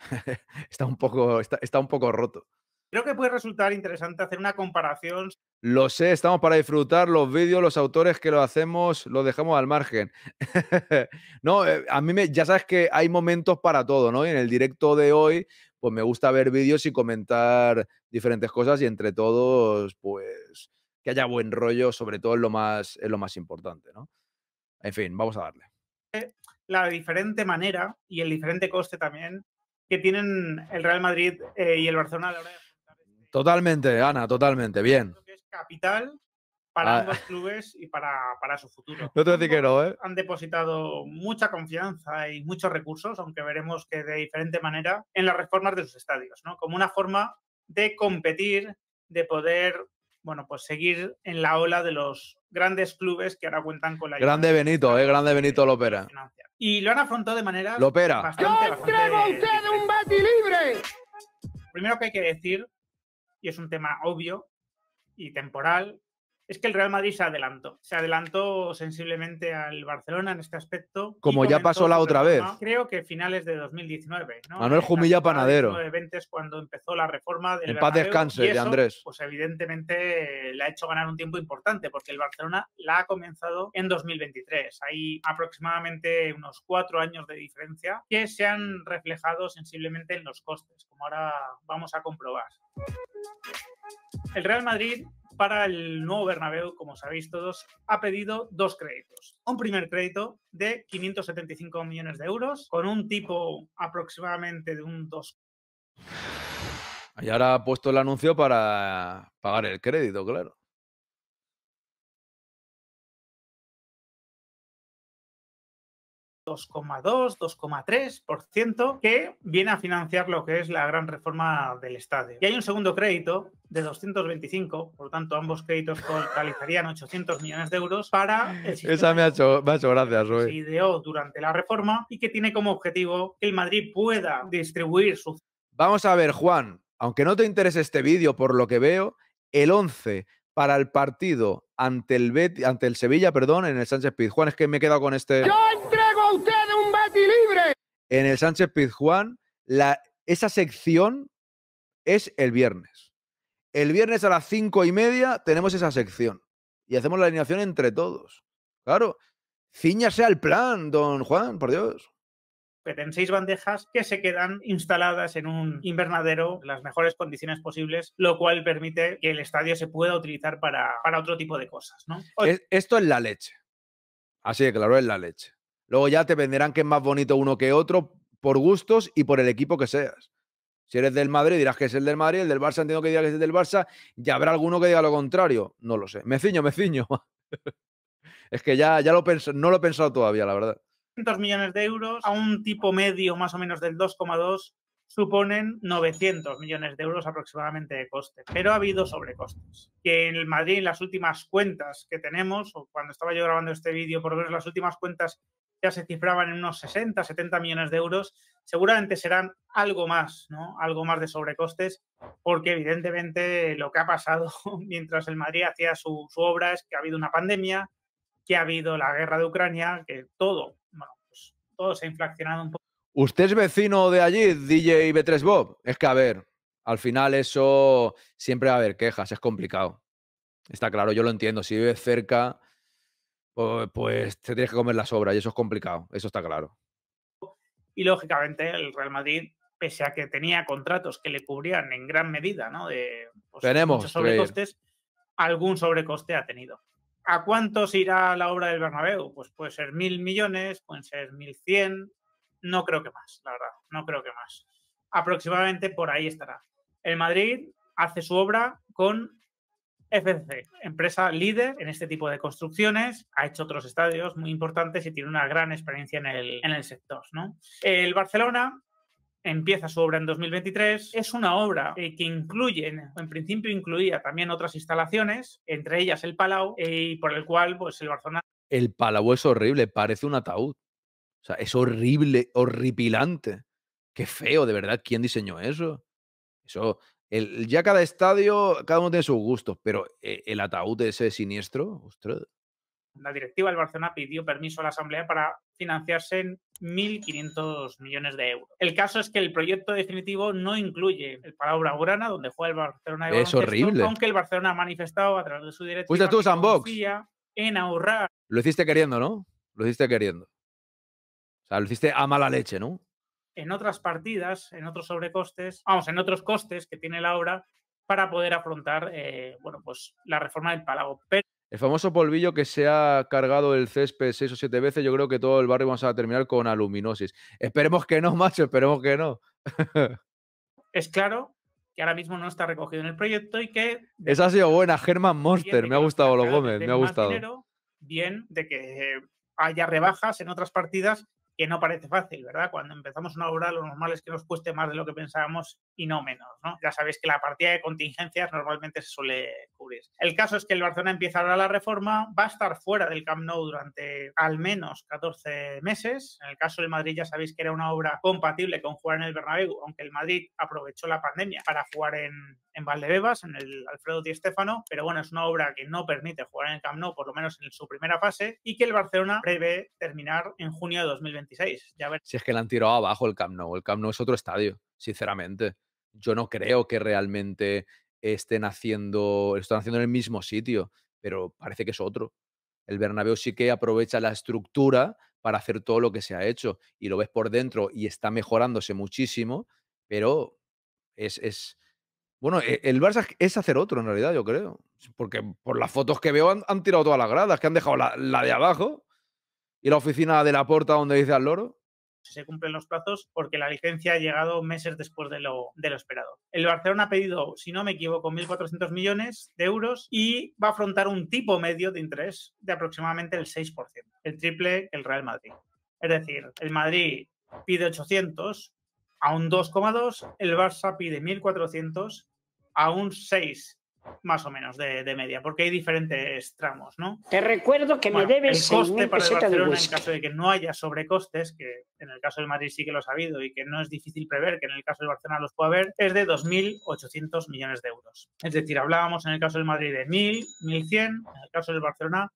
está, un poco, está, está un poco roto. Creo que puede resultar interesante hacer una comparación Lo sé, estamos para disfrutar los vídeos, los autores que lo hacemos, los dejamos al margen. no, eh, a mí me, ya sabes que hay momentos para todo, ¿no? Y en el directo de hoy, pues me gusta ver vídeos y comentar diferentes cosas y entre todos, pues que haya buen rollo, sobre todo es lo más, es lo más importante, ¿no? En fin, vamos a darle. la diferente manera y el diferente coste también que tienen el Real Madrid eh, y el Barcelona a la hora de Totalmente, Ana, totalmente, bien. capital para Ah. ambos clubes y para, para su futuro. No te a decir que no, ¿eh? Han depositado mucha confianza y muchos recursos, aunque veremos que de diferente manera, en las reformas de sus estadios, ¿no? Como una forma de competir, de poder, bueno, pues seguir en la ola de los grandes clubes que ahora cuentan con la Grande Benito, ¿eh? Grande Benito Lopera. y lo han afrontado de manera Lopera. bastante, bastante un bati libre! Primero que hay que decir, y es un tema obvio y temporal, es que el Real Madrid se adelantó. Se adelantó sensiblemente al Barcelona en este aspecto. Como ya pasó la otra reforma, vez. Creo que finales de 2019. ¿no? Manuel Jumilla Panadero. 19-20 es cuando empezó la reforma del En paz descanse, y de Andrés. Pues evidentemente le ha hecho ganar un tiempo importante porque el Barcelona la ha comenzado en 2023. Hay aproximadamente unos cuatro años de diferencia que se han reflejado sensiblemente en los costes, como ahora vamos a comprobar. El Real Madrid para el nuevo Bernabéu, como sabéis todos, ha pedido dos créditos. Un primer crédito de 575 millones de euros, con un tipo aproximadamente de un 2 Y ahora ha puesto el anuncio para pagar el crédito, claro. 2,2, 2,3%, que viene a financiar lo que es la gran reforma del estadio. Y hay un segundo crédito de 225, por lo tanto ambos créditos totalizarían 800 millones de euros para el sistema Esa me ha hecho, me ha hecho gracia, que se ideó durante la reforma y que tiene como objetivo que el Madrid pueda distribuir su Vamos a ver, Juan, aunque no te interese este vídeo por lo que veo, el 11 para el partido ante el, Bet- ante el Sevilla, perdón, en el Sánchez Pizjuán, es que me he quedado con este... Yo un Betty libre. En el Sánchez Pizjuán, la, esa sección es el viernes. El viernes a las cinco y media tenemos esa sección y hacemos la alineación entre todos. Claro, ciñase al plan, don Juan, por Dios. en seis bandejas que se quedan instaladas en un invernadero en las mejores condiciones posibles, lo cual permite que el estadio se pueda utilizar para, para otro tipo de cosas. ¿no? Es- esto es la leche. Así de claro, es la leche. Luego ya te venderán que es más bonito uno que otro por gustos y por el equipo que seas. Si eres del Madrid, dirás que es el del Madrid, el del Barça entiendo que diga que es el del Barça, y habrá alguno que diga lo contrario. No lo sé. Me ciño, me ciño. es que ya, ya lo no lo he pensado todavía, la verdad. 200 millones de euros a un tipo medio más o menos del 2,2 suponen 900 millones de euros aproximadamente de coste, pero ha habido sobrecostes. Que en el Madrid, en las últimas cuentas que tenemos, o cuando estaba yo grabando este vídeo, por ver las últimas cuentas ya se cifraban en unos 60, 70 millones de euros, seguramente serán algo más, ¿no? Algo más de sobrecostes, porque evidentemente lo que ha pasado mientras el Madrid hacía su, su obra es que ha habido una pandemia, que ha habido la guerra de Ucrania, que todo, bueno, pues todo se ha inflacionado un poco. ¿Usted es vecino de allí, DJ B3 Bob? Es que, a ver, al final eso siempre va a haber quejas, es complicado. Está claro, yo lo entiendo. Si vives cerca, pu- pues te tienes que comer la sobra y eso es complicado, eso está claro. Y lógicamente el Real Madrid, pese a que tenía contratos que le cubrían en gran medida, ¿no? De pues, Tenemos muchos sobrecostes, algún sobrecoste ha tenido. ¿A cuántos irá la obra del Bernabéu? Pues puede ser mil millones, pueden ser mil cien, no creo que más, la verdad, no creo que más. Aproximadamente por ahí estará. El Madrid hace su obra con FCC, empresa líder en este tipo de construcciones, ha hecho otros estadios muy importantes y tiene una gran experiencia en el, en el sector. El Barcelona empieza su obra en 2023. Es una obra eh, que incluye, en, en principio incluía también otras instalaciones, entre ellas el Palau, eh, y por el cual pues, el Barcelona El Palau es horrible, parece un ataúd. O sea, es horrible, horripilante. Qué feo, de verdad. ¿Quién diseñó eso? Eso, el, ya cada estadio, cada uno tiene sus gustos, pero eh, el ataúd ese siniestro, ostras. la directiva del Barcelona pidió permiso a la Asamblea para financiarse en 1.500 millones de euros. El caso es que el proyecto definitivo no incluye el Palau Blaugrana, donde juega el Barcelona. de Es horrible. Aunque el Barcelona ha manifestado a través de su directiva Fuiste tú, Sandbox. en ahorrar Lo hiciste queriendo, ¿no? Lo hiciste queriendo. O sea, lo hiciste a mala leche, ¿no? En otras partidas, en otros sobrecostes, vamos, en otros costes que tiene la obra para poder afrontar, eh, bueno, pues la reforma del Palau. Pero El famoso polvillo que se ha cargado el césped seis o siete veces, yo creo que todo el barrio vamos a terminar con aluminosis. Esperemos que no, macho, esperemos que no. es claro que ahora mismo no está recogido en el proyecto y que Esa ha sido buena, German Monster. Me ha gustado los creadores Gómez, me ha gustado. dinero, bien de que haya rebajas en otras partidas que no parece fácil, ¿verdad? Cuando empezamos una obra lo normal es que nos cueste más de lo que pensábamos y no menos, ¿no? Ya sabéis que la partida de contingencias normalmente se suele cubrir. El caso es que el Barcelona empieza ahora la reforma, va a estar fuera del Camp Nou durante al menos 14 meses. En el caso del Madrid ya sabéis que era una obra compatible con jugar en el Bernabéu, aunque el Madrid aprovechó la pandemia para jugar en, en Valdebebas, en el Alfredo Di Stéfano, pero bueno, es una obra que no permite jugar en el Camp Nou, por lo menos en su primera fase, y que el Barcelona prevé terminar en junio de 2026. Ya ver Si es que le han tirado abajo el Camp Nou. El Camp Nou es otro estadio, sinceramente. Yo no creo que realmente estén haciendo, están haciendo en el mismo sitio, pero parece que es otro. El Bernabéu sí que aprovecha la estructura para hacer todo lo que se ha hecho y lo ves por dentro y está mejorándose muchísimo, pero es, es, Bueno, e- el Barça es hacer otro en realidad, yo creo. Porque por las fotos que veo han, tirado todas las gradas, que han dejado la, de abajo y la oficina de la puerta donde dice al loro. se cumplen los plazos porque la licencia ha llegado meses después de lo, esperado. El Barcelona ha pedido, si no me equivoco, 1.400 millones de euros y va a afrontar un tipo medio de interés de aproximadamente el 6%, el triple el Real Madrid. Es decir, el Madrid pide 800 a un 2,2, el Barça pide 1.400 a un 6 más o menos de, de media, porque hay diferentes tramos, ¿no? Te recuerdo que Bueno, me debes el coste 6.000 para el Barcelona en caso de que no haya sobrecostes, que en el caso del Madrid sí que los ha habido y que no es difícil prever que en el caso del Barcelona los pueda haber, es de 2.800 millones de euros. Es decir, hablábamos en el caso del Madrid de 1.000, 1.100, en el caso del Barcelona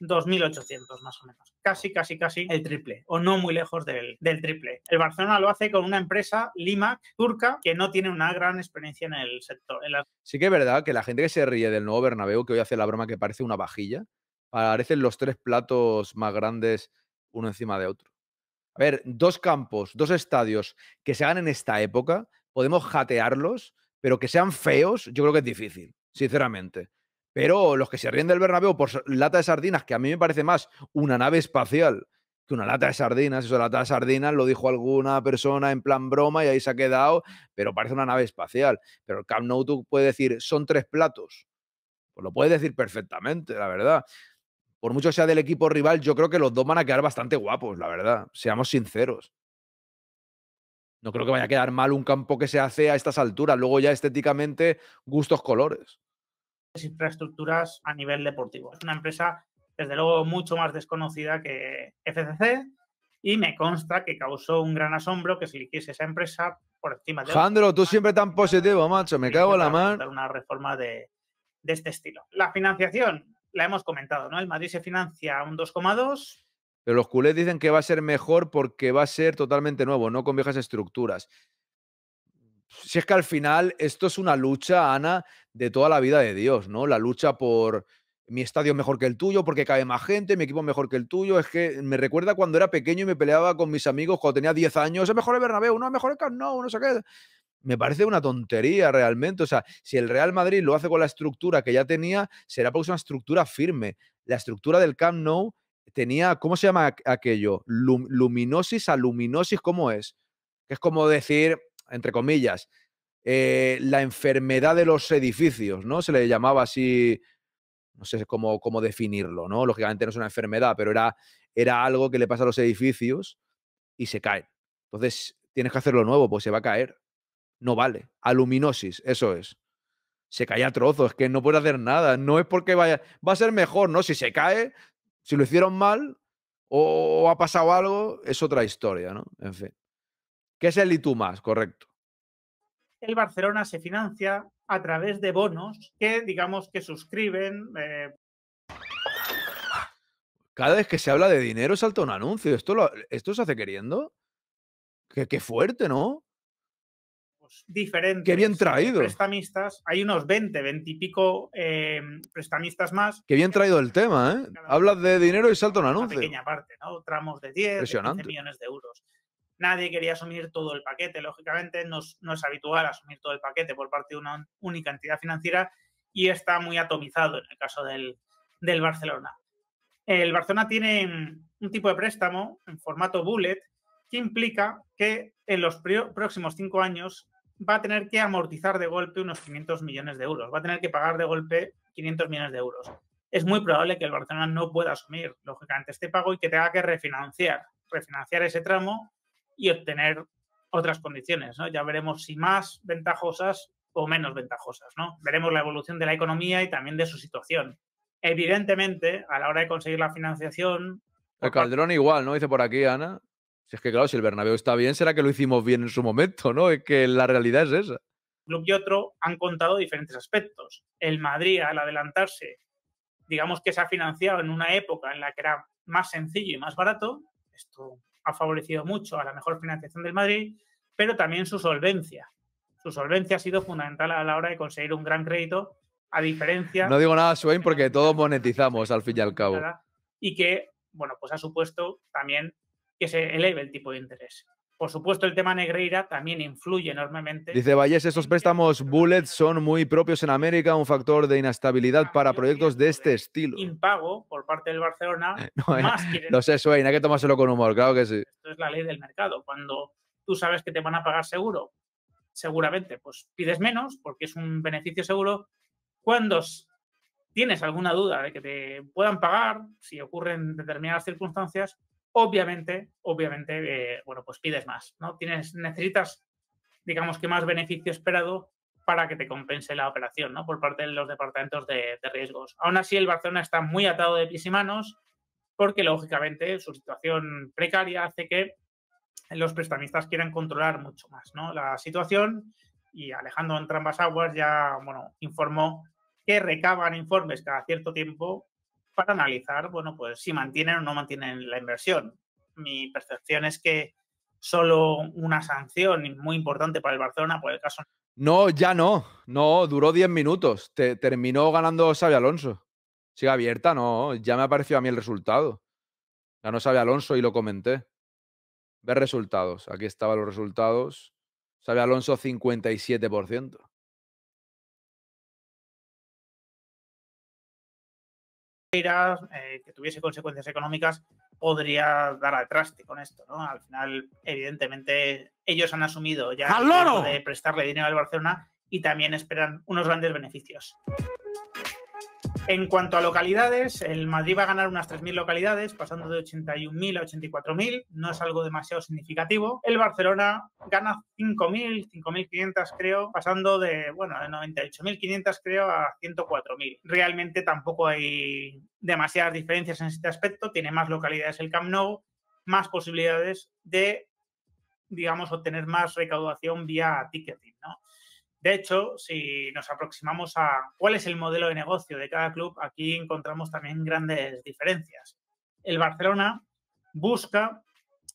2.800 más o menos. Casi, casi, casi el triple, o no muy lejos del, del triple. El Barcelona lo hace con una empresa, Limac, turca, que no tiene una gran experiencia en el sector. En la- Sí que es verdad que la gente que se ríe del nuevo Bernabéu, que hoy hace la broma que parece una vajilla, parecen los tres platos más grandes uno encima de otro. A ver, dos campos, dos estadios que se hagan en esta época, podemos jatearlos, pero que sean feos, yo creo que es difícil, sinceramente. Pero los que se ríen del Bernabéu por lata de sardinas, que a mí me parece más una nave espacial que una lata de sardinas, eso lata de sardinas lo dijo alguna persona en plan broma y ahí se ha quedado, pero parece una nave espacial. Pero el Camp Nou tú puedes decir, son tres platos. Pues lo puedes decir perfectamente, la verdad. Por mucho sea del equipo rival, yo creo que los dos van a quedar bastante guapos, la verdad. Seamos sinceros. No creo que vaya a quedar mal un campo que se hace a estas alturas. Luego ya estéticamente, gustos colores. Infraestructuras a nivel deportivo. Es una empresa, desde luego, mucho más desconocida que FCC y me consta que causó un gran asombro que se liquiese esa empresa por encima de Jandro, tú siempre tan positivo, macho. Me cago en la mano. una reforma de, de este estilo. La financiación, la hemos comentado, ¿no? El Madrid se financia a un 2,2 Pero los culés dicen que va a ser mejor porque va a ser totalmente nuevo, no con viejas estructuras. Si es que al final esto es una lucha, Ana, de toda la vida de Dios, ¿no? La lucha por mi estadio es mejor que el tuyo, porque cabe más gente, mi equipo es mejor que el tuyo. Es que me recuerda cuando era pequeño y me peleaba con mis amigos cuando tenía 10 años. Es mejor el Bernabéu, no, es mejor el Camp Nou, no sé qué. Me parece una tontería realmente. O sea, si el Real Madrid lo hace con la estructura que ya tenía, será porque es una estructura firme. La estructura del Camp Nou tenía, ¿cómo se llama aqu- aquello? Lum- luminosis a luminosis, ¿cómo es? Que es como decir, entre comillas, eh, la enfermedad de los edificios, ¿no? Se le llamaba así, no sé cómo, cómo definirlo, ¿no? Lógicamente no es una enfermedad, pero era, era algo que le pasa a los edificios y se caen. Entonces, tienes que hacerlo nuevo, pues se va a caer. No vale. Aluminosis, eso es. Se cae a trozos, es que no puede hacer nada. No es porque vaya. Va a ser mejor, ¿no? Si se cae, si lo hicieron mal o, o ha pasado algo, es otra historia, ¿no? En fin. ¿Qué es el y tú más? Correcto. El Barcelona se financia a través de bonos que, digamos, que suscriben eh, Cada vez que se habla de dinero salta un anuncio. ¿Esto, lo- esto se hace queriendo? Qué, qué fuerte, ¿no? diferentes Qué bien eh, traído. prestamistas. Hay unos 20, 20 y pico eh, prestamistas más. Qué bien traído el tema, ¿eh? Hablas de dinero y salta un Una anuncio. pequeña parte, ¿no? Tramos de 10, de 15 Impresionante. millones de euros. Nadie quería asumir todo el paquete, lógicamente no es, habitual asumir todo el paquete por parte de una única entidad financiera y está muy atomizado en el caso del, del Barcelona. El Barcelona tiene un tipo de préstamo en formato bullet que implica que en los próximos cinco años va a tener que amortizar de golpe unos 500 millones de euros, va a tener que pagar de golpe 500 millones de euros. Es muy probable que el Barcelona no pueda asumir, lógicamente, este pago y que tenga que refinanciar, refinanciar ese tramo y obtener otras condiciones. ¿no? Ya veremos si más ventajosas o menos ventajosas. ¿no? Veremos la evolución de la economía y también de su situación. Evidentemente, a la hora de conseguir la financiación, El Calderón igual, ¿no? Dice por aquí, Ana. Si es que, claro, si el Bernabéu está bien, será que lo hicimos bien en su momento, ¿no? Es que la realidad es esa. club y otro han contado diferentes aspectos. El Madrid, al adelantarse, digamos que se ha financiado en una época en la que era más sencillo y más barato. Esto ha favorecido mucho a la mejor financiación del Madrid, pero también su solvencia. Su solvencia ha sido fundamental a la hora de conseguir un gran crédito, a diferencia No digo nada, Swain, porque todos monetizamos al fin y al cabo. y que, bueno, pues ha supuesto también que se eleve el tipo de interés. Por supuesto, el tema Negreira también influye enormemente. Dice Valles, estos préstamos Bullet son muy propios en América, un factor de inestabilidad para proyectos de este estilo. Impago por parte del Barcelona, No, eh, más quieren. Lo sé, Swain, hay que tomárselo con humor, claro que sí. Esto es la ley del mercado. Cuando tú sabes que te van a pagar seguro, seguramente pues pides menos porque es un beneficio seguro. Cuando tienes alguna duda de que te puedan pagar, si ocurren determinadas circunstancias, obviamente, obviamente, eh, bueno, pues pides más, ¿no? Tienes, necesitas, digamos que más beneficio esperado para que te compense la operación, ¿no? Por parte de los departamentos de, riesgos. Aún así, el Barcelona está muy atado de pies y manos porque, lógicamente, su situación precaria hace que los prestamistas quieran controlar mucho más ¿no? la situación y Alejandro entre ambas aguas ya bueno, informó que recaban informes cada cierto tiempo para analizar bueno, pues, si mantienen o no mantienen la inversión. Mi percepción es que solo una sanción muy importante para el Barcelona por el caso No, ya no. No, duró 10 minutos. Te- terminó ganando Xavi Alonso. Sigue abierta, no. Ya me ha parecido a mí el resultado. Ganó Xavi Alonso y lo comenté. Ver resultados. Aquí estaban los resultados. Xavi Alonso 57%. Eh, que tuviese consecuencias económicas podría dar al traste con esto, ¿no? Al final, evidentemente, ellos han asumido ya de prestarle dinero al Barcelona y también esperan unos grandes beneficios. En cuanto a localidades, el Madrid va a ganar unas 3.000 localidades, pasando de 81.000 a 84.000. No es algo demasiado significativo. El Barcelona gana 5.000, 5.500 creo, pasando de, bueno, de 98.500 creo a 104.000. Realmente tampoco hay demasiadas diferencias en este aspecto. Tiene más localidades el Camp Nou, más posibilidades de, digamos, obtener más recaudación vía ticketing, ¿no? De hecho, si nos aproximamos a cuál es el modelo de negocio de cada club, aquí encontramos también grandes diferencias. El Barcelona busca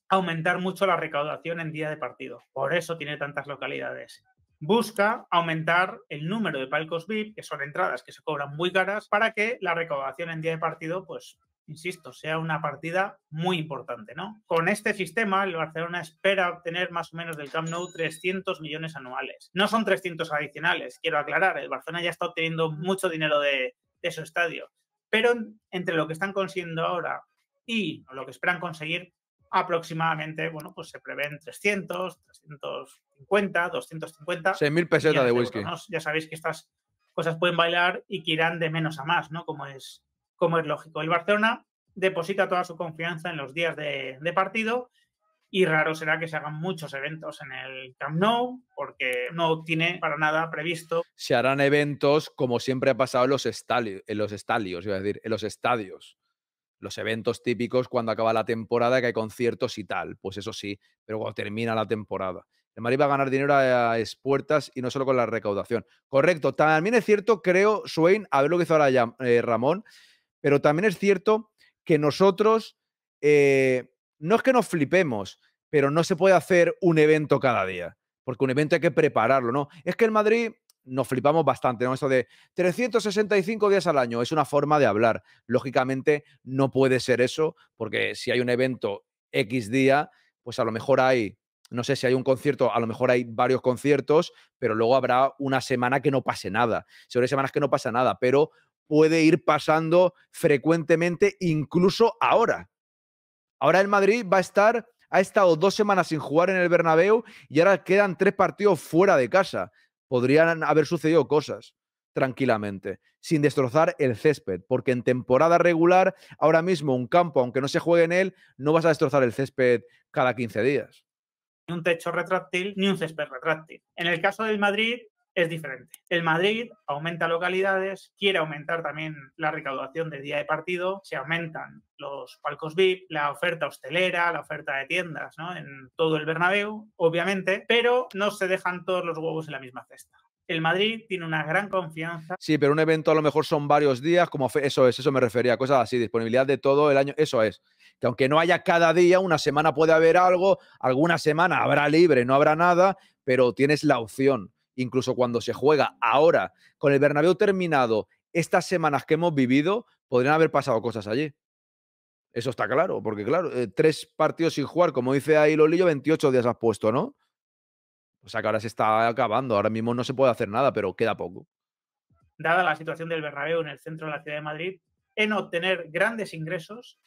aumentar mucho la recaudación en día de partido, por eso tiene tantas localidades. Busca aumentar el número de palcos VIP, que son entradas que se cobran muy caras, para que la recaudación en día de partido, pues, insisto, sea una partida muy importante, ¿no? Con este sistema, el Barcelona espera obtener más o menos del Camp Nou 300 millones anuales. No son 300 adicionales, quiero aclarar, el Barcelona ya está obteniendo mucho dinero de, de su estadio, pero entre lo que están consiguiendo ahora y lo que esperan conseguir, aproximadamente, bueno, pues se prevén 300, 350, 250. 6.000 pesetas de euros, whisky. ¿no? Ya sabéis que estas cosas pueden bailar y que irán de menos a más, ¿no? Como es, como es lógico. El Barcelona deposita toda su confianza en los días de, partido y raro será que se hagan muchos eventos en el Camp Nou porque no tiene para nada previsto Se harán eventos como siempre ha pasado en los, estali- en los estadios, iba a decir, en los estadios. Los eventos típicos cuando acaba la temporada, que hay conciertos y tal. Pues eso sí, pero cuando termina la temporada. El Madrid va a ganar dinero a, a expuertas y no solo con la recaudación. Correcto. También es cierto, creo, Swain, a ver lo que hizo ahora ya, eh, Ramón, pero también es cierto que nosotros, eh, no es que nos flipemos, pero no se puede hacer un evento cada día, porque un evento hay que prepararlo, ¿no? Es que el Madrid nos flipamos bastante, ¿no? Esto de 365 días al año es una forma de hablar. Lógicamente no puede ser eso, porque si hay un evento X día, pues a lo mejor hay, no sé si hay un concierto, a lo mejor hay varios conciertos, pero luego habrá una semana que no pase nada. Sobre semanas que no pasa nada, pero puede ir pasando frecuentemente, incluso ahora. Ahora el Madrid va a estar, ha estado dos semanas sin jugar en el Bernabéu y ahora quedan tres partidos fuera de casa. Podrían haber sucedido cosas tranquilamente, sin destrozar el césped, porque en temporada regular, ahora mismo un campo, aunque no se juegue en él, no vas a destrozar el césped cada 15 días. ni un techo retráctil ni un césped retráctil. En el caso del Madrid es diferente. El Madrid aumenta localidades, quiere aumentar también la recaudación de día de partido, se aumentan los palcos VIP, la oferta hostelera, la oferta de tiendas ¿no? en todo el Bernabéu, obviamente, pero no se dejan todos los huevos en la misma cesta. El Madrid tiene una gran confianza Sí, pero un evento a lo mejor son varios días, como eso es, eso me refería, cosas así, disponibilidad de todo el año, eso es. Que aunque no haya cada día, una semana puede haber algo, alguna semana habrá libre, no habrá nada, pero tienes la opción. Incluso cuando se juega ahora, con el Bernabéu terminado, estas semanas que hemos vivido, podrían haber pasado cosas allí. Eso está claro, porque claro, eh, tres partidos sin jugar, como dice ahí Lolillo, 28 días has puesto, ¿no? O sea que ahora se está acabando, ahora mismo no se puede hacer nada, pero queda poco. dada la situación del Bernabéu en el centro de la ciudad de Madrid, en obtener grandes ingresos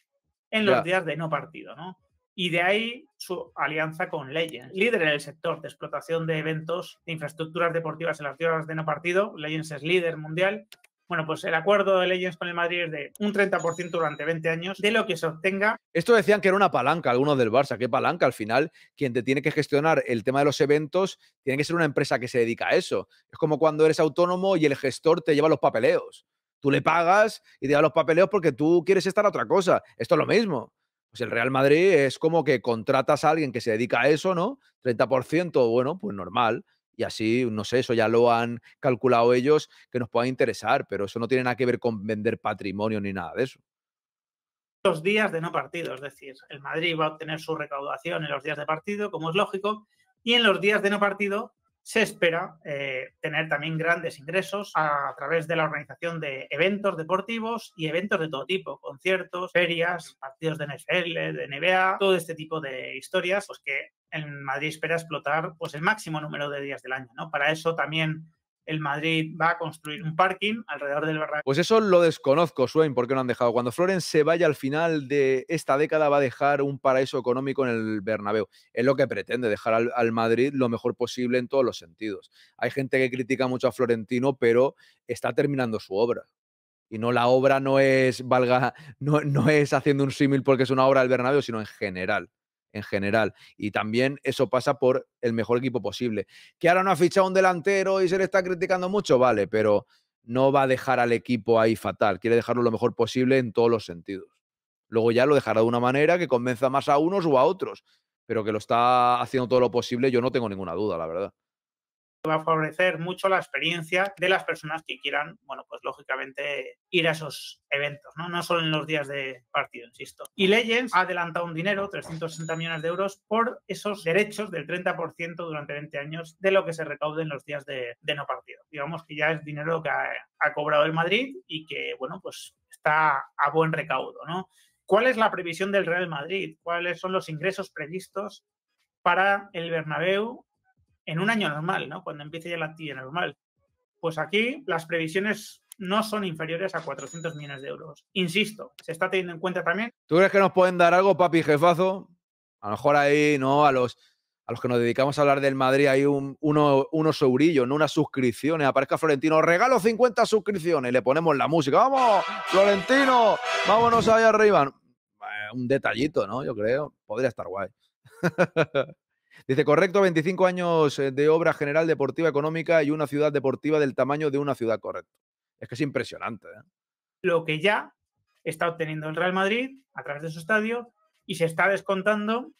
en los Ya. días de no partido, ¿no? Y de ahí su alianza con Legends, líder en el sector de explotación de eventos de infraestructuras deportivas en las días de no partido. Legends es líder mundial. Bueno, pues el acuerdo de Legends con el Madrid es de un 30% durante 20 años de lo que se obtenga Esto decían que era una palanca, algunos del Barça. ¿Qué palanca? Al final, quien te tiene que gestionar el tema de los eventos tiene que ser una empresa que se dedica a eso. Es como cuando eres autónomo y el gestor te lleva los papeleos. Tú le pagas y te lleva los papeleos porque tú quieres estar a otra cosa. Esto es lo mismo. Pues el Real Madrid es como que contratas a alguien que se dedica a eso, ¿no? 30%, bueno, pues normal. Y así, no sé, eso ya lo han calculado ellos que nos pueda interesar, pero eso no tiene nada que ver con vender patrimonio ni nada de eso. los días de no partido, es decir, el Madrid va a obtener su recaudación en los días de partido, como es lógico, y en los días de no partido se espera eh, tener también grandes ingresos a, través de la organización de eventos deportivos y eventos de todo tipo, conciertos, ferias, partidos de NFL, de NBA, todo este tipo de historias, pues que el Madrid espera explotar pues el máximo número de días del año, ¿no? Para eso también el Madrid va a construir un parking alrededor del Bernabéu Pues eso lo desconozco, Swain, ¿por qué no han dejado? Cuando Florence se vaya al final de esta década va a dejar un paraíso económico en el Bernabéu. Es lo que pretende, dejar al, al Madrid lo mejor posible en todos los sentidos. Hay gente que critica mucho a Florentino, pero está terminando su obra. Y no la obra no es, valga, no, no es haciendo un símil porque es una obra del Bernabéu, sino en general en general. Y también eso pasa por el mejor equipo posible. Que ahora no ha fichado un delantero y se le está criticando mucho, vale, pero no va a dejar al equipo ahí fatal. Quiere dejarlo lo mejor posible en todos los sentidos. Luego ya lo dejará de una manera que convenza más a unos o a otros, pero que lo está haciendo todo lo posible, yo no tengo ninguna duda, la verdad. Va a favorecer mucho la experiencia de las personas que quieran, bueno, pues lógicamente ir a esos eventos, ¿no? No solo en los días de partido, insisto. Y Legends ha adelantado un dinero, 360 millones de euros, por esos derechos del 30% durante 20 años de lo que se recaude en los días de, no partido. Digamos que ya es dinero que ha, ha cobrado el Madrid y que, bueno, pues está a buen recaudo, ¿no? ¿Cuál es la previsión del Real Madrid? ¿Cuáles son los ingresos previstos para el Bernabéu en un año normal, ¿no? Cuando empiece ya la actividad normal. Pues aquí las previsiones no son inferiores a 400 millones de euros. Insisto, se está teniendo en cuenta también ¿Tú crees que nos pueden dar algo, papi jefazo? A lo mejor ahí, ¿no? A los, a los que nos dedicamos a hablar del Madrid hay un, uno, unos eurillos, ¿no? Unas suscripciones. Aparezca Florentino, regalo 50 suscripciones le ponemos la música. ¡Vamos, Florentino! ¡Vámonos ahí arriba! Eh, Un detallito, ¿no? Yo creo. Podría estar guay. Dice, correcto, 25 años eh, de obra general deportiva económica y una ciudad deportiva del tamaño de una ciudad, correcto. Es que es impresionante. ¿eh? lo que ya está obteniendo el Real Madrid a través de su estadio y se está descontando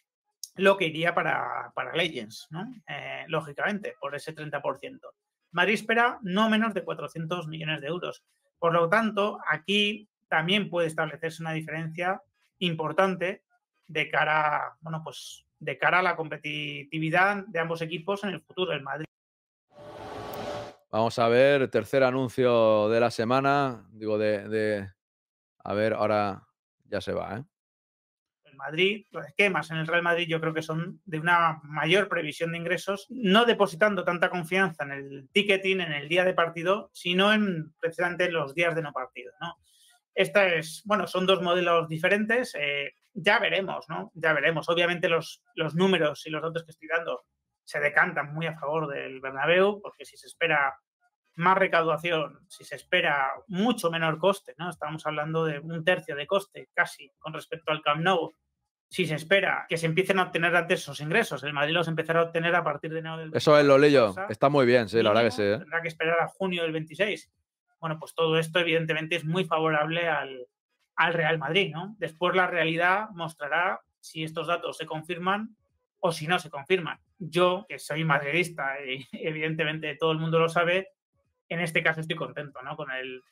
lo que iría para, para Legends. Eh, lógicamente, por ese 30%. Madrid espera no menos de 400 millones de euros. Por lo tanto, aquí también puede establecerse una diferencia importante de cara, bueno, pues de cara a la competitividad de ambos equipos en el futuro. El Madrid Vamos a ver, tercer anuncio de la semana. Digo, de, de- A ver, ahora ya se va, ¿eh? el Madrid, los esquemas en el Real Madrid yo creo que son de una mayor previsión de ingresos, no depositando tanta confianza en el ticketing, en el día de partido, sino en precisamente en los días de no partido, ¿no? Esta es, bueno, son dos modelos diferentes, eh, ya veremos, ¿no? Ya veremos. Obviamente los, los números y los datos que estoy dando se decantan muy a favor del Bernabéu, porque si se espera más recaudación, si se espera mucho menor coste, ¿no? Estamos hablando de un tercio de coste casi con respecto al Camp Nou. Si se espera que se empiecen a obtener antes esos ingresos, el Madrid los empezará a obtener a partir de enero del Eso es lo leyo. 22, Está muy bien, sí, la verdad que sí. ¿eh? Tendrá que esperar a junio del 26. Bueno, pues todo esto evidentemente es muy favorable al, al Real Madrid, ¿no? Después la realidad mostrará si estos datos se confirman o si no se confirman. Yo, que soy madridista y evidentemente todo el mundo lo sabe, en este caso estoy contento ¿no? con el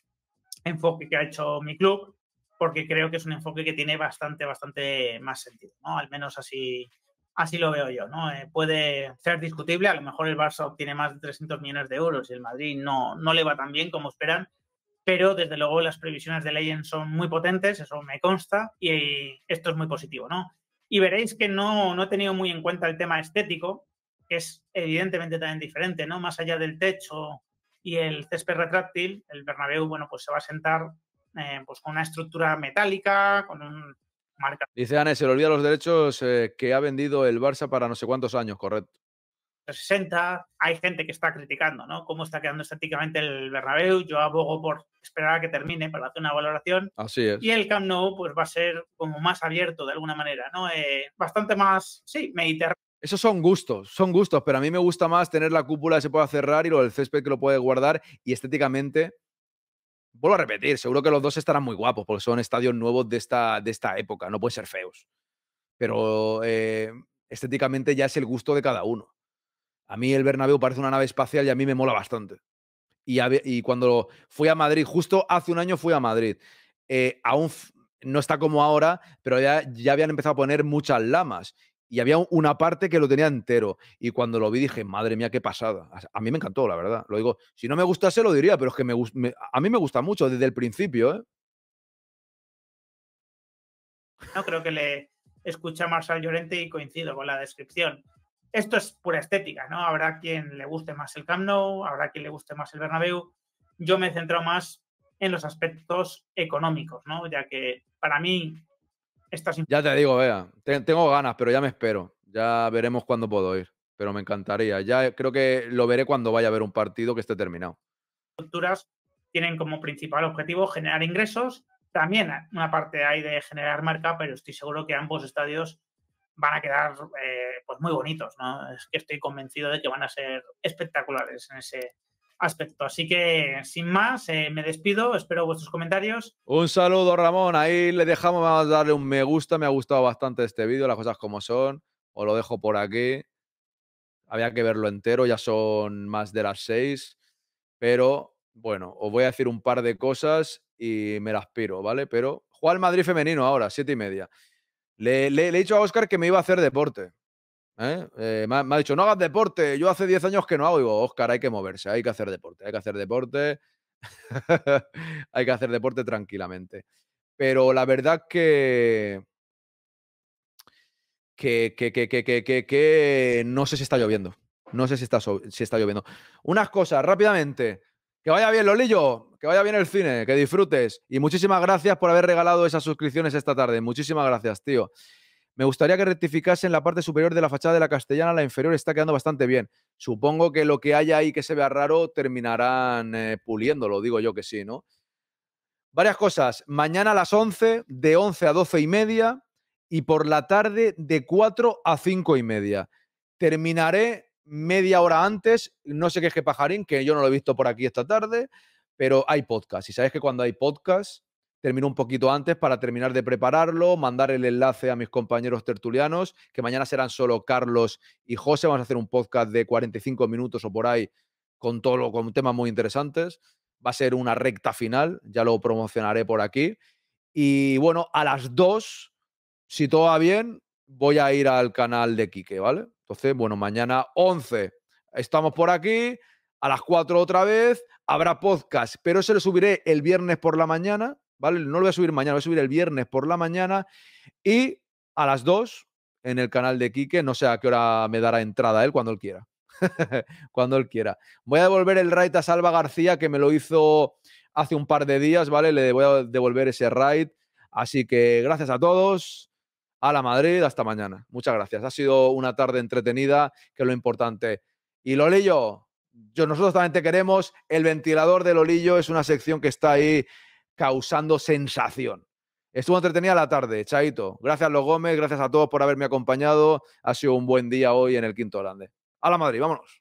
enfoque que ha hecho mi club, porque creo que es un enfoque que tiene bastante, bastante más sentido, ¿no? Al menos así, así lo veo yo, ¿no? Eh, puede ser discutible, a lo mejor el Barça obtiene más de 300 millones de euros y el Madrid no, no le va tan bien como esperan, pero desde luego las previsiones de Legend son muy potentes, eso me consta, y esto es muy positivo, ¿no? Y veréis que no, no he tenido muy en cuenta el tema estético, que es evidentemente también diferente, ¿no? Más allá del techo y el césped retráctil, el Bernabéu, bueno, pues se va a sentar eh, pues con una estructura metálica, con un marca Dice Anne, se le olvida los derechos eh, que ha vendido el Barça para no sé cuántos años, correcto. 60. Hay gente que está criticando, ¿no? Cómo está quedando estéticamente el Bernabéu. Yo abogo por esperar a que termine para hacer una valoración. Así es. Y el Camp Nou, pues va a ser como más abierto de alguna manera, ¿no? Eh, bastante más, sí, mediterráneo. Esos son gustos, son gustos, pero a mí me gusta más tener la cúpula que se pueda cerrar y lo del césped que lo puede guardar y estéticamente. Vuelvo a repetir, seguro que los dos estarán muy guapos porque son estadios nuevos de esta, de esta época, no pueden ser feos. Pero eh, estéticamente ya es el gusto de cada uno. A mí el Bernabéu parece una nave espacial y a mí me mola bastante. Y, cuando fui a Madrid, justo hace un año fui a Madrid, eh, aún no está como ahora, pero ya, ya habían empezado a poner muchas lamas. Y había una parte que lo tenía entero. Y cuando lo vi dije, madre mía, qué pasada. A mí me encantó, la verdad. Lo digo, si no me gustase lo diría, pero es que a mí me gusta mucho desde el principio. ¿eh? No creo que le escuché a Marcel Llorente y coincido con la descripción esto es pura estética, ¿no? Habrá quien le guste más el Camp Nou, habrá quien le guste más el Bernabéu. Yo me centro más en los aspectos económicos, ¿no? Ya que para mí estas... Ya te digo, vea, tengo ganas, pero ya me espero. Ya veremos cuándo puedo ir, pero me encantaría. Ya creo que lo veré cuando vaya a ver un partido que esté terminado. Estructuras tienen como principal objetivo generar ingresos. También una parte hay de generar marca, pero estoy seguro que ambos estadios van a quedar eh, pues muy bonitos, ¿no? Es que estoy convencido de que van a ser espectaculares en ese aspecto. Así que, sin más, eh, me despido, espero vuestros comentarios. Un saludo, Ramón. Ahí le dejamos, vamos a darle un me gusta. Me ha gustado bastante este vídeo, las cosas como son. Os lo dejo por aquí. Había que verlo entero, ya son más de las seis. Pero bueno, os voy a decir un par de cosas y me las piro, ¿vale? Pero juega el Madrid femenino ahora, siete y media. Le, he dicho a Oscar que me iba a hacer deporte. ¿eh? Eh, me, ha, dicho, no hagas deporte. Yo hace 10 años que no hago. Digo, Oscar, hay que moverse, hay que hacer deporte, hay que hacer deporte. hay que hacer deporte tranquilamente. Pero la verdad que, que, que, que, que no sé si está lloviendo. No sé si está, si está lloviendo. Unas cosas, rápidamente. Que vaya bien, Lolillo. Que vaya bien el cine. Que disfrutes. Y muchísimas gracias por haber regalado esas suscripciones esta tarde. Muchísimas gracias, tío. Me gustaría que rectificase en la parte superior de la fachada de la castellana. La inferior está quedando bastante bien. Supongo que lo que haya ahí que se vea raro terminarán eh, puliéndolo. Digo yo que sí, ¿no? Varias cosas. Mañana a las 11, de 11 a 12 y media. Y por la tarde, de 4 a 5 y media. Terminaré media hora antes. No sé qué es que pajarín, que yo no lo he visto por aquí esta tarde, pero hay podcast. Y sabes que cuando hay podcast, termino un poquito antes para terminar de prepararlo, mandar el enlace a mis compañeros tertulianos, que mañana serán solo Carlos y José. Vamos a hacer un podcast de 45 minutos o por ahí con todo con temas muy interesantes. Va a ser una recta final, ya lo promocionaré por aquí. Y bueno, a las 2, si todo va bien, voy a ir al canal de Quique, ¿vale? Entonces, bueno, mañana 11 estamos por aquí, a las 4 otra vez, habrá podcast, pero se lo subiré el viernes por la mañana, ¿vale? No lo voy a subir mañana, lo voy a subir el viernes por la mañana y a las 2 en el canal de Quique, no sé a qué hora me dará entrada él, cuando él quiera. cuando él quiera. Voy a devolver el raid a Salva García, que me lo hizo hace un par de días, ¿vale? Le voy a devolver ese raid. Así que gracias a todos a la Madrid. Hasta mañana. Muchas gracias. Ha sido una tarde entretenida, que es lo importante. Y Lolillo, yo, nosotros también te queremos. El ventilador de Lolillo es una sección que está ahí causando sensación. Estuvo entretenida la tarde, Chaito. Gracias, Los Gómez. Gracias a todos por haberme acompañado. Ha sido un buen día hoy en el Quinto Grande. A la Madrid, vámonos.